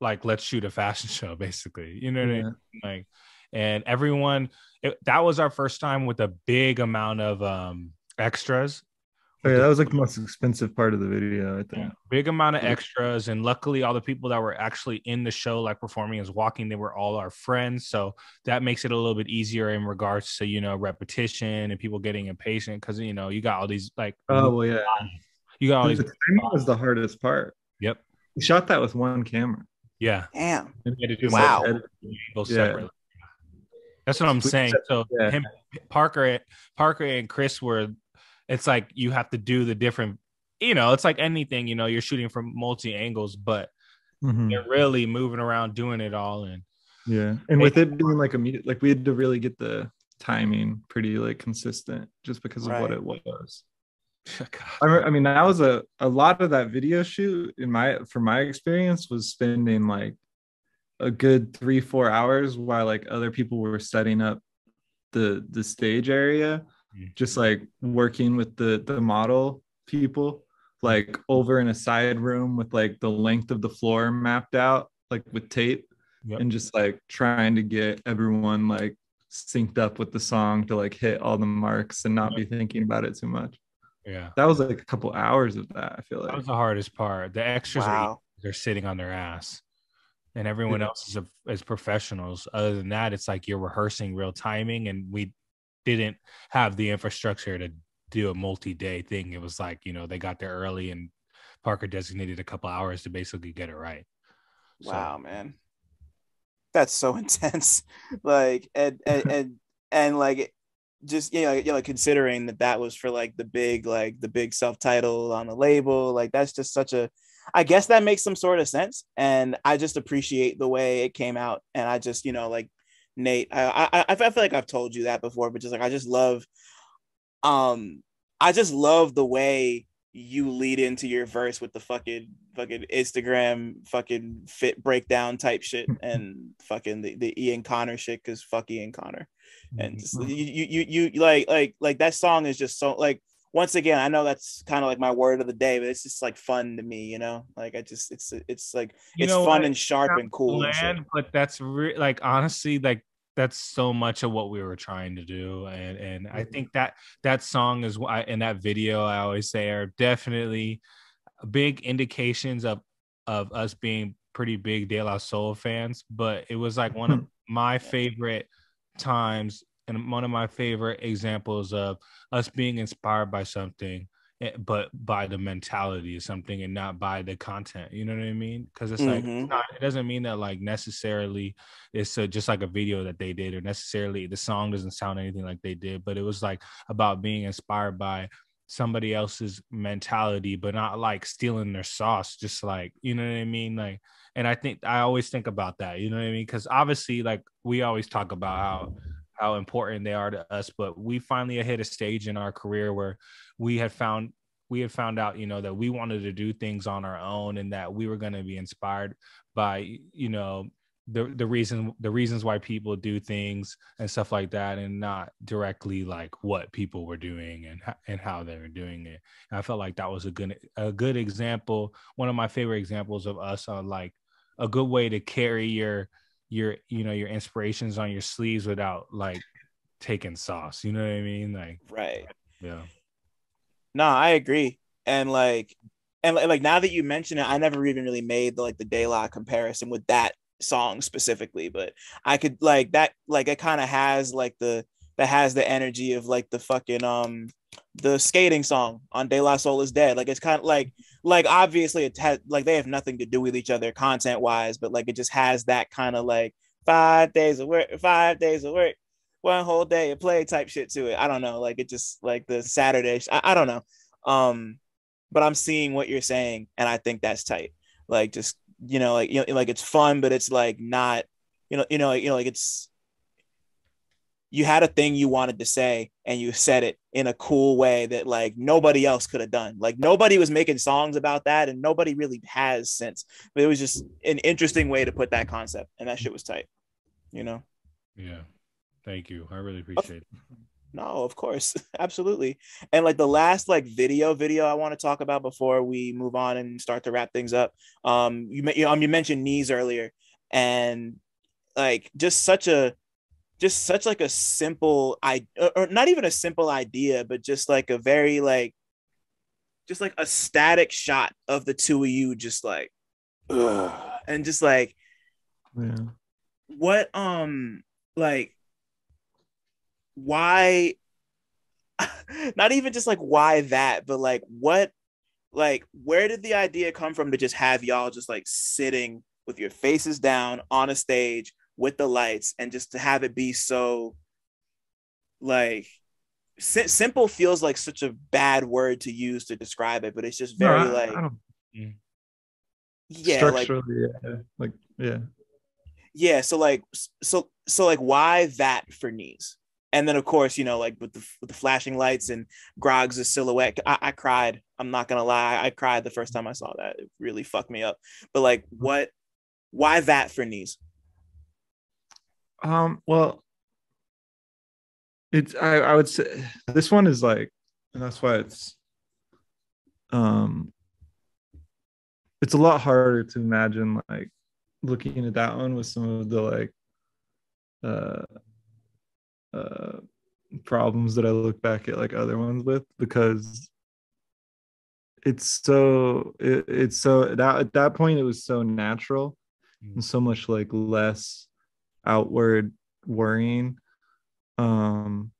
like let's shoot a fashion show basically. You know what i mean? Like and everyone it, that was our first time with a big amount of um extras
Oh, yeah, that was like the most expensive part of the video, I think.
yeah, big amount of extras and luckily all the people that were actually in the show like performing as walking they were all our friends so that makes it a little bit easier in regards to you know repetition and people getting impatient because you know you got all these like
Oh well, yeah.
you got all
The
these
timing was the hardest part.
yep
We shot that with one camera.
yeah
Damn.
And we had to do
Wow.
both angles
Yeah.
separately. That's what I'm saying. So
yeah.
him, Parker, Parker and Chris were. It's like you have to do the different. You know, it's like anything. You know, you're shooting from multi angles, but
Mhm.
they're really moving around, doing it all. And
Yeah, and with it being like immediate, like we had to really get the timing pretty like consistent, just because of what it was. I, re- I mean, that was a a lot of that video shoot in my from my experience was spending like a good three four hours while like other people were setting up the the stage area. Just like working with the the model people like over in a side room with like the length of the floor mapped out like with tape
Yep.
and just like trying to get everyone like synced up with the song to like hit all the marks and not be thinking about it too much
yeah,
that was like a couple hours of that. I feel like that
was the hardest part. The extras are they're sitting on their ass, and everyone else is a, is professionals. Other than that, it's like you're rehearsing real timing, and we didn't have the infrastructure to do a multi-day thing. It was like you know they got there early, and Parker designated a couple hours to basically get it right. So,
Wow, man. That's so intense. Like and and and, and like just you know, you know, considering that that was for like the big like the big self-title on the label, like that's just such a I guess that makes some sort of sense. And I just appreciate the way it came out. And I just, you know, like Nate, I I, I feel like I've told you that before, but just like I just love um I just love the way you lead into your verse with the fucking fucking Instagram fucking fit breakdown type shit and fucking the, the Ian Connor shit because fuck Ian Connor. And just, you, you you you like like like that song is just so like once again I know that's kind of like my word of the day but it's just like fun to me you know like I just it's it's like
You
it's fun
what?
and sharp and cool and
but that's re- like honestly like that's so much of what we were trying to do and and i
Mhm.
think that that song is why in that video i always say are definitely big indications of of us being pretty big de la soul fans but it was like one of my favorite times and one of my favorite examples of us being inspired by something eh, but by the mentality of something and not by the content you know what i mean? Because it's like
Mhm.
it's not, it doesn't mean that like necessarily it's a, just like a video that they did or necessarily the song doesn't sound anything like they did but it was like about being inspired by somebody else's mentality but not like stealing their sauce just like you know what i mean? Like and i think i always think about that you know what i mean? Because obviously like we always talk about how how important they are to us but we finally hit a stage in our career where we had found we had found out you know that we wanted to do things on our own and that we were going to be inspired by you know the the reason the reasons why people do things and stuff like that and not directly like what people were doing and and how they were doing it. And i felt like that was a good a good example. One of my favorite examples of us on like a good way to carry your your you know your inspirations on your sleeves without like taking sauce you know what i mean? Like
right.
yeah.
No, I agree. And like, and like, now that you mention it, I never even really made the like the De La comparison with that song specifically, but I could like that, like it kind of has like the that has the energy of like the fucking um the skating song on De La Soul is Dead. Like it's kind of like like obviously it had like they have nothing to do with each other content wise, but like it just has that kind of like five days of work, five days of work, one whole day of play type shit to it. I don't know, like it just like the Saturday. sh- I, I don't know, um, but I'm seeing what you're saying, and I think that's tight. Like just you know, like you know, like it's fun, but it's like not, you know, you know, you know, like it's you had a thing you wanted to say and you said it in a cool way that like nobody else could have done. Like nobody was making songs about that and nobody really has since. But it was just an interesting way to put that concept and that shit was tight. You know?
yeah thank you i really appreciate it
no, of course, absolutely. And like the last like video video I want to talk about before we move on and start to wrap things up. Um, you you, um, you mentioned knees earlier, and like just such a just such like a simple I or not even a simple idea, but just like a very like just like a static shot of the two of you just like ugh, and just like
Yeah.
what um like why not even just like why that but like what like where did the idea come from to just have y'all just like sitting with your faces down on a stage with the lights and just to have it be so like si- simple feels like such a bad word to use to describe it but it's just very
No, I-
like
I don't, mm.
yeah like
yeah. Like, yeah.
yeah so like so so like why that for knees and then of course you know like with the with the flashing lights and Groggs' silhouette I, I cried i'm not gonna lie i cried the first time i saw that it really fucked me up but like mm-hmm. what why that for knees
Um, well, it's I, I would say this one is like, and that's why it's um it's a lot harder to imagine like looking at that one with some of the like uh uh problems that I look back at like other ones with because it's so it, it's so that at that point it was so natural and so much like less outward worrying um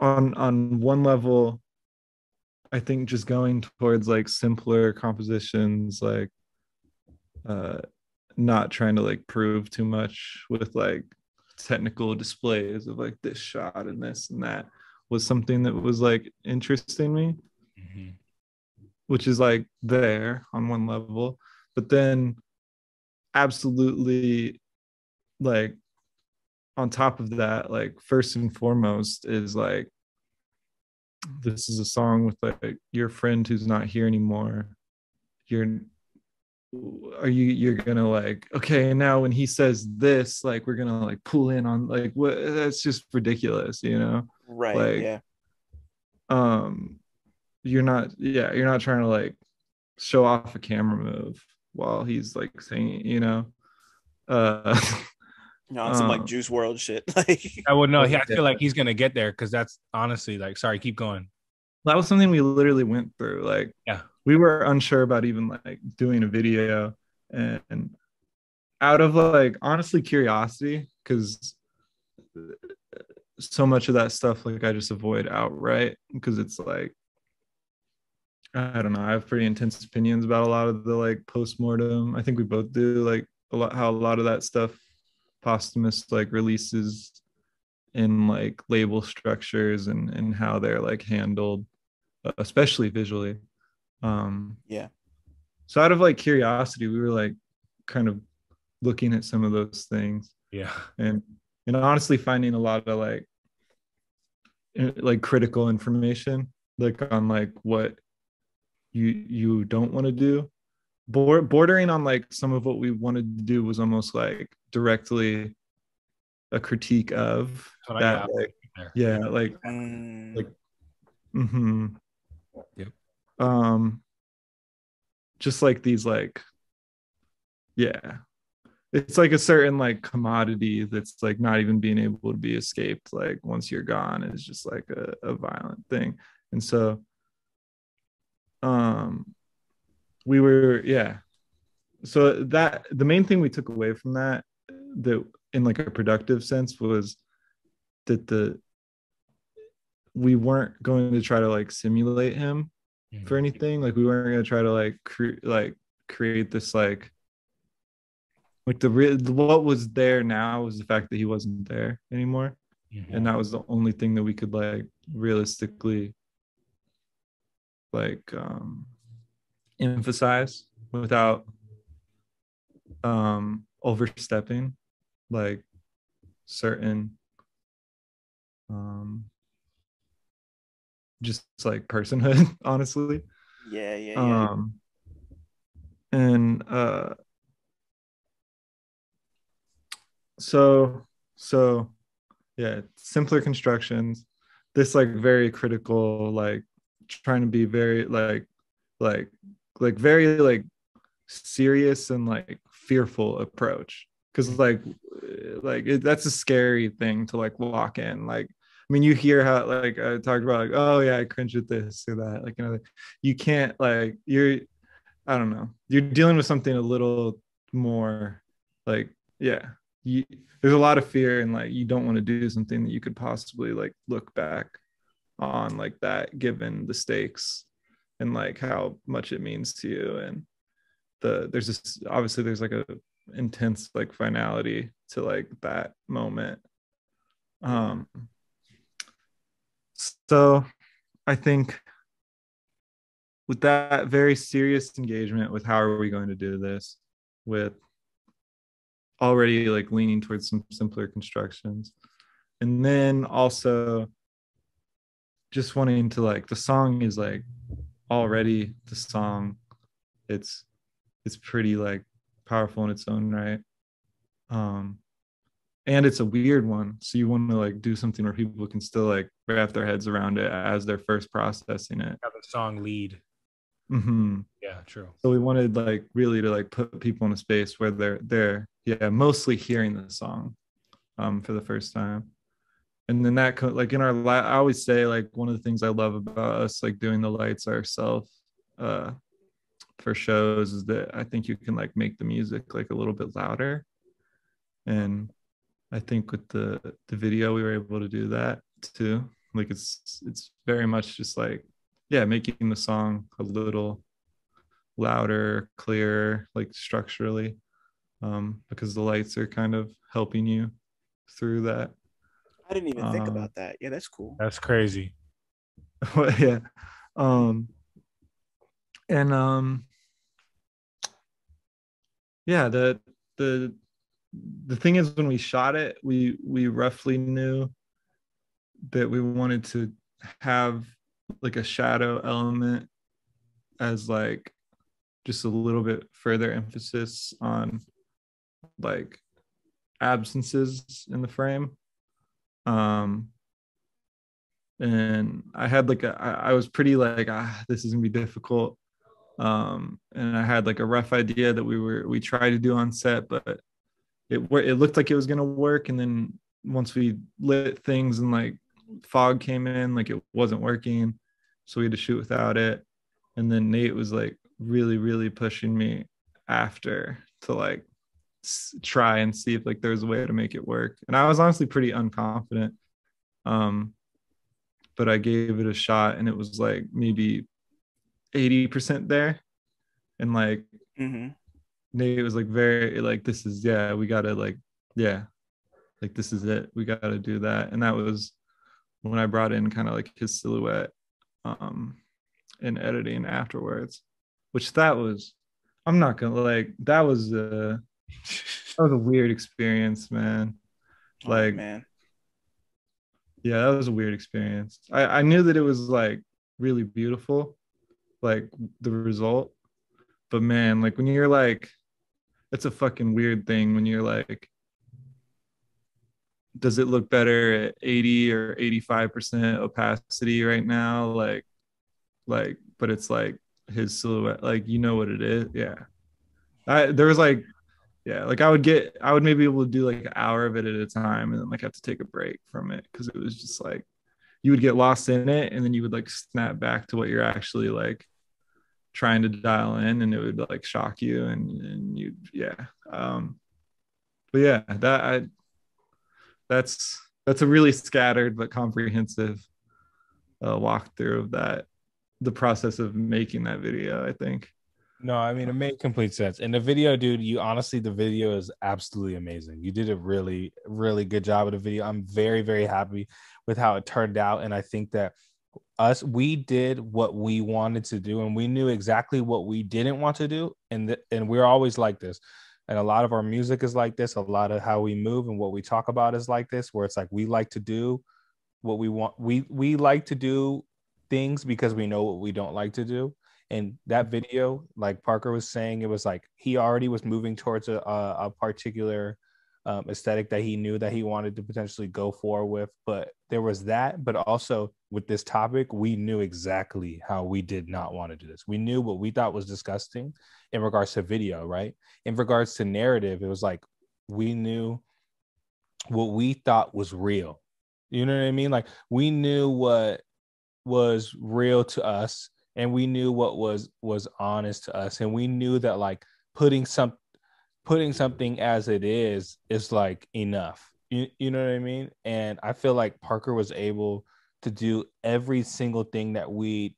on on one level i think just going towards like simpler compositions like uh not trying to like prove too much with like technical displays of like this shot and this and that was something that was like interesting me
Mhm.
which is like there on one level but then absolutely like on top of that like first and foremost is like this is a song with like your friend who's not here anymore. You're are you you're gonna like okay and now when he says this like we're gonna like pull in on like what that's just ridiculous you know?
Right
Like-
yeah.
um you're not yeah you're not trying to like show off a camera move while he's like saying you know? Uh
you know on some like
um,
Juice WRLD shit like
I would know. He, I feel like he's gonna get there because that's honestly like. Sorry, keep going.
that was something we literally went through like
Yeah.
we were unsure about even like doing a video and out of like honestly curiosity because so much of that stuff like i just avoid outright because it's like i don't know i have pretty intense opinions about a lot of the like post-mortem i think we both do like a lot how a lot of that stuff posthumous like releases in like label structures and and how they're like handled uh, especially visually. Um
yeah.
so out of like curiosity we were like kind of looking at some of those things.
Yeah.
and and honestly finding a lot of like like critical information like on like what you you don't want to do. Bor- bordering on like some of what we wanted to do was almost like directly a critique of
That's
that like yeah like
Mm,
Like- hmm
Yep.
Um, just like these, like, yeah, it's like a certain like commodity that's like not even being able to be escaped. Like once you're gone, it's just like a, a violent thing. And so, um, we were, yeah. So that the main thing we took away from that, that in like a productive sense, was that the we weren't going to try to like simulate him
Mhm.
for anything like we weren't going to try to like cre- like create this like like the real what was there now was the fact that he wasn't there anymore
Mhm.
and that was the only thing that we could like realistically like um emphasize without um overstepping like certain um just like personhood honestly
yeah yeah yeah
um and uh so so yeah, simpler constructions. This like very critical, like trying to be very like like like very like serious and like fearful approach. Because like like it, that's a scary thing to like walk in. Like i mean you hear how like i talked about like oh yeah i cringe at this or that like you know you can't like you're i don't know. You're dealing with something a little more like yeah. You, there's a lot of fear and like you don't want to do something that you could possibly like look back on like that given the stakes and like how much it means to you and the there's this obviously there's like a intense like finality to like that moment. Um so i think with that very serious engagement with how are we going to do this with already like leaning towards some simpler constructions and then also just wanting to like the song is like already the song it's it's pretty like powerful in its own right um and it's a weird one so you want to like do something where people can still like wrap their heads around it as they're first processing it
Have a song lead.
mm-hmm.
Yeah, true.
so we wanted like really to like put people in a space where they're they're yeah mostly hearing the song um for the first time and then that like in our la- i always say like one of the things i love about us like doing the lights ourselves uh for shows is that i think you can like make the music like a little bit louder. And i think with the the video we were able to do that too. Like it's it's very much just like yeah making the song a little louder clearer like structurally um because the lights are kind of helping you through that
I didn't even think
Um,
about that. Yeah, that's cool.
That's crazy.
yeah um and um yeah the the the thing is when we shot it we we roughly knew that we wanted to have like a shadow element as like just a little bit further emphasis on like absences in the frame um and I had like a I, I was pretty like ah this is gonna be difficult. Um and I had like a rough idea that we were we tried to do on set but it it looked like it was gonna work. And then once we lit things and like fog came in like it wasn't working. So we had to shoot without it. And then Nate was like really really pushing me after to like try and see if like there's a way to make it work and I was honestly pretty unconfident um but I gave it a shot and it was like maybe 80% there. And like
hmm
Nate was like very like this is yeah, we gotta like, yeah, like this is it. We gotta do that. And that was when I brought in kind of like his silhouette um in editing afterwards, which that was I'm not gonna like that was a that was a weird experience, man. Like
oh, man,
yeah that was a weird experience. I i knew that it was like really beautiful like the result. But man like when you're like it's a fucking weird thing when you're like does it look better at 80 or 85% opacity right now? Like like but it's like his silhouette like you know what it is. Yeah. I there was like yeah like i would get i would maybe be able to do like an hour of it at a time and then like have to take a break from it because it was just like you would get lost in it and then you would like snap back to what you're actually like trying to dial in and it would like shock you and and you yeah um but yeah that i that's that's a really scattered but comprehensive uh, walkthrough of that the process of making that video i think
No, I mean it made complete sense. And the video, dude, you honestly, the video is absolutely amazing. You did a really, really good job of the video. I'm very, very happy with how it turned out. And I think that us, we did what we wanted to do, and we knew exactly what we didn't want to do. And th- and we're always like this. And a lot of our music is like this. A lot of how we move and what we talk about is like this, where it's like we like to do what we want. We we like to do things because we know what we don't like to do and that video like parker was saying it was like he already was moving towards a, a, a particular um, aesthetic that he knew that he wanted to potentially go for with. But there was that, but also with this topic, we knew exactly how we did not want to do this. We knew what we thought was disgusting in regards to video, right? In regards to narrative, it was like we knew what we thought was real. You know what I mean? Like we knew what was real to us and we knew what was was honest to us. And we knew that like putting some putting something as it is is like enough. You, you know what i mean? And i feel like parker was able to do every single thing that we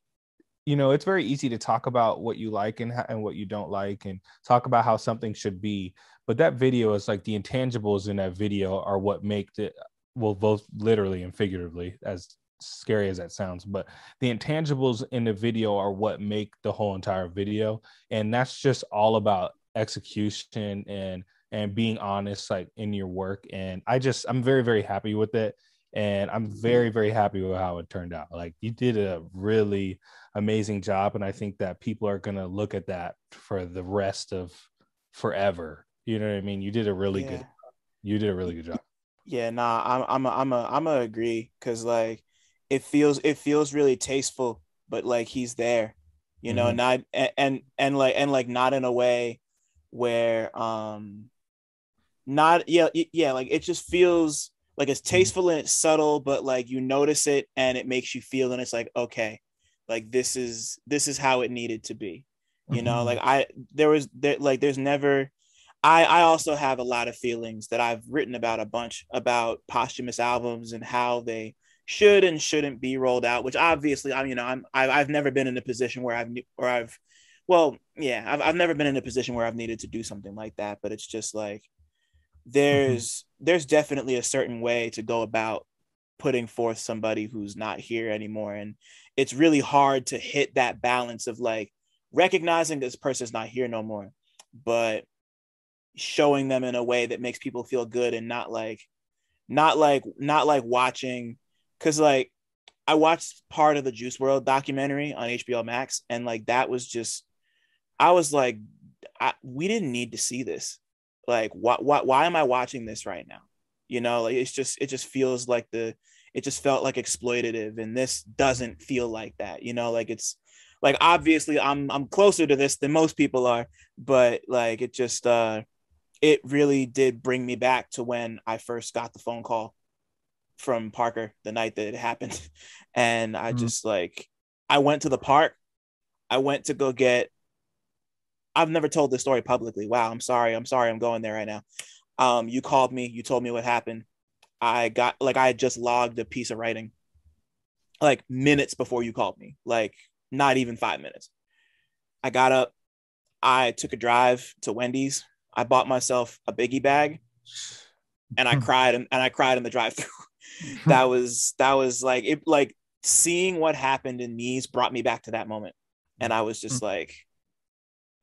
you know it's very easy to talk about what you like and, and what you don't like and talk about how something should be. But that video is like the intangibles in that video are what make it well both literally and figuratively as scary as that sounds but the intangibles in the video are what make the whole entire video and that's just all about execution and and being honest like in your work and i just i'm very very happy with it and i'm very very happy with how it turned out. Like you did a really amazing job and i think that people are going to look at that for the rest of forever. You know what i mean? You did a really yeah. good you did a really good job.
Yeah nah i'm i'm a, i'm a i'm a agree because like it feels it feels really tasteful but like he's there you know mm-hmm. not and, and and like and like not in a way where um not yeah yeah like it just feels like it's mm-hmm. tasteful and it's subtle but like you notice it and it makes you feel and it's like okay like this is this is how it needed to be you mm-hmm. know like i there was there like there's never i i also have a lot of feelings that i've written about a bunch about posthumous albums and how they should and shouldn't be rolled out which obviously i'm you know i'm i've, I've never been in a position where i've or i've well, yeah, I've, I've never been in a position where I've needed to do something like that, but it's just like there's mm-hmm. there's definitely a certain way to go about putting forth somebody who's not here anymore and it's really hard to hit that balance of like recognizing this person's not here no more but showing them in a way that makes people feel good and not like not like not like watching because like i watched part of the Juice WRLD documentary on hbo max and like that was just I was like, I, we didn't need to see this. Like, why, why, why am I watching this right now? You know, like it's just, it just feels like the, it just felt like exploitative, and this doesn't feel like that. You know, like it's, like obviously I'm, I'm closer to this than most people are, but like it just, uh, it really did bring me back to when I first got the phone call from Parker the night that it happened, and I mm-hmm. just like, I went to the park. I went to go get I've never told this story publicly. Wow, I'm sorry. I'm sorry. I'm going there right now. Um, you called me. You told me what happened. I got like I had just logged a piece of writing, like minutes before you called me. Like not even five minutes. I got up. I took a drive to Wendy's. I bought myself a biggie bag, and I cried and, and I cried in the drive-through. that was that was like it. Like seeing what happened in these brought me back to that moment, and I was just mm. like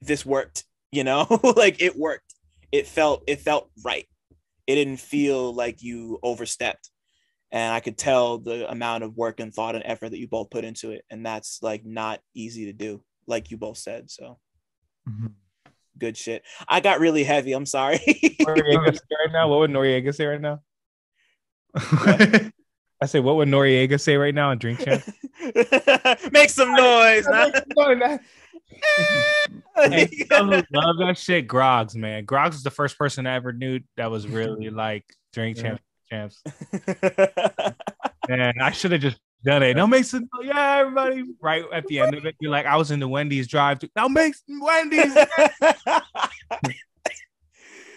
this worked you know? Like it worked. It felt it felt right. It didn't feel like you overstepped. And i could tell the amount of work and thought and effort that you both put into it. And that's like not easy to do like you both said. So mm-hmm. good shit. I got really heavy. I'm sorry.
Right now. What would Noreaga say right now I say, what would Noreaga say right now on Drink Champ?
Make some noise.
hey, love that shit. Groggs, man. Groggs is the first person I ever knew that was really like drink yeah. champs. man, I should have just done it. Now make some, yeah, everybody. Right at the end of it, you're like, I was in the Wendy's drive. Now make some Wendy's.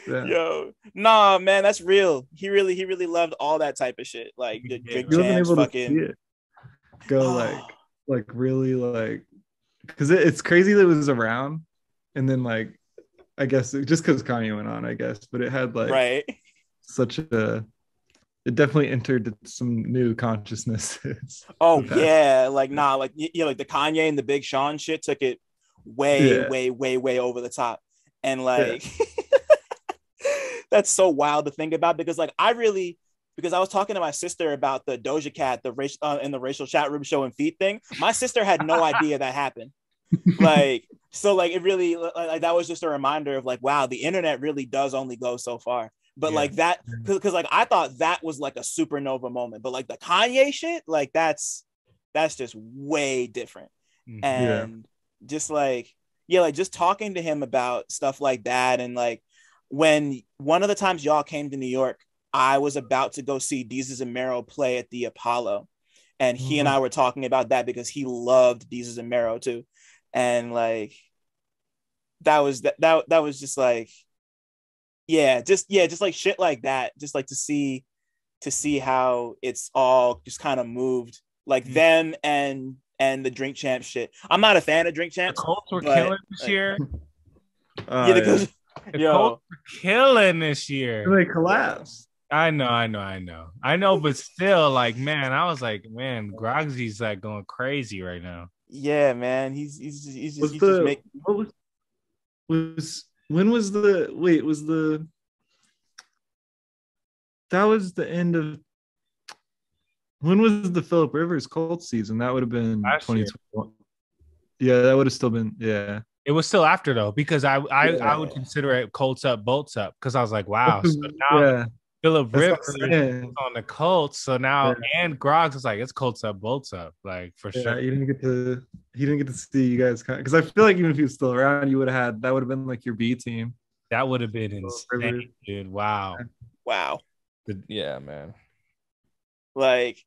Yeah. Yo, nah, man, that's real. He really, he really loved all that type of shit. Like the drink champs, fucking
go like, like really like because it, it's crazy that it was around, and then like I guess just because Kanye went on, I guess, but it had like
right
such a it definitely entered some new consciousnesses.
Oh yeah, like nah, like yeah, like the Kanye and the Big Sean shit took it way, yeah. way, way, way over the top, and like yeah. that's so wild to think about because like I really because I was talking to my sister about the Doja Cat, the race uh, in the racial chat room showing feet thing. My sister had no idea that happened. Like, so like it really like that was just a reminder of like, wow, the internet really does only go so far. But
Yeah.
like that, because like I thought that was like a supernova moment. But like the Kanye shit, like that's that's just way different.
Mhm.
And just like yeah, like just talking to him about stuff like that, and like when one of the times y'all came to New York, I was about to go see Desus and Mero play at the Apollo, and he and
Mhm.
I were talking about that because he loved Desus and Mero too, and like that was that that that was just like yeah just yeah just like shit like that just like to see to see how it's all just kind of moved like
Mhm.
them and and the drink champ shit i'm not a fan of drink
The Colts were
but,
killing this
like-
year.
Uh,
yeah, because
The
yo
Colts were killing this year.
they collapsed.
I know, I know, I know, I know, but still, like, man, I was like, man, Grogsy's like going crazy right now.
yeah man he's he's just, he's just,
Was
he's
the
just make,
what was was when was the wait was the that was the end of when was the Philip Rivers Colts season? That would have been 2021. Yeah, that would have still been yeah.
It was still after though, because I I, I would consider it Colts up, bolts up, because I was like, wow. So mm-hmm. now
yeah,
Philip Rivers
what I'm saying.
on the Colts, so now
Yeah.
and Groggs is like, it's Colts up, bolts up, like for
Yeah,
sure.
you didn't get to he didn't get to see you guys because I feel like even if he was still around, you would have had that would have been like your B team.
That would have been
Philip Rivers.
insane, dude. Wow.
wow
Yeah, man.
like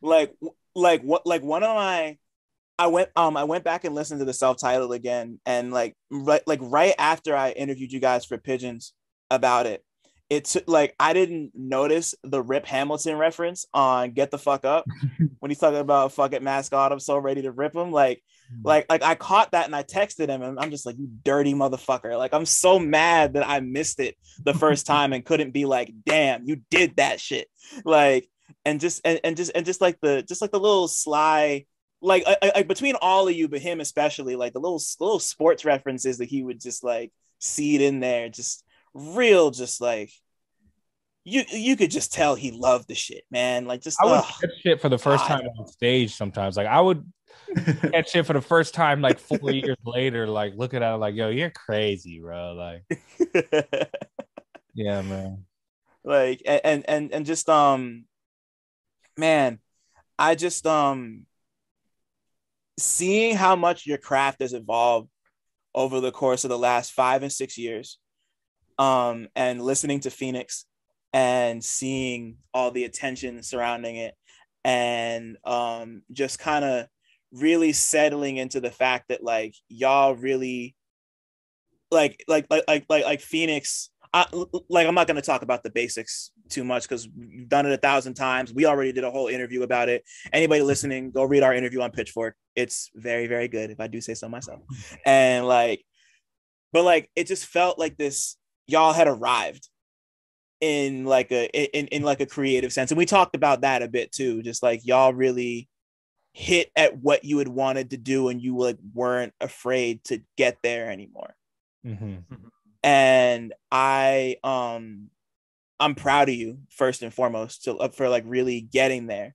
like like what like one of my I went um I went back and listened to the self-titled again and like right like right after I interviewed you guys for pigeons about it It's like I didn't notice the Rip Hamilton reference on Get the Fuck Up when he's talking about fuck it mascot I'm so ready to rip him like like like I caught that and I texted him and I'm just like you dirty motherfucker like I'm so mad that I missed it the first time and couldn't be like damn you did that shit like and just and, and just and just like the just like the little sly like I, I, between all of you but him especially like the little little sports references that he would just like seed in there just real just like you you could just tell he loved the shit man like just
I would
ugh.
catch shit for the first
God.
time on stage sometimes. Like I would catch shit for the first time like four years later, like looking at it like, yo, you're crazy, bro. Like, yeah, man.
like and and and just um man i just um seeing how much your craft has evolved over the course of the last five and six years um and listening to phoenix and seeing all the attention surrounding it and um just kind of really settling into the fact that like y'all really like like like like like, like phoenix I, like I'm not going to talk about the basics too much because we've done it a thousand times. We already did a whole interview about it. Anybody listening, go read our interview on Pitchfork. It's very, very good, if I do say so myself. And like, but like, it just felt like this. Y'all had arrived in like a in in like a creative sense, and we talked about that a bit too. Just like y'all really hit at what you had wanted to do, and you like weren't afraid to get there anymore
hmm
and I um I'm proud of you first and foremost to for like really getting there.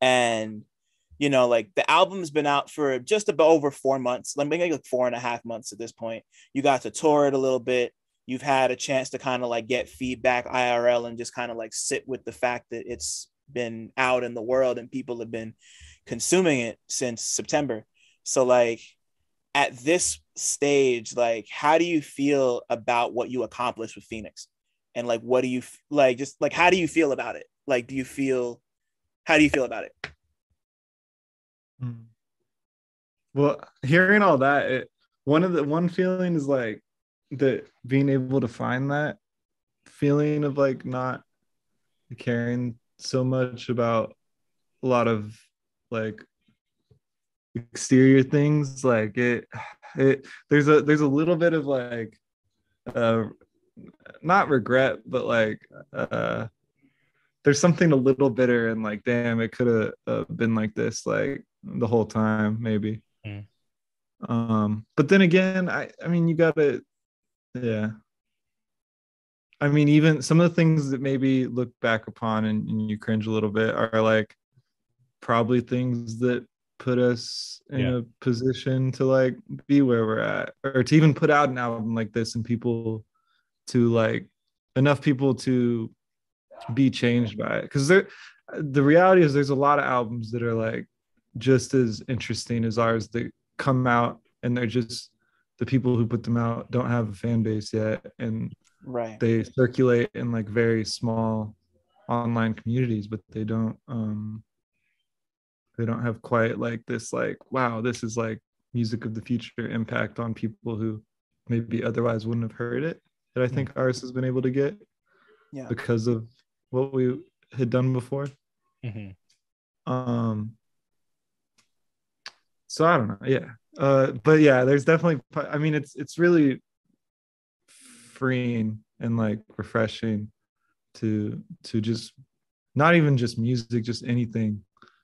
And you know, like the album's been out for just about over four months, like maybe like four and a half months at this point. You got to tour it a little bit. You've had a chance to kind of like get feedback IRL and just kind of like sit with the fact that it's been out in the world and people have been consuming it since September. So like at this stage like how do you feel about what you accomplished with phoenix and like what do you like just like how do you feel about it like do you feel how do you feel about it.
Well, hearing all that, it, one of the one feeling is like that being able to find that feeling of like not caring so much about a lot of like exterior things like it it there's a there's a little bit of like uh not regret but like uh there's something a little bitter and like damn it could have uh, been like this like the whole time maybe
Mm.
um but then again i i mean you gotta yeah i mean even some of the things that maybe look back upon and, and you cringe a little bit are like probably things that put us in
Yeah.
a position to like be where we're at or to even put out an album like this and people to like enough people to be changed by it because there the reality is there's a lot of albums that are like just as interesting as ours that come out and they're just the people who put them out don't have a fan base yet and
right.
they circulate in like very small online communities but they don't um they don't have quite like this like wow this is like music of the future impact on people who maybe otherwise wouldn't have heard it that i think ours has been able to get
yeah.
because of what we had done before.
Mhm.
um so i don't know. Yeah. Uh but yeah there's definitely i mean it's it's really freeing and like refreshing to to just not even just music just anything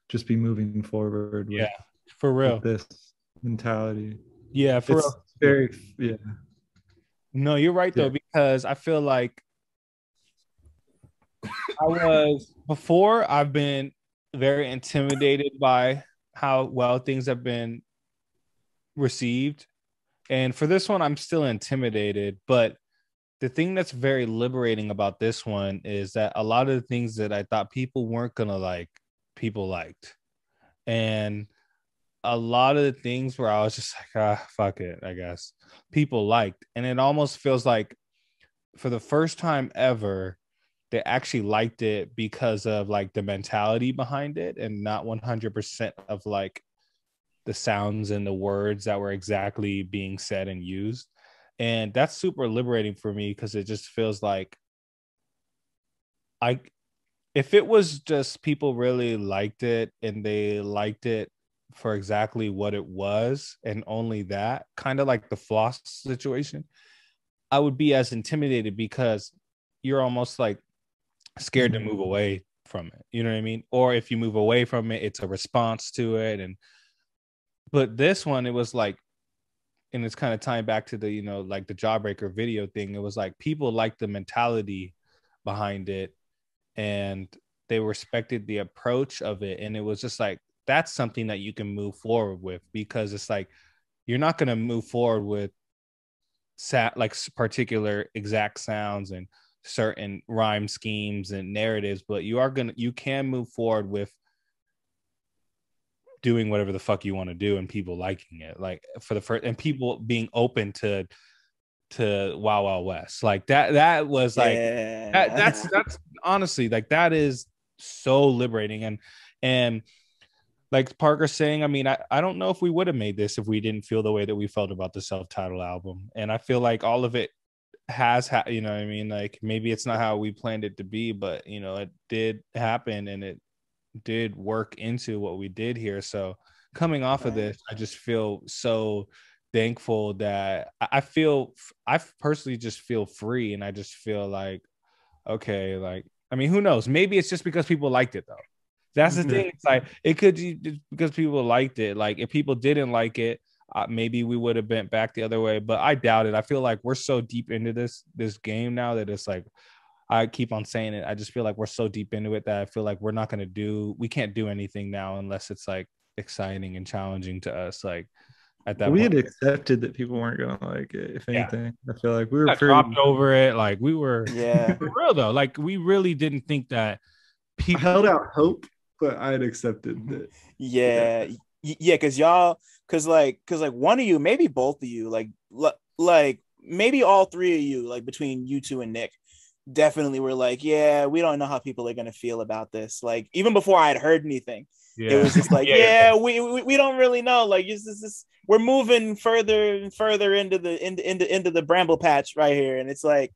just be moving forward with,
Yeah, for real.
this mentality.
Yeah, for
it's
real.
very yeah.
No, you're right though, because I feel like I was before I've been very intimidated by how well things have been received. And for this one, I'm still intimidated. But the thing that's very liberating about this one is that a lot of the things that I thought people weren't gonna like, people liked. And a lot of the things where I was just like, ah, fuck it, I guess people liked. And it almost feels like for the first time ever, they actually liked it because of like the mentality behind it and not 100% of like the sounds and the words that were exactly being said and used. And that's super liberating for me because it just feels like I if it was just people really liked it and they liked it for exactly what it was and only that, kind of like the floss situation, I would be as intimidated because you're almost like scared to move away from it. You know what I mean? Or if you move away from it, it's a response to it. And but this one, it was like, and it's kind of tying back to the, you know, like the jawbreaker video thing. It was like people liked the mentality behind it and they respected the approach of it. And it was just like that's something that you can move forward with because it's like you're not going to move forward with sat like particular exact sounds and certain rhyme schemes and narratives but you are going to you can move forward with doing whatever the fuck you want to do and people liking it like for the first and people being open to to wild wild west like that that was like
yeah.
that, that's that's honestly like that is so liberating and and like Parker saying, I mean, I, I don't know if we would have made this if we didn't feel the way that we felt about the self-titled album. And I feel like all of it has ha- you know I mean? Like maybe it's not how we planned it to be, but you know, it did happen and it did work into what we did here. So coming off of this, I just feel so thankful that I I feel I personally just feel free and I just feel like okay, like I mean, who knows? Maybe it's just because people liked it though. That's the
mm-hmm.
thing. It's like it could be because people liked it. Like if people didn't like it, uh, maybe we would have bent back the other way. But I doubt it. I feel like we're so deep into this this game now that it's like I keep on saying it. I just feel like we're so deep into it that I feel like we're not gonna do. We can't do anything now unless it's like exciting and challenging to us. Like at that
we
point,
had accepted that people weren't gonna like it if
Yeah.
anything i feel like we were pretty
dropped over it. Like we were
yeah
for real though. Like we really didn't think that
I
people.
held out hope but i had accepted that
yeah Y- yeah because y'all because like because like one of you maybe both of you like like maybe all three of you like between you two and nick definitely were like yeah we don't know how people are going to feel about this like even before i had heard anything
Yeah.
it was just like
Yeah,
yeah,
yeah.
we, we we don't really know like this is we're moving further and further into the into into into the bramble patch right here and it's like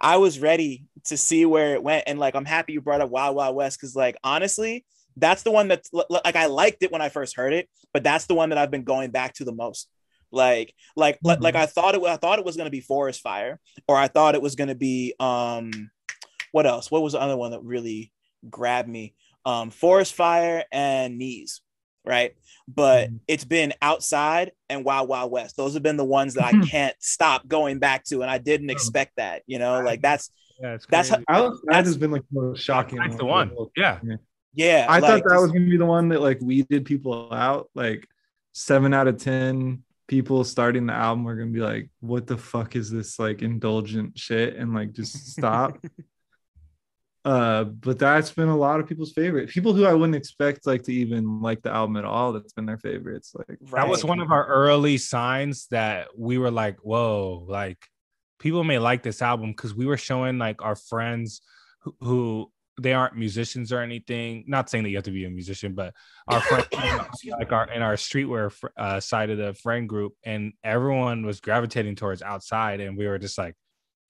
i was ready to see where it went and like i'm happy you brought up wild wild west because like honestly that's the one that's l- l- like i liked it when i first heard it but that's the one that i've been going back to the most like like like, like i thought it i thought it was going to be forest fire or i thought it was going to be um what else what was the other one that really grabbed me um forest fire and knees right but
Mhm.
it's been outside and wild wild west those have been the ones that i
Mhm.
can't stop going back to and i didn't
Oh.
expect that you know like that's
Yeah,
that's how-
crazy.
Outside
That's-
has been like the most shocking
That's the
one.
one. Yeah.
Yeah
I
like,
thought that was gonna be the one that like weeded people out. Like seven out of ten people starting the album are gonna be like, "What the fuck is this like indulgent shit?" and like just stop. uh, but that's been a lot of people's favorite. People who I wouldn't expect like to even like the album at all. That's been their favorites. Like
That was one of our early signs that we were like, whoa, like people may like this album because we were showing like our friends who, who they aren't musicians or anything. Not saying that you have to be a musician, but our friends like our in our streetwear uh, side of the friend group, and everyone was gravitating towards outside, and we were just like,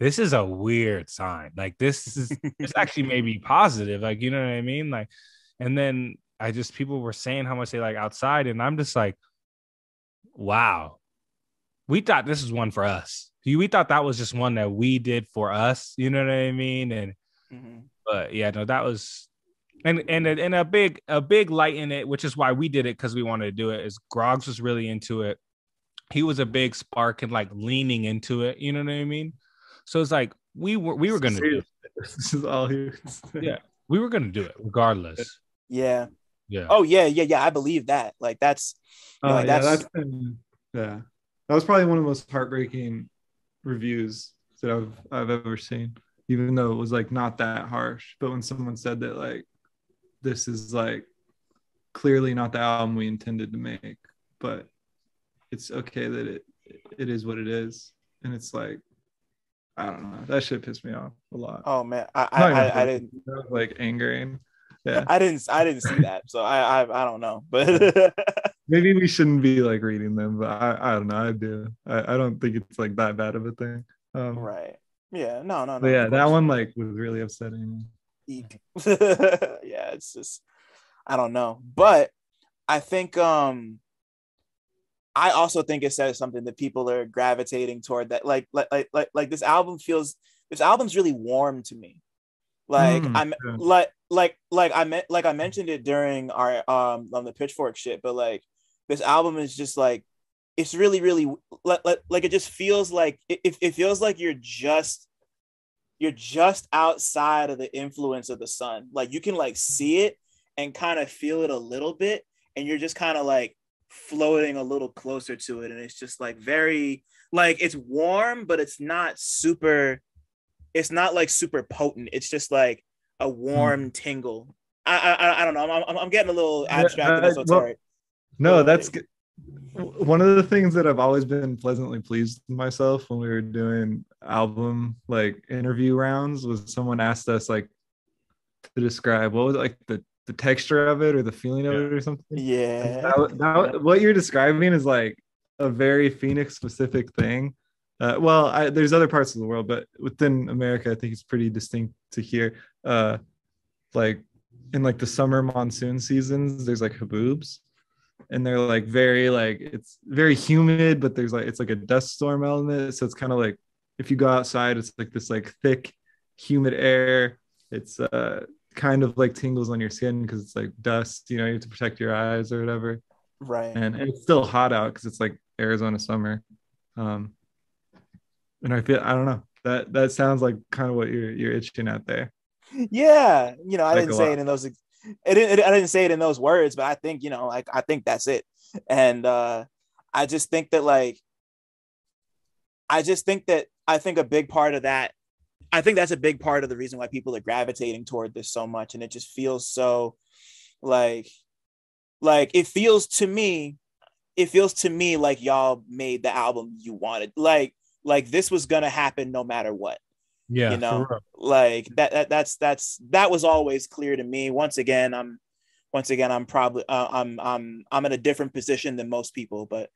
this is a weird sign. Like this is this actually may be positive. Like you know what I mean? Like, and then I just people were saying how much they like outside, and I'm just like wow we thought this was one for us we thought that was just one that we did for us you know what i mean and
Mhm.
But yeah no that was and and and a big a big light in it which is why we did it because we wanted to do it is Groggs was really into it he was a big spark and like leaning into it you know what i mean so it's like we were we were gonna do it.
this is all he was saying.
Yeah. we were gonna do it regardless
Yeah.
yeah
Oh yeah, yeah, yeah. I believe that. Like that's you know,
Uh,
like,
yeah,
that's,
that's been, yeah. That was probably one of the most heartbreaking reviews that I've I've ever seen. Even though it was like not that harsh, but when someone said that like this is like clearly not the album we intended to make, but it's okay that it it is what it is, and it's like I don't know that shit pissed me off a lot.
oh man, I I, I, I didn't
like angering. Yeah,
I didn't I didn't see that. So I I, I don't know. But
maybe we shouldn't be like reading them, but I I don't know. I do. I, I don't think it's like that bad of a thing. Um,
right. Yeah, no, no, no.
But yeah, that one like was really upsetting.
Yeah, it's just I don't know. But I think um I also think it says something that people are gravitating toward that like like like like, like this album feels this album's really warm to me. Like
Mm,
I'm
yeah.
like like like I meant like I mentioned it during our um on the pitchfork shit, but like this album is just like it's really really like like, like it just feels like it, it it feels like you're just you're just outside of the influence of the sun. Like you can like see it and kind of feel it a little bit, and you're just kind of like floating a little closer to it. And it's just like very like it's warm, but it's not super, it's not like super potent. It's just like a warm tingle. I I, I don't know. I'm, I'm, I'm getting a little abstract and
uh,
esoteric.
No, that's good. One of the things that I've always been pleasantly pleased with myself when we were doing album like interview rounds was someone asked us like to describe what was like the the texture of it or the feeling of
Yeah.
it or something.
yeah.
That- that- what you're describing is like a very Phoenix specific thing. Uh, well, I, there's other parts of the world, but within America, I think it's pretty distinct to here. Uh, like in like the summer monsoon seasons, there's like haboobs, and they're like very like it's very humid, but there's like it's like a dust storm element. So it's kind of like if you go outside, it's like this like thick, humid air. It's uh kind of like tingles on your skin because it's like dust. You know, you have to protect your eyes or whatever
Right.
and, and it's still hot out because it's like Arizona summer. Um, and I feel I don't know that that sounds like kind of what you're you're itching at there.
yeah you know i
Like
didn't say
lot.
it in those it it, i didn't say it in those words but i think you know like i think that's it. And uh i just think that like i just think that i think a big part of that i think that's a big part of the reason why people are gravitating toward this so much. And it just feels so like like it feels to me it feels to me like y'all made the album you wanted. Like like this was gonna happen no matter what
yeah
you know? like that, that that's that's that was always clear to me. Once again i'm once again i'm probably uh, i'm i'm i'm in a different position than most people but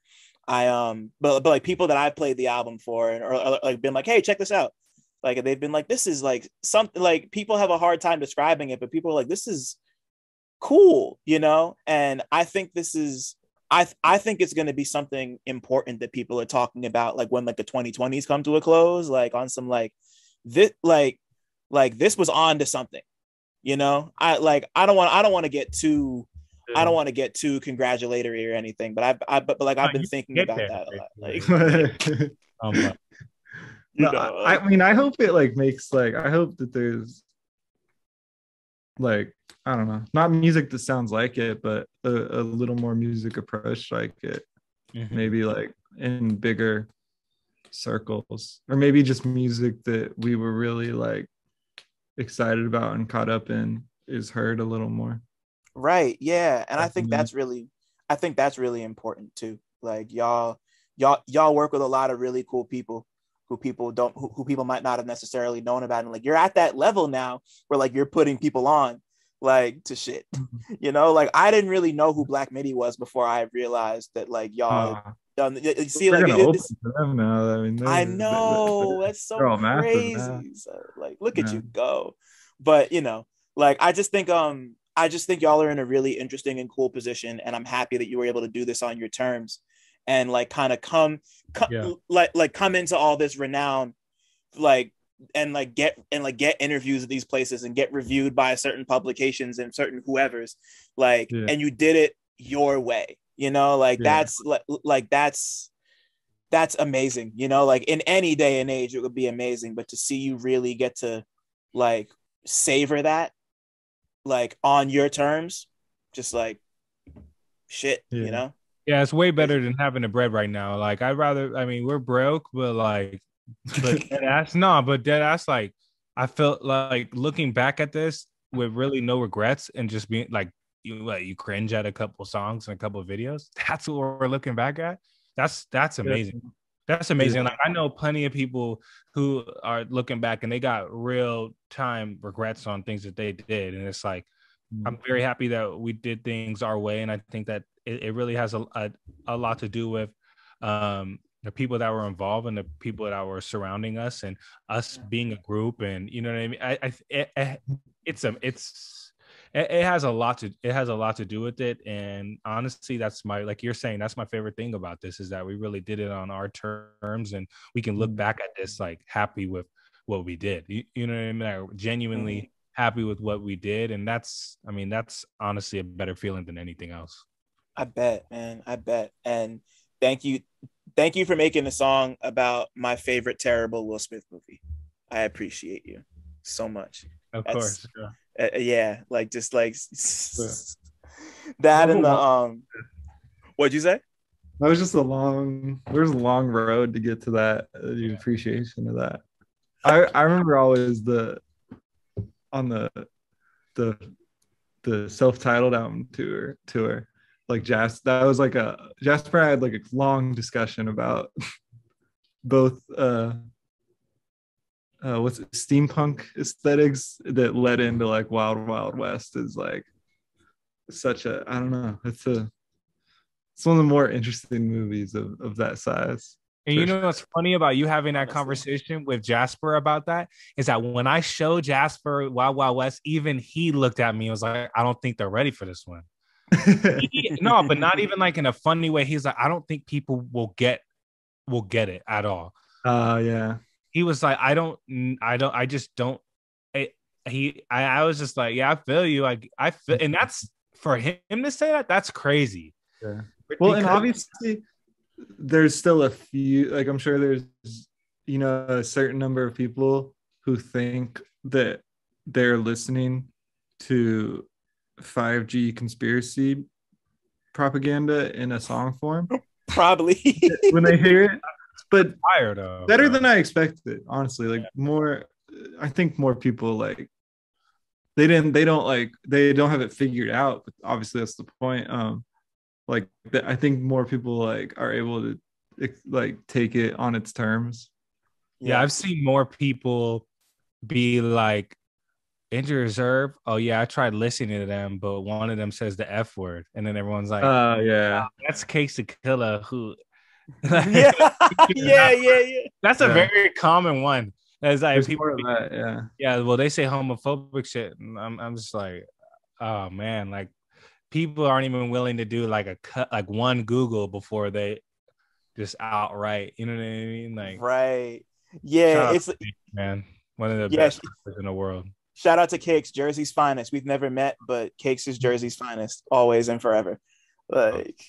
i um but, but like people that i played the album for and or, or, like been like hey check this out. Like they've been like this is like something like people have a hard time describing it but people are like this is cool you know? And i think this is I, th- I think it's going to be something important that people are talking about like when like the 2020s come to a close like on some like this like like this was on to something you know i like i don't want i don't want to get too i don't want to get too congratulatory or anything but i've I, but, but like i've been thinking about
there,
that a lot like
no,
Um, but-
you know,
I, I mean, I hope it like makes like I hope that there's like I don't know, not music that sounds like it, but a, a little more music approach like it.
Mhm.
Maybe like in bigger circles or maybe just music that we were really like excited about and caught up in is heard a little more
Right. Yeah. And I think that's really I think that's really important too. Like y'all y'all y'all work with a lot of really cool people who people don't who, who people might not have necessarily known about and like you're at that level now where like you're putting people on like to shit. You know, like I didn't really know who Black Midi was before I realized that like y'all
Uh,
you see
we're
like it- it's-
them now. I mean,
I know that's so
they're all massive
crazy. So, like, look at you go. But you know, like I just think um I just think y'all are in a really interesting and cool position, and I'm happy that you were able to do this on your terms, and like kind of come, come
Yeah.
like like come into all this renown, like and like get and like get interviews at these places and get reviewed by certain publications and certain whoever's like
Yeah.
and you did it your way you know like
Yeah.
that's like like that's that's amazing you know like in any day and age it would be amazing but to see you really get to like savor that like on your terms just like shit
Yeah.
you know
Yeah, it's way better than having the bread right now. Like I'd rather. I mean, we're broke, but like, but dead ass no, but dead ass like I felt like looking back at this with really no regrets and just being like you what you cringe at a couple songs and a couple videos. That's what we're looking back at. That's that's amazing. That's amazing. Like I know plenty of people who are looking back and they got real time regrets on things that they did, and it's like mm-hmm. I'm very happy that we did things our way, and I think that it, it really has a, a a lot to do with um the people that were involved and the people that were surrounding us and us being a group and you know what I mean. I, I it, it- it's a it's it, it has a lot to it has a lot to do with it, and honestly, that's my like you're saying that's my favorite thing about this is that we really did it on our terms, and we can look mm-hmm. back at this like happy with what we did. You, you know what I mean? Like, genuinely mm-hmm. happy with what we did and that's i mean that's honestly a better feeling than anything else
I bet, man. I bet. And thank you, thank you for making a song about my favorite terrible Will Smith movie. I appreciate you so much.
of
That's-
course yeah.
Uh, yeah, like just like that and the um. What'd you say?
That was just a long. There's a long road to get to that. uh, The appreciation of that. I I remember always the on the the the self-titled album tour tour like Jas that was like a Jasper I had like a long discussion about both uh uh what's it, steampunk aesthetics that led into like Wild Wild West is like such a I don't know it's a it's one of the more interesting movies of, of that size.
and you know what's funny about you having that conversation with jasper about that? Is that when i showed jasper wild wild west even he looked at me and was like i don't think they're ready for this one. He- no but not even like in a funny way. He's like i don't think people will get will get it at all.
Uh yeah.
He was like, I don't, I don't, I just don't. I, he, I, I was just like, yeah, I feel you. I, I feel, and mm-hmm. that's for him to say that. That's crazy.
Yeah. Well, and obviously there's still a few like I'm sure there's you know a certain number of people who think that they're listening to 5G conspiracy propaganda in a song form
Probably.
when they hear it. But
fire though.
better
bro.
than I expected, honestly. Like more, I think more people like they didn't, they don't like, they don't have it figured out. But obviously, that's the point. Um, like th- I think more people like are able to like take it on its terms.
yeah, I've seen more people be like Injury Reserve. Oh yeah, I tried listening to them, but one of them says the F word, and then everyone's like,
Uh, yeah,
"That's Cakes da Killa." Who?
yeah, yeah, yeah, yeah.
That's a
Yeah.
very common one. As like
there's
people,
that. Yeah,
yeah. Well, they say homophobic shit, and I'm, I'm just like, oh man, like people aren't even willing to do like a cut, like one Google before they just outright. You know what I mean? Like,
Right. Yeah, it's
to Cakes, man, one of the
Yeah,
best rappers in the world.
shout out to Cakes, Jersey's finest. We've never met, but Cakes is mm-hmm. Jersey's finest, always and forever. Oh. Like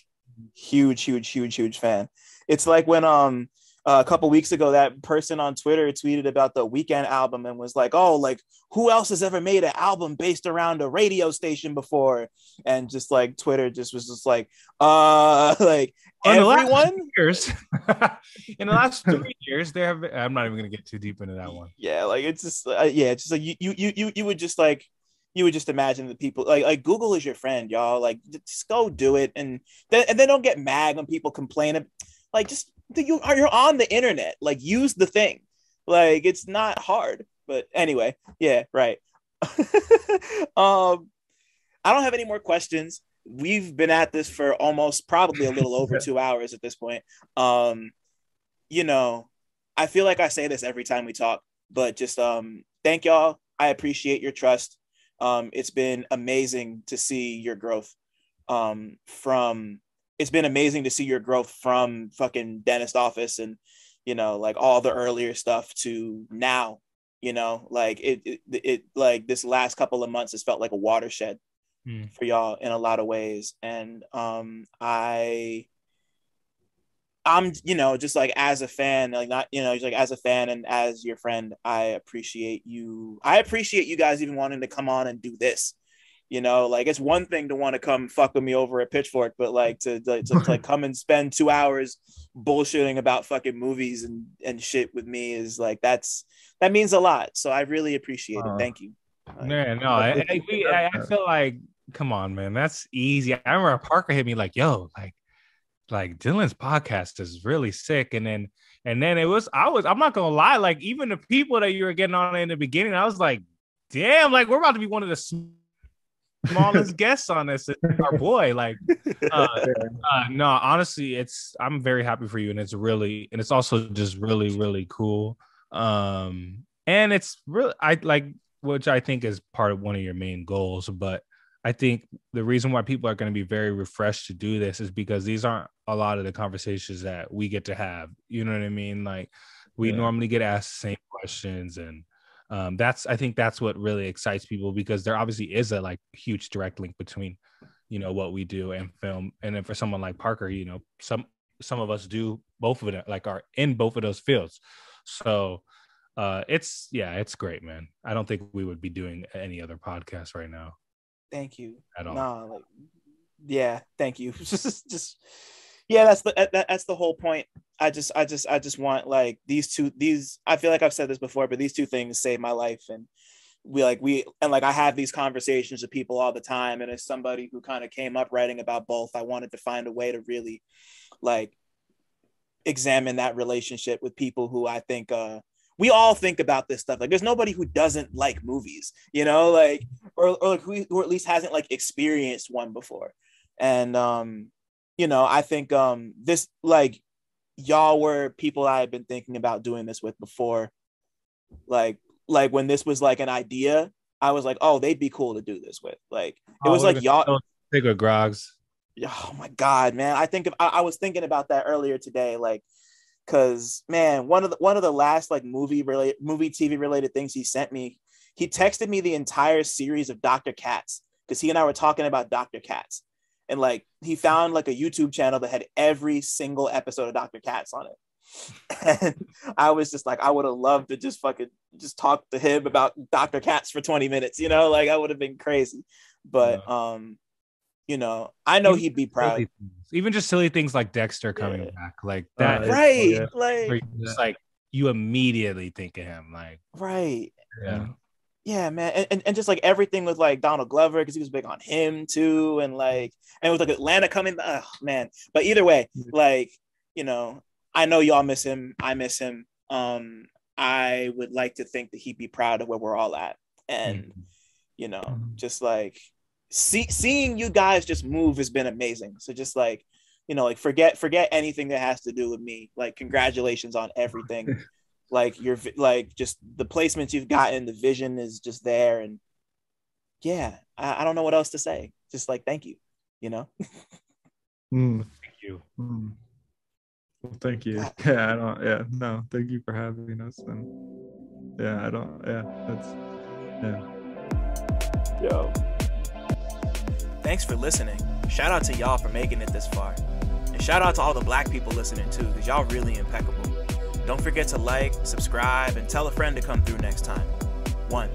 huge, huge, huge, huge fan. It's like when um a couple weeks ago that person on Twitter tweeted about the Weeknd album and was like, "Oh, like who else has ever made an album based around a radio station before?" And just like Twitter just was just like, uh, like
in the last
everyone.
years, in the last three years, there have. Been, I'm not even gonna get too deep into that one.
Yeah, like it's just uh, yeah, it's just like you you you you you would just like you would just imagine the people like like Google is your friend, y'all. Like just go do it, and then and then don't get mad when people complain. Like just you are you're on the internet. Like use the thing. Like it's not hard. But anyway, yeah, right. um, I don't have any more questions. We've been at this for almost probably a little over two hours at this point. Um, you know, I feel like I say this every time we talk, but just um, thank y'all. I appreciate your trust. Um, it's been amazing to see your growth. Um, from it's been amazing to see your growth from fucking dentist office and you know like all the earlier stuff to now. You know, like it, it, it like this last couple of months has felt like a watershed
Mm.
for y'all in a lot of ways, and um, I I'm, you know, just like as a fan, like not, you know, just like as a fan and as your friend, I appreciate you. I appreciate you guys even wanting to come on and do this. You know, like it's one thing to want to come fuck with me over at Pitchfork, but like to, to, to, like come and spend two hours bullshitting about fucking movies and and shit with me is like that's that means a lot. So I really appreciate it.
Uh,
Thank you. Like,
Yeah, no, I, I, I feel like, come on, man, that's easy. I remember Parker hit me like, "Yo, like, like Dylan's podcast is really sick," and then, and then it was, I was, I'm not gonna lie, like even the people that you were getting on in the beginning, I was like, "Damn, like we're about to be one of the smallest guests on this, our boy." Like, uh, uh, no, honestly, it's I'm very happy for you, and it's really, and it's also just really, really cool. Um, and it's really, I like, which I think is part of one of your main goals. But I think the reason why people are going to be very refreshed to do this is because these aren't a lot of the conversations that we get to have. You know what I mean? Like, we
Yeah.
normally get asked the same questions, and um, that's I think that's what really excites people because there obviously is a like huge direct link between you know what we do and film and then for someone like parker you know some some of us do both of it like are in both of those fields so uh it's yeah it's great man i don't think we would be doing any other podcast right now
Thank you.
at all
Nah, like, yeah, thank you. just, just, yeah, that's the that, that's the whole point. I just, I just, I just want like these two, these. I feel like I've said this before, but these two things saved my life, and we like we and like I have these conversations with people all the time, and as somebody who kind of came up writing about both, I wanted to find a way to really, like, examine that relationship with people who I think uh we all think about this stuff. Like, there's nobody who doesn't like movies, you know, like, or, or like who, or at least hasn't like experienced one before. And, um, you know, I think, um, this, like, y'all were people I had been thinking about doing this with before. Like, like when this was like an idea, I was like, oh, they'd be cool to do this with. Like, it
Oh,
was
we're
like y'all,
with Groggs.
oh my god man i think of, I, I was thinking about that earlier today like because man one of the one of the last like movie related movie tv related things he sent me he texted me the entire series of dr katz because he and i were talking about dr katz. And like he found like a youtube channel that had every single episode of dr katz on it. And i was just like i would have loved to just fucking just talk to him about dr katz for 20 minutes you know? Like i would have been crazy. But um you know i know
Even
he'd be proud
things. Even just silly things like Dexter coming
Yeah.
back, like
Uh,
that.
yeah.
right like
you just like you immediately think of him, like
right
yeah.
yeah man and, and, and just like everything with like donald glover because he was big on him too and like and with like atlanta coming oh man but either way like you know i know y'all miss him i miss him um i would like to think that he'd be proud of where we're all at and you know
Mhm.
just like see, seeing you guys just move has been amazing so just like you know like forget forget anything that has to do with me like congratulations on everything like your vi- like just the placements you've gotten the vision is just there and yeah I, I don't know what else to say just like thank you you know
Mm,
Thank you.
mm. Well, thank you. Yeah, I don't. Yeah, no, thank you for having us. And yeah, I don't. Yeah, that's yeah.
Yo. Thanks for listening. Shout out to y'all for making it this far. And shout out to all the black people listening too, because y'all really impeccable. Don't forget to like, subscribe, and tell a friend to come through next time. One.